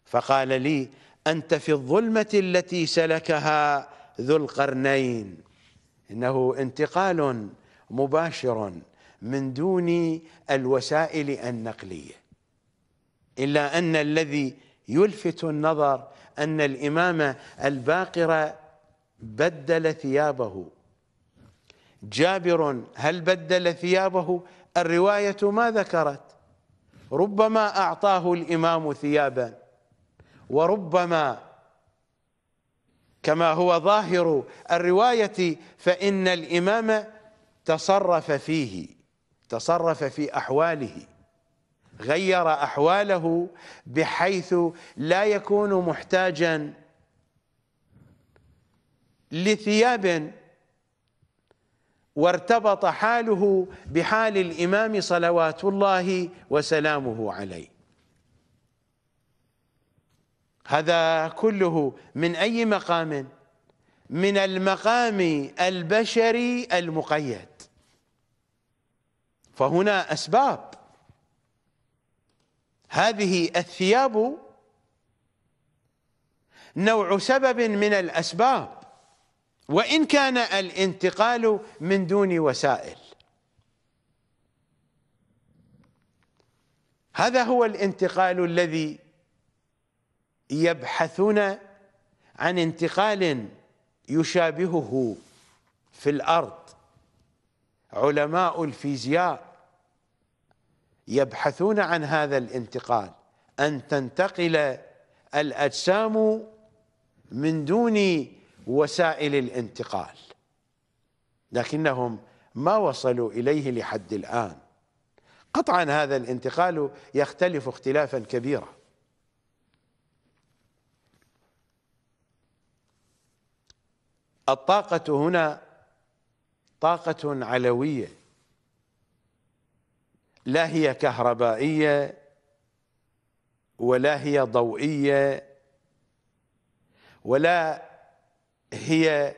فقال لي أنت في الظلمة التي سلكها ذو القرنين. إنه انتقال مباشر. من دون الوسائل النقلية. إلا أن الذي يلفت النظر أن الإمام الباقر بدل ثيابه. جابر هل بدل ثيابه؟ الرواية ما ذكرت. ربما أعطاه الإمام ثيابا. وربما كما هو ظاهر الرواية فإن الإمام تصرف فيه. تصرف في أحواله غير أحواله بحيث لا يكون محتاجا لثياب وارتبط حاله بحال الإمام صلوات الله وسلامه عليه. هذا كله من أي مقام؟ من المقام البشري المقيد. فهنا أسباب. هذه الثياب نوع سبب من الأسباب وإن كان الانتقال من دون وسائل. هذا هو الانتقال الذي يبحثون عن انتقال يشابهه في الأرض علماء الفيزياء. يبحثون عن هذا الانتقال أن تنتقل الأجسام من دون وسائل الانتقال. لكنهم ما وصلوا إليه لحد الآن. قطعا هذا الانتقال يختلف اختلافا كبيرا. الطاقة هنا طاقة علوية. لا هي كهربائية ولا هي ضوئية ولا هي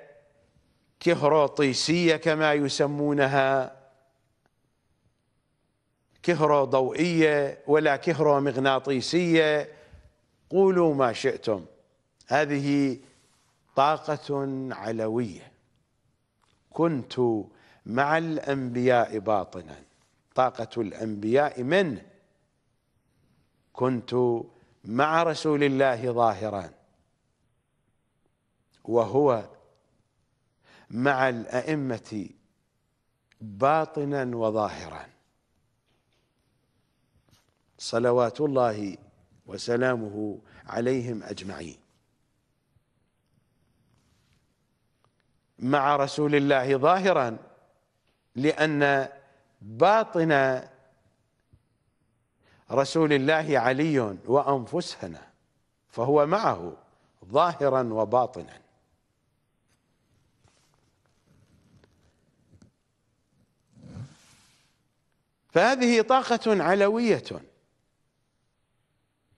كهروطيسية كما يسمونها كهروضوئية ولا كهرومغناطيسية قولوا ما شئتم. هذه طاقة علوية. كنت مع الأنبياء باطنا. طاقة الأنبياء منه كنت مع رسول الله ظاهرا وهو مع الأئمة باطنا وظاهرا صلوات الله وسلامه عليهم أجمعين. مع رسول الله ظاهرا لأن باطن رسول الله علي وأنفسنا فهو معه ظاهرا وباطنا. فهذه طاقة علوية.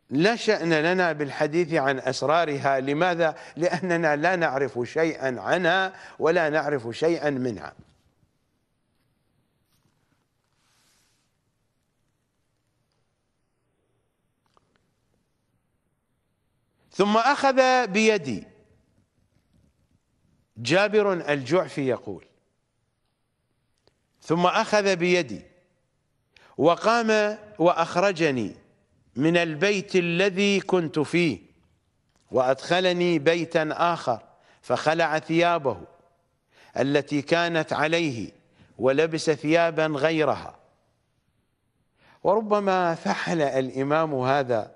لا شأن لنا بالحديث عن أسرارها. لماذا؟ لأننا لا نعرف شيئا عنها ولا نعرف شيئا منها. ثم أخذ بيدي. جابر الجعفي يقول ثم أخذ بيدي وقام وأخرجني من البيت الذي كنت فيه وأدخلني بيتا آخر فخلع ثيابه التي كانت عليه ولبس ثيابا غيرها. وربما فعل الإمام هذا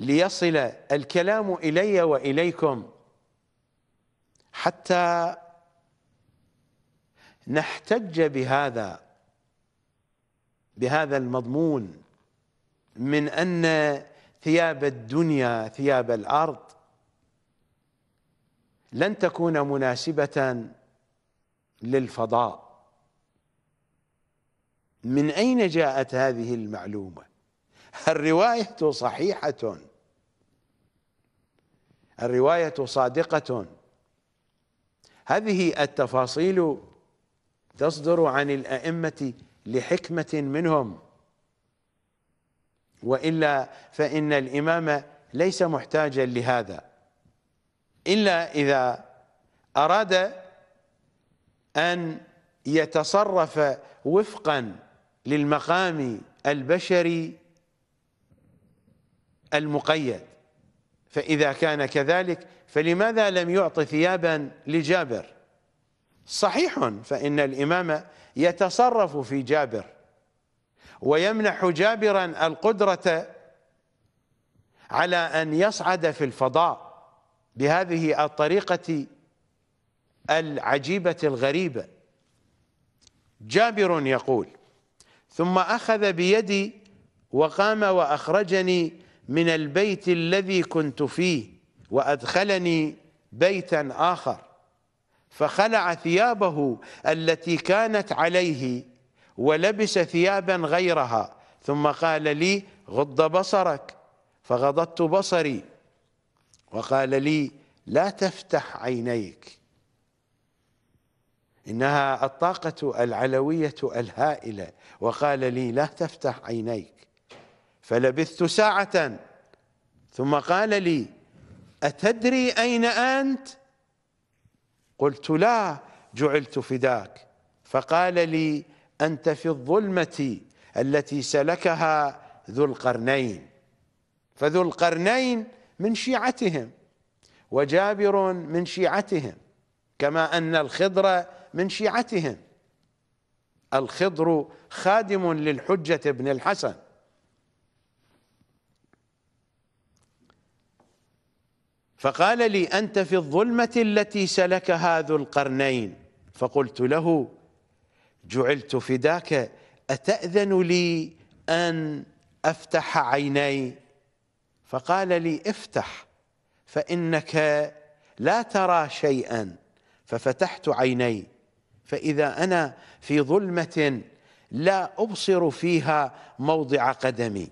ليصل الكلام إلي وإليكم حتى نحتج بهذا بهذا المضمون من أن ثياب الدنيا ثياب الأرض لن تكون مناسبة للفضاء. من أين جاءت هذه المعلومة؟ الرواية صحيحة. الرواية صادقة. هذه التفاصيل تصدر عن الأئمة لحكمة منهم. وإلا فإن الإمام ليس محتاجا لهذا. إلا إذا أراد أن يتصرف وفقا للمقام البشري المقيد. فإذا كان كذلك فلماذا لم يعط ثيابا لجابر؟ صحيح فإن الإمام يتصرف في جابر ويمنح جابرا القدرة على أن يصعد في الفضاء بهذه الطريقة العجيبة الغريبة. جابر يقول ثم أخذ بيدي وقام وأخرجني من البيت الذي كنت فيه وأدخلني بيتا آخر فخلع ثيابه التي كانت عليه ولبس ثيابا غيرها. ثم قال لي غض بصرك فغضضت بصري. وقال لي لا تفتح عينيك إنها الطاقة العلوية الهائلة. وقال لي لا تفتح عينيك فلبثت ساعة. ثم قال لي أتدري أين أنت؟ قلت لا جعلت فداك. فقال لي أنت في الظلمة التي سلكها ذو القرنين. فذو القرنين من شيعتهم وجابر من شيعتهم كما أن الخضر من شيعتهم. الخضر خادم للحجة بن الحسن. فقال لي أنت في الظلمة التي سلكها ذو القرنين. فقلت له جعلت فداك أتأذن لي أن أفتح عيني؟ فقال لي افتح فإنك لا ترى شيئا. ففتحت عيني فإذا أنا في ظلمة لا أبصر فيها موضع قدمي.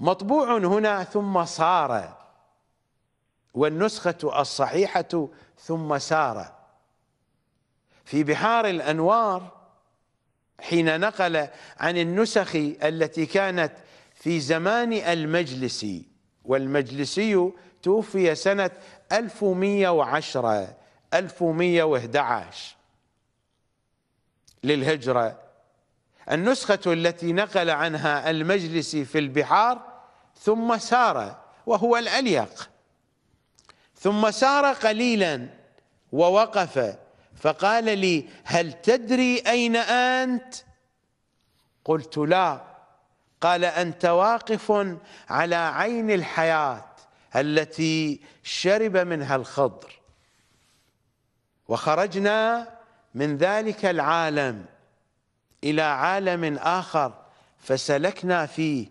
مطبوع هنا ثم صار والنسخة الصحيحة ثم سار. في بحار الأنوار حين نقل عن النسخ التي كانت في زمان المجلسي والمجلسي توفي سنة 1110 1111 للهجرة. النسخة التي نقل عنها المجلسي في البحار ثم سار وهو الأليق. ثم سار قليلا ووقف فقال لي هل تدري أين أنت؟ قلت لا. قال أنت واقف على عين الحياة التي شرب منها الخضر وخرجنا من ذلك العالم. إلى عالم آخر فسلكنا فيه.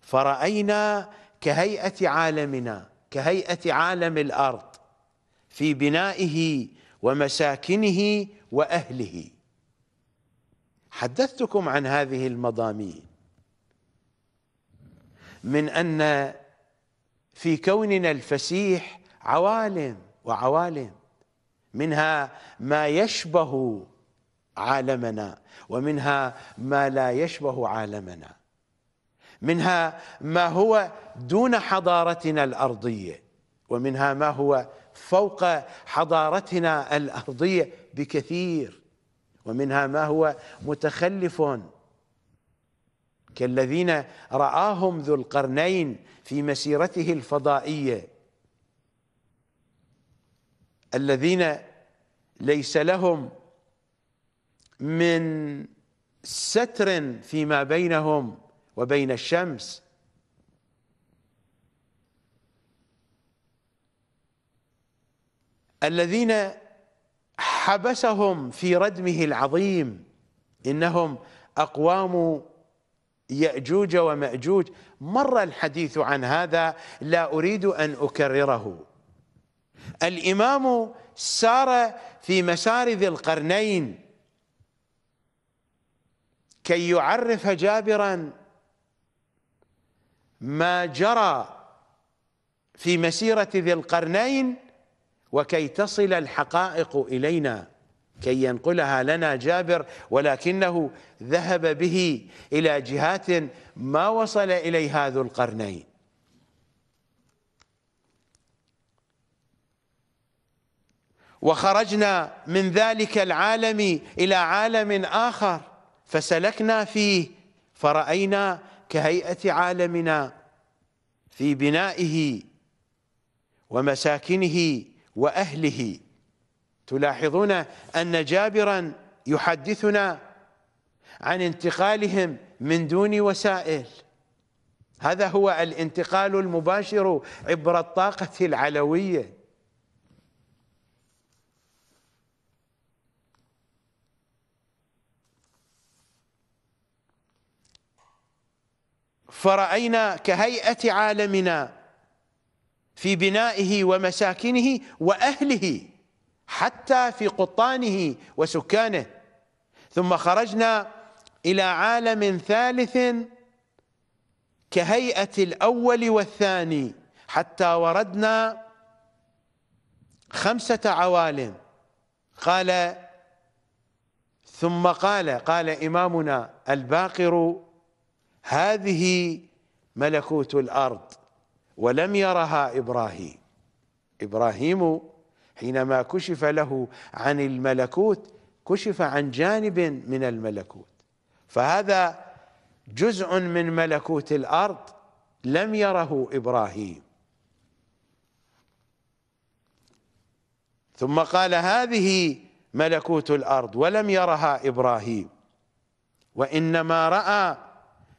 فرأينا كهيئة عالمنا كهيئة عالم الأرض في بنائه ومساكنه وأهله. حدثتكم عن هذه المضامين. من أن في كوننا الفسيح عوالم وعوالم منها ما يشبه عالمنا. ومنها ما لا يشبه عالمنا. منها ما هو دون حضارتنا الأرضية. ومنها ما هو فوق حضارتنا الأرضية بكثير. ومنها ما هو متخلف كالذين رآهم ذو القرنين في مسيرته الفضائية. الذين ليس لهم من ستر فيما بينهم وبين الشمس. الذين حبسهم في ردمه العظيم إنهم أقوام يأجوج ومأجوج. مر الحديث عن هذا لا أريد أن أكرره. الإمام سار في مسار ذي القرنين كي يعرف جابرا ما جرى في مسيرة ذي القرنين وكي تصل الحقائق إلينا كي ينقلها لنا جابر ولكنه ذهب به إلى جهات ما وصل إليها ذو القرنين. وخرجنا من ذلك العالم إلى عالم آخر. فسلكنا فيه فرأينا كهيئة عالمنا في بنائه ومساكنه وأهله. تلاحظون أن جابرا يحدثنا عن انتقالهم من دون وسائل. هذا هو الانتقال المباشر عبر الطاقة العلوية. فرأينا كهيئة عالمنا في بنائه ومساكنه وأهله حتى في قطانه وسكانه. ثم خرجنا إلى عالم ثالث كهيئة الأول والثاني حتى وردنا خمسة عوالم. قال ثم قال قال إمامنا الباقر هذه ملكوت الأرض ولم يرها إبراهيم. إبراهيم حينما كشف له عن الملكوت كشف عن جانب من الملكوت. فهذا جزء من ملكوت الأرض لم يره إبراهيم. ثم قال هذه ملكوت الأرض ولم يرها إبراهيم. وإنما رأى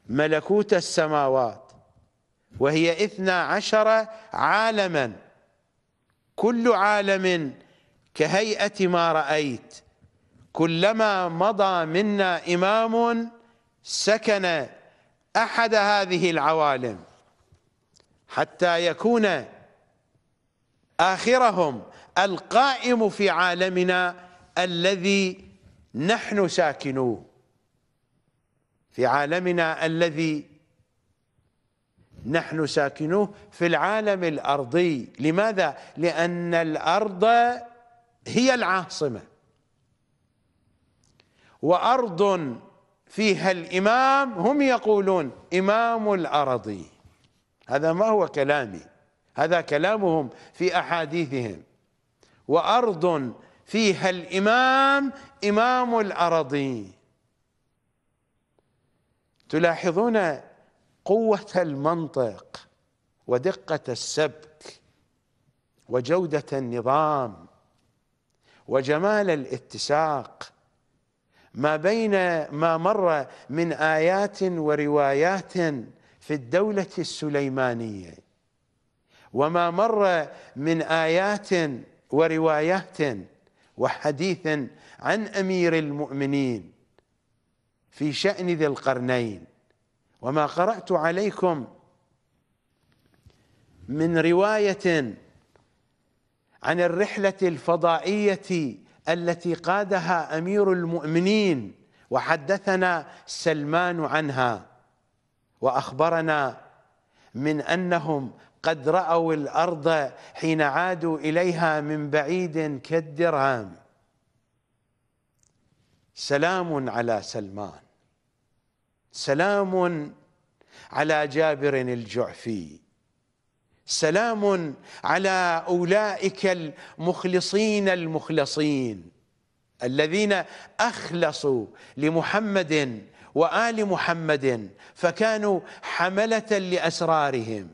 ملكوت السماوات وهي اثنا عشر عالما. كل عالم كهيئة ما رأيت. كلما مضى منا إمام سكن أحد هذه العوالم حتى يكون آخرهم القائم في عالمنا الذي نحن ساكنوه. في عالمنا الذي نحن ساكنوه في العالم الأرضي. لماذا؟ لأن الأرض هي العاصمة. وأرض فيها الإمام هم يقولون إمام الأرضي. هذا ما هو كلامي. هذا كلامهم في أحاديثهم. وأرض فيها الإمام إمام الأرضي. تلاحظون قوة المنطق ودقة السبك وجودة النظام وجمال الاتساق. ما بين ما مر من آيات وروايات في الدولة السليمانية وما مر من آيات وروايات وحديث عن أمير المؤمنين. في شأن ذي القرنين. وما قرأت عليكم من رواية عن الرحلة الفضائية التي قادها أمير المؤمنين وحدثنا سلمان عنها وأخبرنا من أنهم قد رأوا الأرض حين عادوا إليها من بعيد كالدرهم. سلام على سلمان. سلام على جابر الجعفي. سلام على أولئك المخلصين المخلصين الذين أخلصوا لمحمد وآل محمد فكانوا حملة لأسرارهم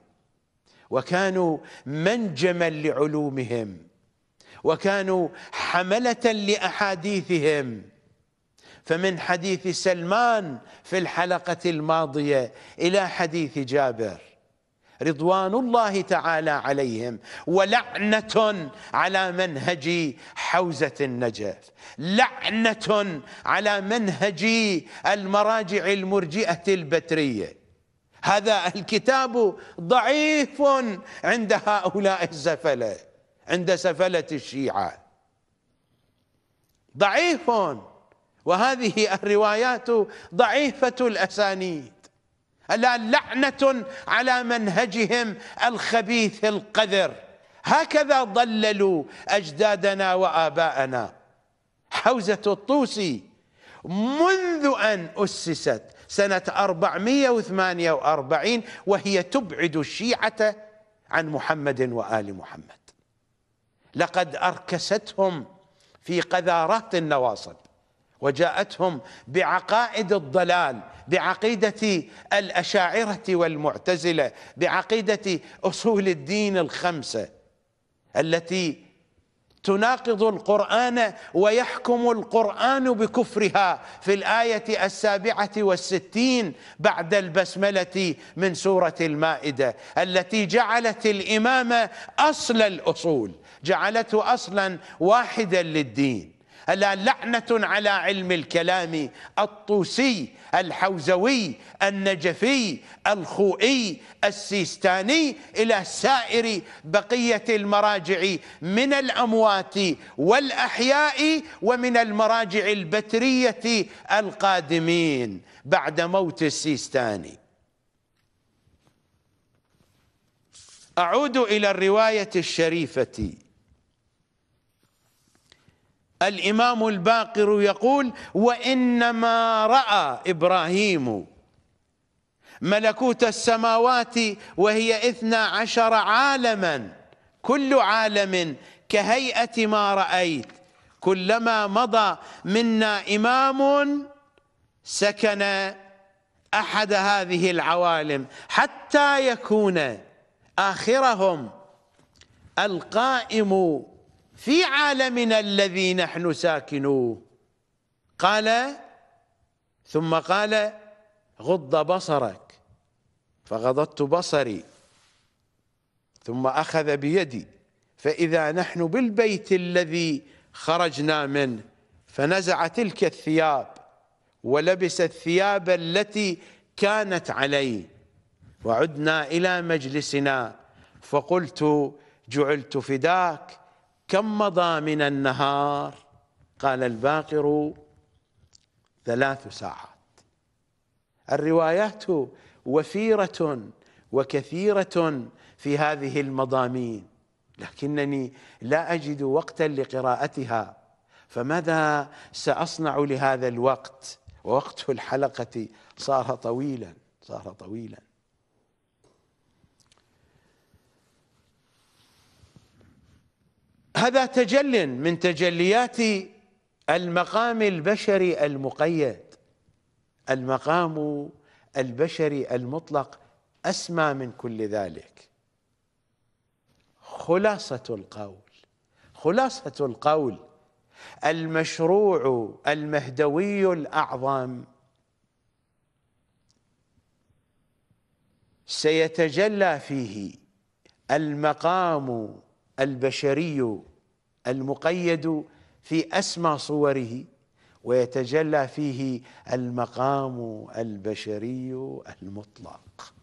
وكانوا منجما لعلومهم وكانوا حملة لأحاديثهم. فمن حديث سلمان في الحلقة الماضية إلى حديث جابر. رضوان الله تعالى عليهم ولعنة على منهج حوزة النجف. لعنة على منهج المراجع المرجئة البترية. هذا الكتاب ضعيف عند هؤلاء الزفلة عند سفلة الشيعة. ضعيف وهذه الروايات ضعيفة الأسانيد. ألا لعنة على منهجهم الخبيث القذر. هكذا ضللوا أجدادنا وآباءنا. حوزة الطوسي منذ أن أسست سنة 448 وهي تبعد الشيعة عن محمد وآل محمد. لقد أركستهم في قذارات النواصب. وجاءتهم بعقائد الضلال بعقيدة الأشاعرة والمعتزلة بعقيدة أصول الدين الخمسة التي تناقض القرآن ويحكم القرآن بكفرها في الآية السابعة والستين بعد البسملة من سورة المائدة التي جعلت الإمام أصل الأصول جعلته أصلا واحدا للدين. ألا لعنة على علم الكلام الطوسي الحوزوي النجفي الخوئي السيستاني إلى سائر بقية المراجع من الأموات والأحياء ومن المراجع البترية القادمين بعد موت السيستاني. أعود إلى الرواية الشريفة الإمام الباقر يقول وإنما رأى إبراهيم ملكوت السماوات وهي إثنى عشر عالما. كل عالم كهيئة ما رأيت. كلما مضى منا إمام سكن أحد هذه العوالم حتى يكون آخرهم القائم في عالمنا الذي نحن ساكنوه قال ثم قال غض بصرك. فغضضت بصري. ثم أخذ بيدي. فإذا نحن بالبيت الذي خرجنا منه فنزع تلك الثياب ولبس الثياب التي كانت عليه. وعدنا إلى مجلسنا. فقلت جعلت فداك. كم مضى من النهار؟ قال الباقر ثلاث ساعات. الروايات وفيرة وكثيرة في هذه المضامين لكنني لا أجد وقتا لقراءتها. فماذا سأصنع لهذا الوقت؟ ووقت الحلقة صار طويلا صار طويلا. هذا تجل من تجليات المقام البشري المقيد. المقام البشري المطلق أسمى من كل ذلك. خلاصة القول. خلاصة القول. المشروع المهدوي الأعظم. سيتجلى فيه المقام البشري المقيد في أسمى صوره ويتجلى فيه المقام البشري المطلق.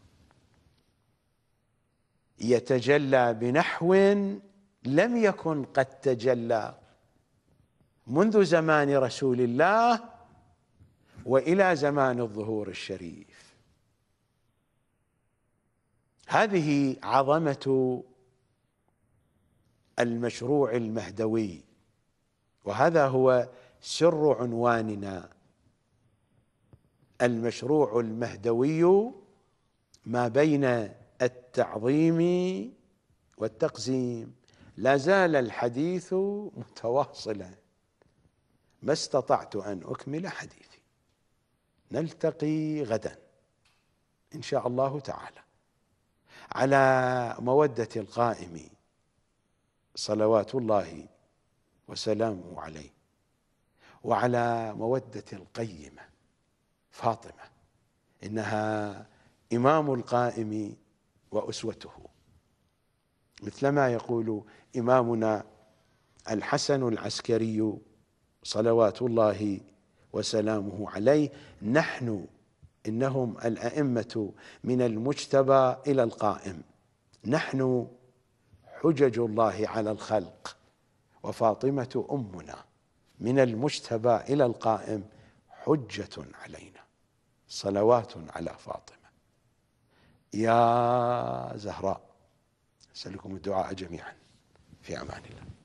يتجلى بنحو لم يكن قد تجلى. منذ زمان رسول الله وإلى زمان الظهور الشريف. هذه عظمة المشروع المهدوي. وهذا هو سر عنواننا. المشروع المهدوي ما بين التعظيم والتقزيم. لا زال الحديث متواصلا. ما استطعت أن أكمل حديثي. نلتقي غدا إن شاء الله تعالى على مودة القائم صلوات الله وسلامه عليه. وعلى مودة القيمة فاطمة إنها إمام القائم وأسوته. مثلما يقول إمامنا الحسن العسكري صلوات الله وسلامه عليه نحن إنهم الأئمة من المجتبى إلى القائم. نحن حجج الله على الخلق. وفاطمة أمنا من المجتبى إلى القائم حجة علينا. صلوات على فاطمة. يا زهراء أسألكم الدعاء جميعا. في أمان الله.